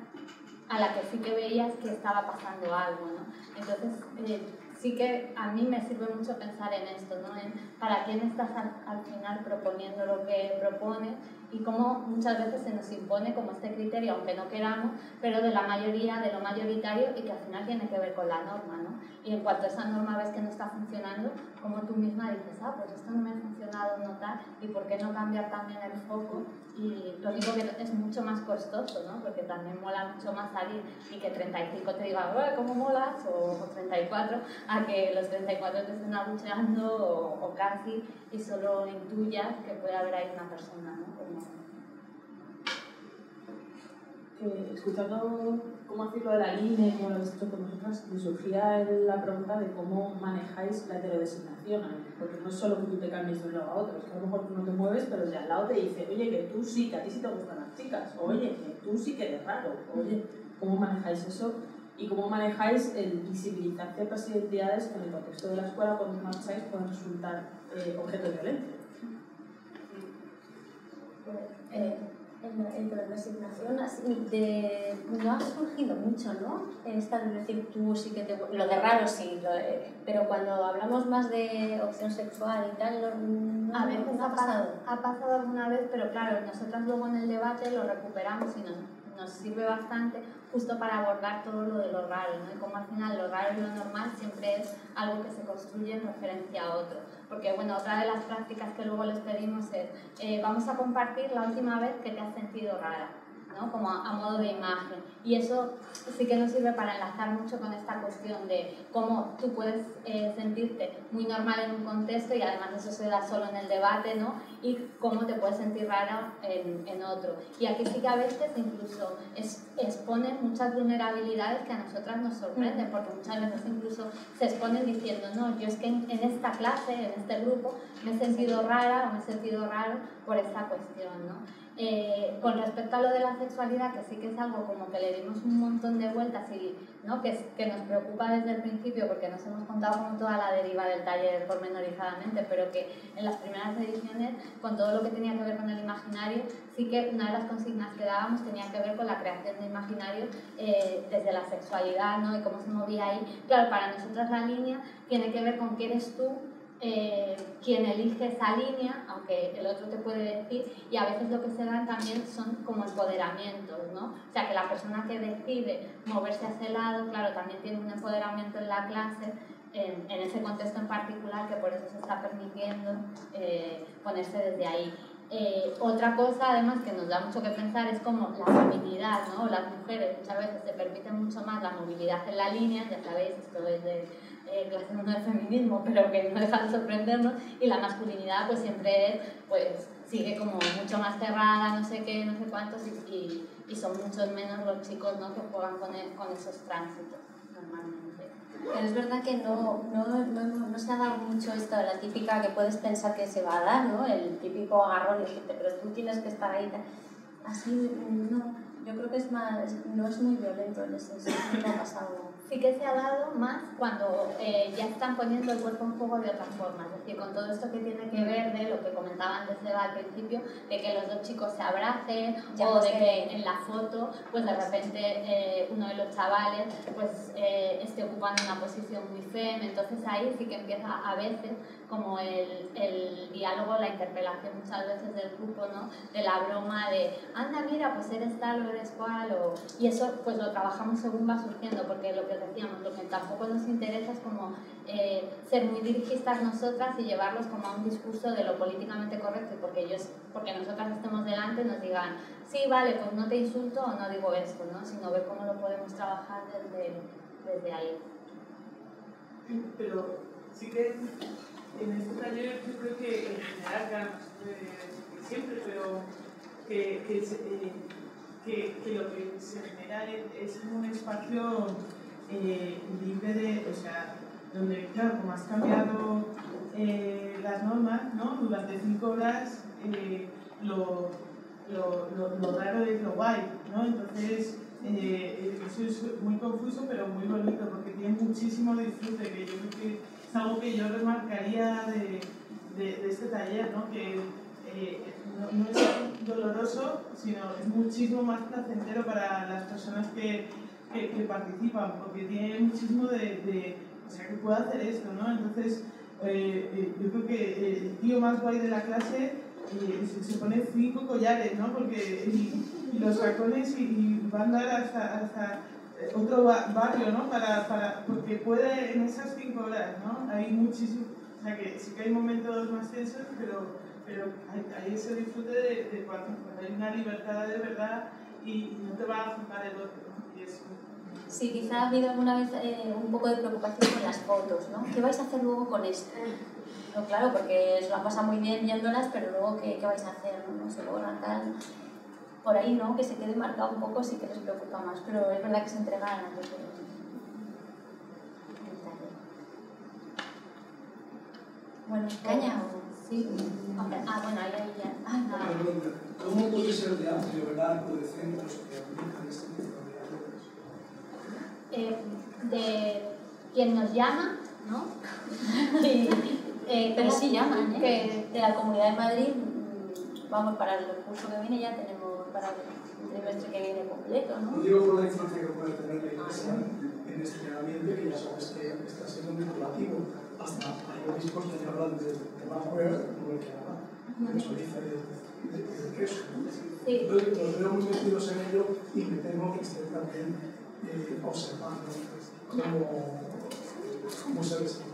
a la que sí que veías que estaba pasando algo, ¿no? Entonces, eh, sí que a mí me sirve mucho pensar en esto, ¿no? En para quién estás al, al final proponiendo lo que propones y cómo muchas veces se nos impone como este criterio, aunque no queramos, pero de la mayoría, de lo mayoritario y que al final tiene que ver con la norma, ¿no? Y en cuanto a esa norma ves que no está funcionando, como tú misma dices, ah, pues esto no me ha funcionado notar y por qué no cambiar también el foco y lo único que es mucho más costoso, ¿no? Porque también mola mucho más salir y que 35 te diga, "Ué, ¿cómo molas? O, o 34, a que los 34 te estén abucheando o, o casi y solo intuyas que puede haber ahí una persona, ¿no? Como- que escuchando cómo hacéis lo de la línea y cómo lo habéis hecho con nosotras, me surgía la pregunta de cómo manejáis la heterodesignación, porque no es solo que tú te cambies de un lado a otro, es que a lo mejor tú no te mueves, pero de al lado te dice, oye, que tú sí, que a ti sí te gustan las chicas, oye, que tú sí que eres raro, oye, ¿cómo manejáis eso? Y cómo manejáis el visibilizar ciertas identidades que en el contexto de la escuela, cuando marcháis, pueden resultar eh, objeto de violencia. eh, en, en la resignación así de, no ha surgido mucho, ¿no? Esta de decir tú sí que te... Lo de raro sí, lo de- pero cuando hablamos más de opción sexual y tal, no, A veces no ha pasado, ha pasado alguna vez, pero claro, nosotras luego en el debate lo recuperamos y nos, nos sirve bastante justo para abordar todo lo de lo raro, ¿no? Y como al final lo raro y lo normal siempre es algo que se construye en referencia a otro. Porque bueno, otra de las prácticas que luego les pedimos es, eh, vamos a compartir la última vez que te has sentido rara. ¿No? como a, modo de imagen. Y eso sí que nos sirve para enlazar mucho con esta cuestión de cómo tú puedes eh, sentirte muy normal en un contexto y además eso se da solo en el debate, ¿no? Y cómo te puedes sentir rara en, otro. Y aquí sí que a veces incluso es, exponen muchas vulnerabilidades que a nosotras nos sorprenden, porque muchas veces incluso se exponen diciendo, no, yo es que en, en esta clase, en este grupo, me he sentido rara o me he sentido raro por esta cuestión, ¿no? Eh, con respecto a lo de la sexualidad, que sí que es algo como que le dimos un montón de vueltas y ¿no? que, que nos preocupa desde el principio porque nos hemos contado como toda la deriva del taller pormenorizadamente, pero que en las primeras ediciones, con todo lo que tenía que ver con el imaginario, sí que una de las consignas que dábamos tenía que ver con la creación de imaginario eh, desde la sexualidad ¿no? y cómo se movía ahí. Claro, para nosotras la línea tiene que ver con quién eres tú eh, quien elige esa línea, aunque el otro te puede decir, y a veces lo que se dan también son como empoderamientos, ¿no? O sea, que la persona que decide moverse hacia ese lado, claro, también tiene un empoderamiento en la clase, en, en ese contexto en particular, que por eso se está permitiendo eh, ponerse desde ahí. Eh, otra cosa, además, que nos da mucho que pensar es como la movilidad, ¿no? Las mujeres muchas veces se permiten mucho más la movilidad en la línea, ya sabéis, esto es de eh, 1 de feminismo, pero que no deja de sorprendernos, y la masculinidad pues siempre es, pues sigue como mucho más cerrada, no sé qué, no sé cuántos, y, y, y son muchos menos los chicos ¿no? que juegan con, el- con esos tránsitos normalmente. Pero es verdad que no, no, no, no se ha dado mucho esto de la típica que puedes pensar que se va a dar, ¿no? El típico agarrón y decirte, pero tú tienes que estar ahí. Así, no. Yo creo que es más, no es muy violento en ese sentido, no ha pasado. Sí que se ha dado más cuando eh, ya están poniendo el cuerpo en juego de otra forma, es decir, con todo esto que tiene que ver de lo que comentaban desde al principio, de que los dos chicos se abracen Ya o no de que en la foto, pues de repente eh, uno de los chavales pues eh, esté ocupando una posición muy fem, entonces ahí sí que empieza a veces como el, el diálogo, la interpelación muchas veces del grupo, ¿no? De la broma de, anda, mira, pues eres tal o eres cual, o... y eso pues lo trabajamos según va surgiendo, porque lo que decíamos, lo que tampoco nos interesa es como eh, ser muy dirigistas nosotras y llevarlos como a un discurso de lo políticamente correcto, porque ellos, porque nosotras estemos delante nos digan, sí, vale, pues no te insulto o no digo esto, ¿no? Sino ver cómo lo podemos trabajar desde, desde ahí. Pero sí que en este taller yo creo que en general, eh, siempre, pero que, que, eh, que, que lo que se genera es, es un espacio eh, de, o sea, donde, claro, como has cambiado eh, las normas, ¿no? Durante cinco horas eh, lo, lo, lo, raro es lo guay, ¿no? Entonces, eh, eso es muy confuso, pero muy bonito, porque tiene muchísimo disfrute, que yo creo que es algo que yo remarcaría de, de, este taller, ¿no? Que no, no es doloroso, sino es muchísimo más placentero para las personas que, que, participan, porque tiene muchísimo de, de, o sea, que puedo hacer esto, ¿no? Entonces, eh, eh, yo creo que el tío más guay de la clase eh, se, se pone cinco collares, ¿no? Porque, y, los sacones y, y va a andar hasta, hasta eh, otro ba- barrio, ¿no? Para, para, porque puede en esas cinco horas, ¿no? Hay muchísimo, o sea que sí que hay momentos más tensos, pero, pero hay ese disfrute de, de cuando, hay una libertad de verdad y, no te va a juzgar el otro. Sí, quizá ha habido alguna vez eh, un poco de preocupación con las fotos, ¿no? ¿Qué vais a hacer luego con esto? No, claro, porque os la pasa muy bien viéndolas, pero luego, ¿qué, qué vais a hacer? ¿No? ¿Se borran tal? Por ahí, ¿no? Que se quede marcado un poco sí que les preocupa más, pero es verdad que se entregan antes de... Bueno, caña o... Sí. Ah, bueno, ahí, ahí ya. Ah, nada. ¿Cómo puede ser de amplio el arco de centros que aplican este tipo? Eh, de quien nos llama, ¿no? Y, eh, Pero ¿cómo? sí llaman, ¿eh? Que- De la Comunidad de Madrid, mm, vamos, para el curso que viene ya tenemos, para el trimestre que viene completo, Lo ¿no? digo por la influencia que puede tener la Iglesia en este ambiente que ya sabes que está siendo muy relativo. Hasta hay obispos que hablan de tema queer, como el que habla, que eso dice de, de, de queso. Sí. Entonces los veo muy metidos en ello y me temo que estén también eh, observando cómo, cómo se desenvuelve.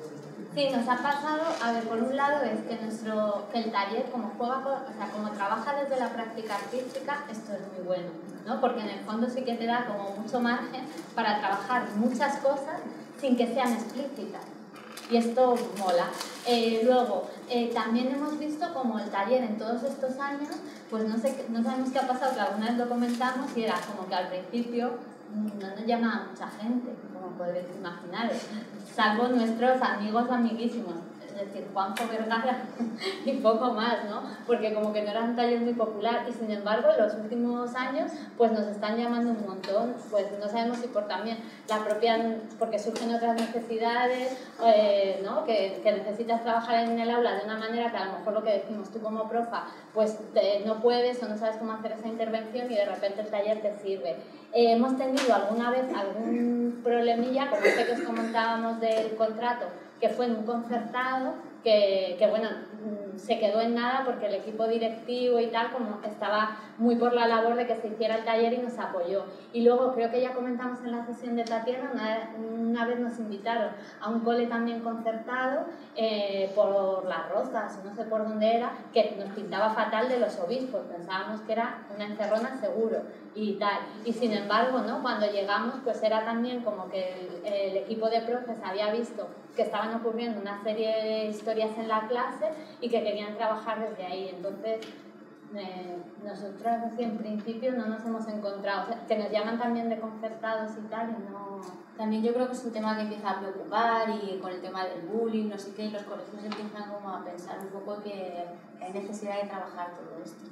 Sí, nos ha pasado, a ver, por un lado es que nuestro, que el taller como juega, o sea, como trabaja desde la práctica artística, esto es muy bueno, ¿no? Porque en el fondo sí que te da como mucho margen para trabajar muchas cosas sin que sean explícitas. Y esto mola. Eh, luego, eh, también hemos visto como el taller en todos estos años, pues no, sé, no sabemos qué ha pasado, que alguna vez lo comentamos y era como que al principio no nos llamaba mucha gente, como podréis imaginar, salvo nuestros amigos amiguísimos, decir, Juanjo Vergara y poco más, ¿no? Porque como que no era un taller muy popular y sin embargo en los últimos años pues nos están llamando un montón, pues no sabemos si por también la propia, porque surgen otras necesidades, eh, ¿no? Que, que necesitas trabajar en el aula de una manera que a lo mejor lo que decimos tú como profa pues te- no puedes o no sabes cómo hacer esa intervención y de repente el taller te sirve. Eh, hemos tenido alguna vez algún problemilla, como este que os comentábamos del contrato, que fue en un concertado, que, que bueno, mm, se quedó en nada porque el equipo directivo y tal, como estaba muy por la labor de que se hiciera el taller y nos apoyó. Y luego creo que ya comentamos en la sesión de Tatiana, una, una vez nos invitaron a un cole también concertado eh, por las Rozas, no sé por dónde era, que nos pintaba fatal de los obispos, pensábamos que era una encerrona seguro y tal. Y sin embargo, ¿no? cuando llegamos, pues era también como que el, el equipo de profes había visto que estaban ocurriendo una serie de historias en la clase y que querían trabajar desde ahí. Entonces, eh, nosotros en principio no nos hemos encontrado, o sea, que nos llaman también de concertados y tal, y no... También yo creo que es un tema que empieza a preocupar y con el tema del bullying, no sé qué, los colegios empiezan como a pensar un poco que hay necesidad de trabajar todo esto.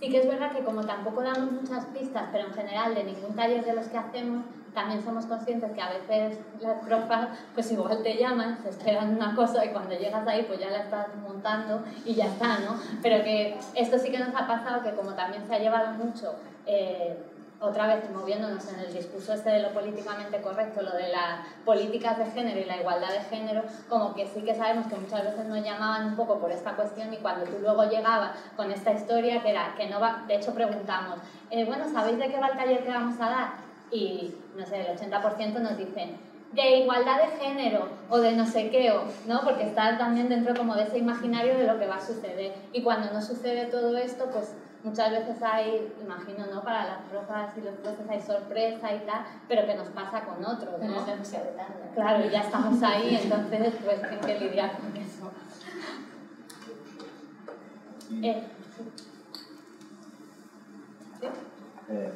Sí que es verdad que como tampoco damos muchas pistas, pero en general de ningún taller de los que hacemos, también somos conscientes que a veces las profas pues igual te llaman, te esperan una cosa y cuando llegas ahí pues ya la estás montando y ya está, ¿no? Pero que esto sí que nos ha pasado que como también se ha llevado mucho eh, otra vez moviéndonos en el discurso este de lo políticamente correcto, lo de las políticas de género y la igualdad de género, como que sí que sabemos que muchas veces nos llamaban un poco por esta cuestión y cuando tú luego llegabas con esta historia que era que no va, de hecho preguntamos, eh, bueno, ¿sabéis de qué va el taller que vamos a dar? Y no sé, el 80% nos dicen, de igualdad de género o de no sé qué, o, ¿no? Porque está también dentro como de ese imaginario de lo que va a suceder. Y cuando no sucede todo esto, pues muchas veces hay, imagino, ¿no? Para las profas y los profes hay sorpresa y tal, pero que nos pasa con otros, ¿no? No. Claro, y ya estamos ahí, entonces pues hay que lidiar con eso. Eh, ¿sí? Eh,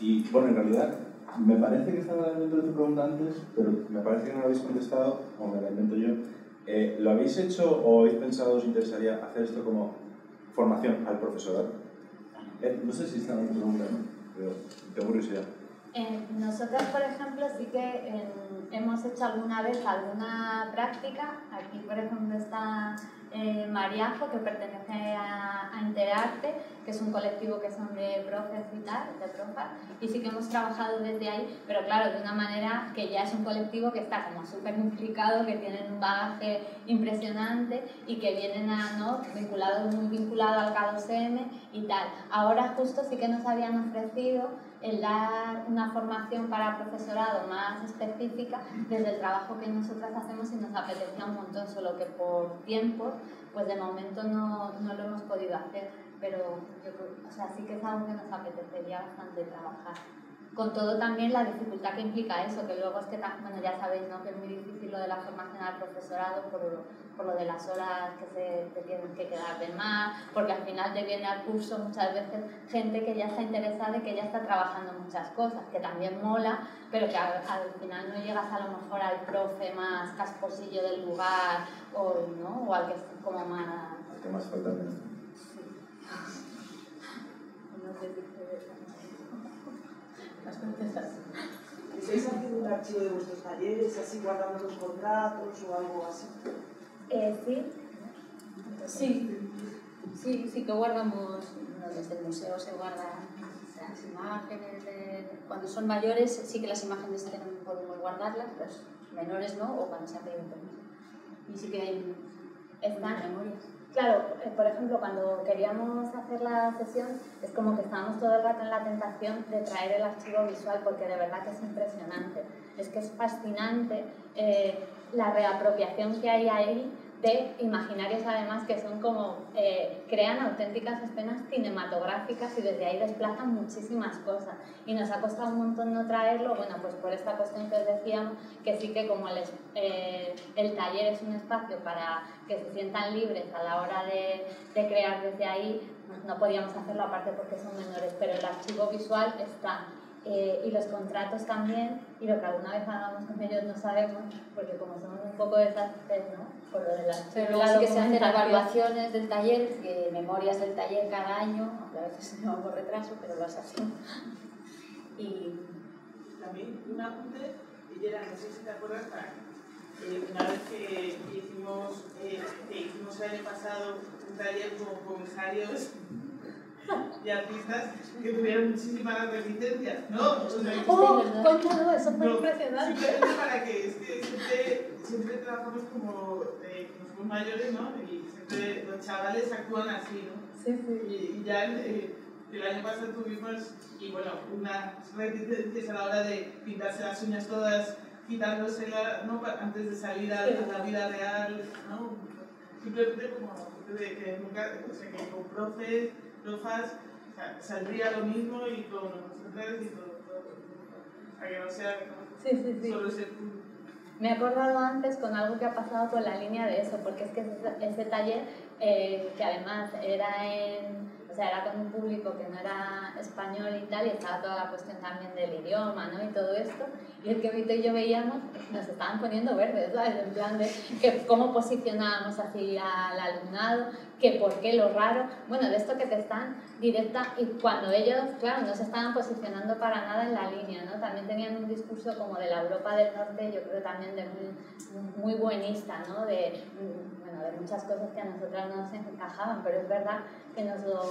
y bueno, en realidad, me parece que estaba dentro de tu pregunta antes, pero me parece que no lo habéis contestado, o me la invento yo. Eh, ¿Lo habéis hecho o habéis pensado, os interesaría hacer esto como formación al profesorado? Eh, no sé si está en pregunta, pero tengo curiosidad. Eh, nosotros, por ejemplo, sí que hemos hecho alguna vez alguna práctica. Aquí, por ejemplo, está eh, Mariajo, que pertenece a, a Interarte, que es un colectivo que son de profes y tal, de profas, y sí que hemos trabajado desde ahí, pero claro, de una manera que ya es un colectivo que está como súper implicado, que tienen un bagaje impresionante y que vienen a, ¿no? vinculados, muy vinculado al K2M y tal. Ahora justo sí que nos habían ofrecido el dar una formación para profesorado más específica desde el trabajo que nosotras hacemos y nos apetecía un montón, solo que por tiempo, pues de momento no, no lo hemos podido hacer, pero yo creo, o sea, sí que es algo que nos apetecería bastante trabajar. Con todo también la dificultad que implica eso, que luego es que, bueno, ya sabéis, ¿no? que es muy difícil lo de la formación al profesorado por, por lo de las horas que se te tienen que quedar de más, porque al final te viene al curso muchas veces gente que ya está interesada y que ya está trabajando muchas cosas, que también mola, pero que al, al final no llegas a lo mejor al profe más casposillo del lugar o, ¿no? o al que es como más... ¿Qué más falta? No las princesas. ¿Estáis haciendo un archivo de vuestros talleres, así guardando los contratos o algo así? Eh, sí. Sí. Sí, sí que guardamos, bueno, desde el museo se guardan las imágenes, de, cuando son mayores sí que las imágenes que no podemos guardarlas, los menores no, o cuando se ha pedido permiso. Y sí que hay, están memorias. Claro, eh, por ejemplo, cuando queríamos hacer la sesión, es como que estábamos todo el rato en la tentación de traer el archivo visual, porque de verdad que es impresionante. Es que es fascinante eh, la reapropiación que hay ahí de imaginarios además que son como, eh, crean auténticas escenas cinematográficas y desde ahí desplazan muchísimas cosas. Y nos ha costado un montón no traerlo, bueno, pues por esta cuestión que os decíamos, que sí que como el, eh, el taller es un espacio para que se sientan libres a la hora de, de crear desde ahí, pues no podíamos hacerlo aparte porque son menores, pero el archivo visual está. eh, y los contratos también, y lo que alguna vez hagamos con ellos no sabemos, porque como somos un poco desastres, ¿no? Por lo de las Pero que se hacen evaluaciones del taller, que memorias del taller cada año, aunque a veces se va por retraso, pero las hacemos. Y También un apunte, y Yera, no sé si te acuerdas, para, eh, una vez que hicimos, eh, que hicimos el año pasado un taller con comisarios y artistas que tuvieron muchísimas resistencias, ¿no? O sea, ¡Oh! Eso fue No, impresionante. Simplemente para que, es que siempre, siempre trabajamos como, eh, como somos mayores, ¿no? Y siempre los chavales actúan así, ¿no? Sí, sí. Y, y ya eh, el año pasado tuvimos, y bueno, unas reticencias a la hora de pintarse las uñas todas, quitándoselas, ¿no? Pa- Antes de salir a, a la vida real, ¿no? Simplemente como de que nunca, o sea, que con profes, o sea, saldría lo mismo y con nosotros y todo, todo. A que no sea Sí, sí, sí. solo ese Me he acordado antes con algo que ha pasado con la línea de eso, porque es que ese, ese taller, eh, que además era en, sea, era con un público que no era español y tal, y estaba toda la cuestión también del idioma, ¿no? Y todo esto. Y el que Vito y yo veíamos, nos estaban poniendo verdes, ¿sabes? En plan de que cómo posicionábamos así al alumnado, que por qué lo raro. Bueno, de esto que te están directa, y cuando ellos, claro, no se estaban posicionando para nada en la línea, ¿no? También tenían un discurso como de la Europa del Norte, yo creo también de muy, muy buenista, ¿no? De, de muchas cosas que a nosotras no nos encajaban, pero es verdad que nos, lo,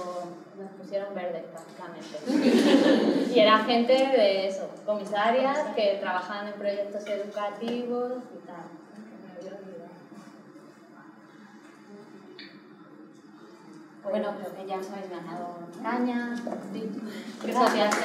nos pusieron verde prácticamente. y era gente de eso, comisarias que trabajaban en proyectos educativos y tal. Bueno, creo que ya os habéis ganado caña. Gracias.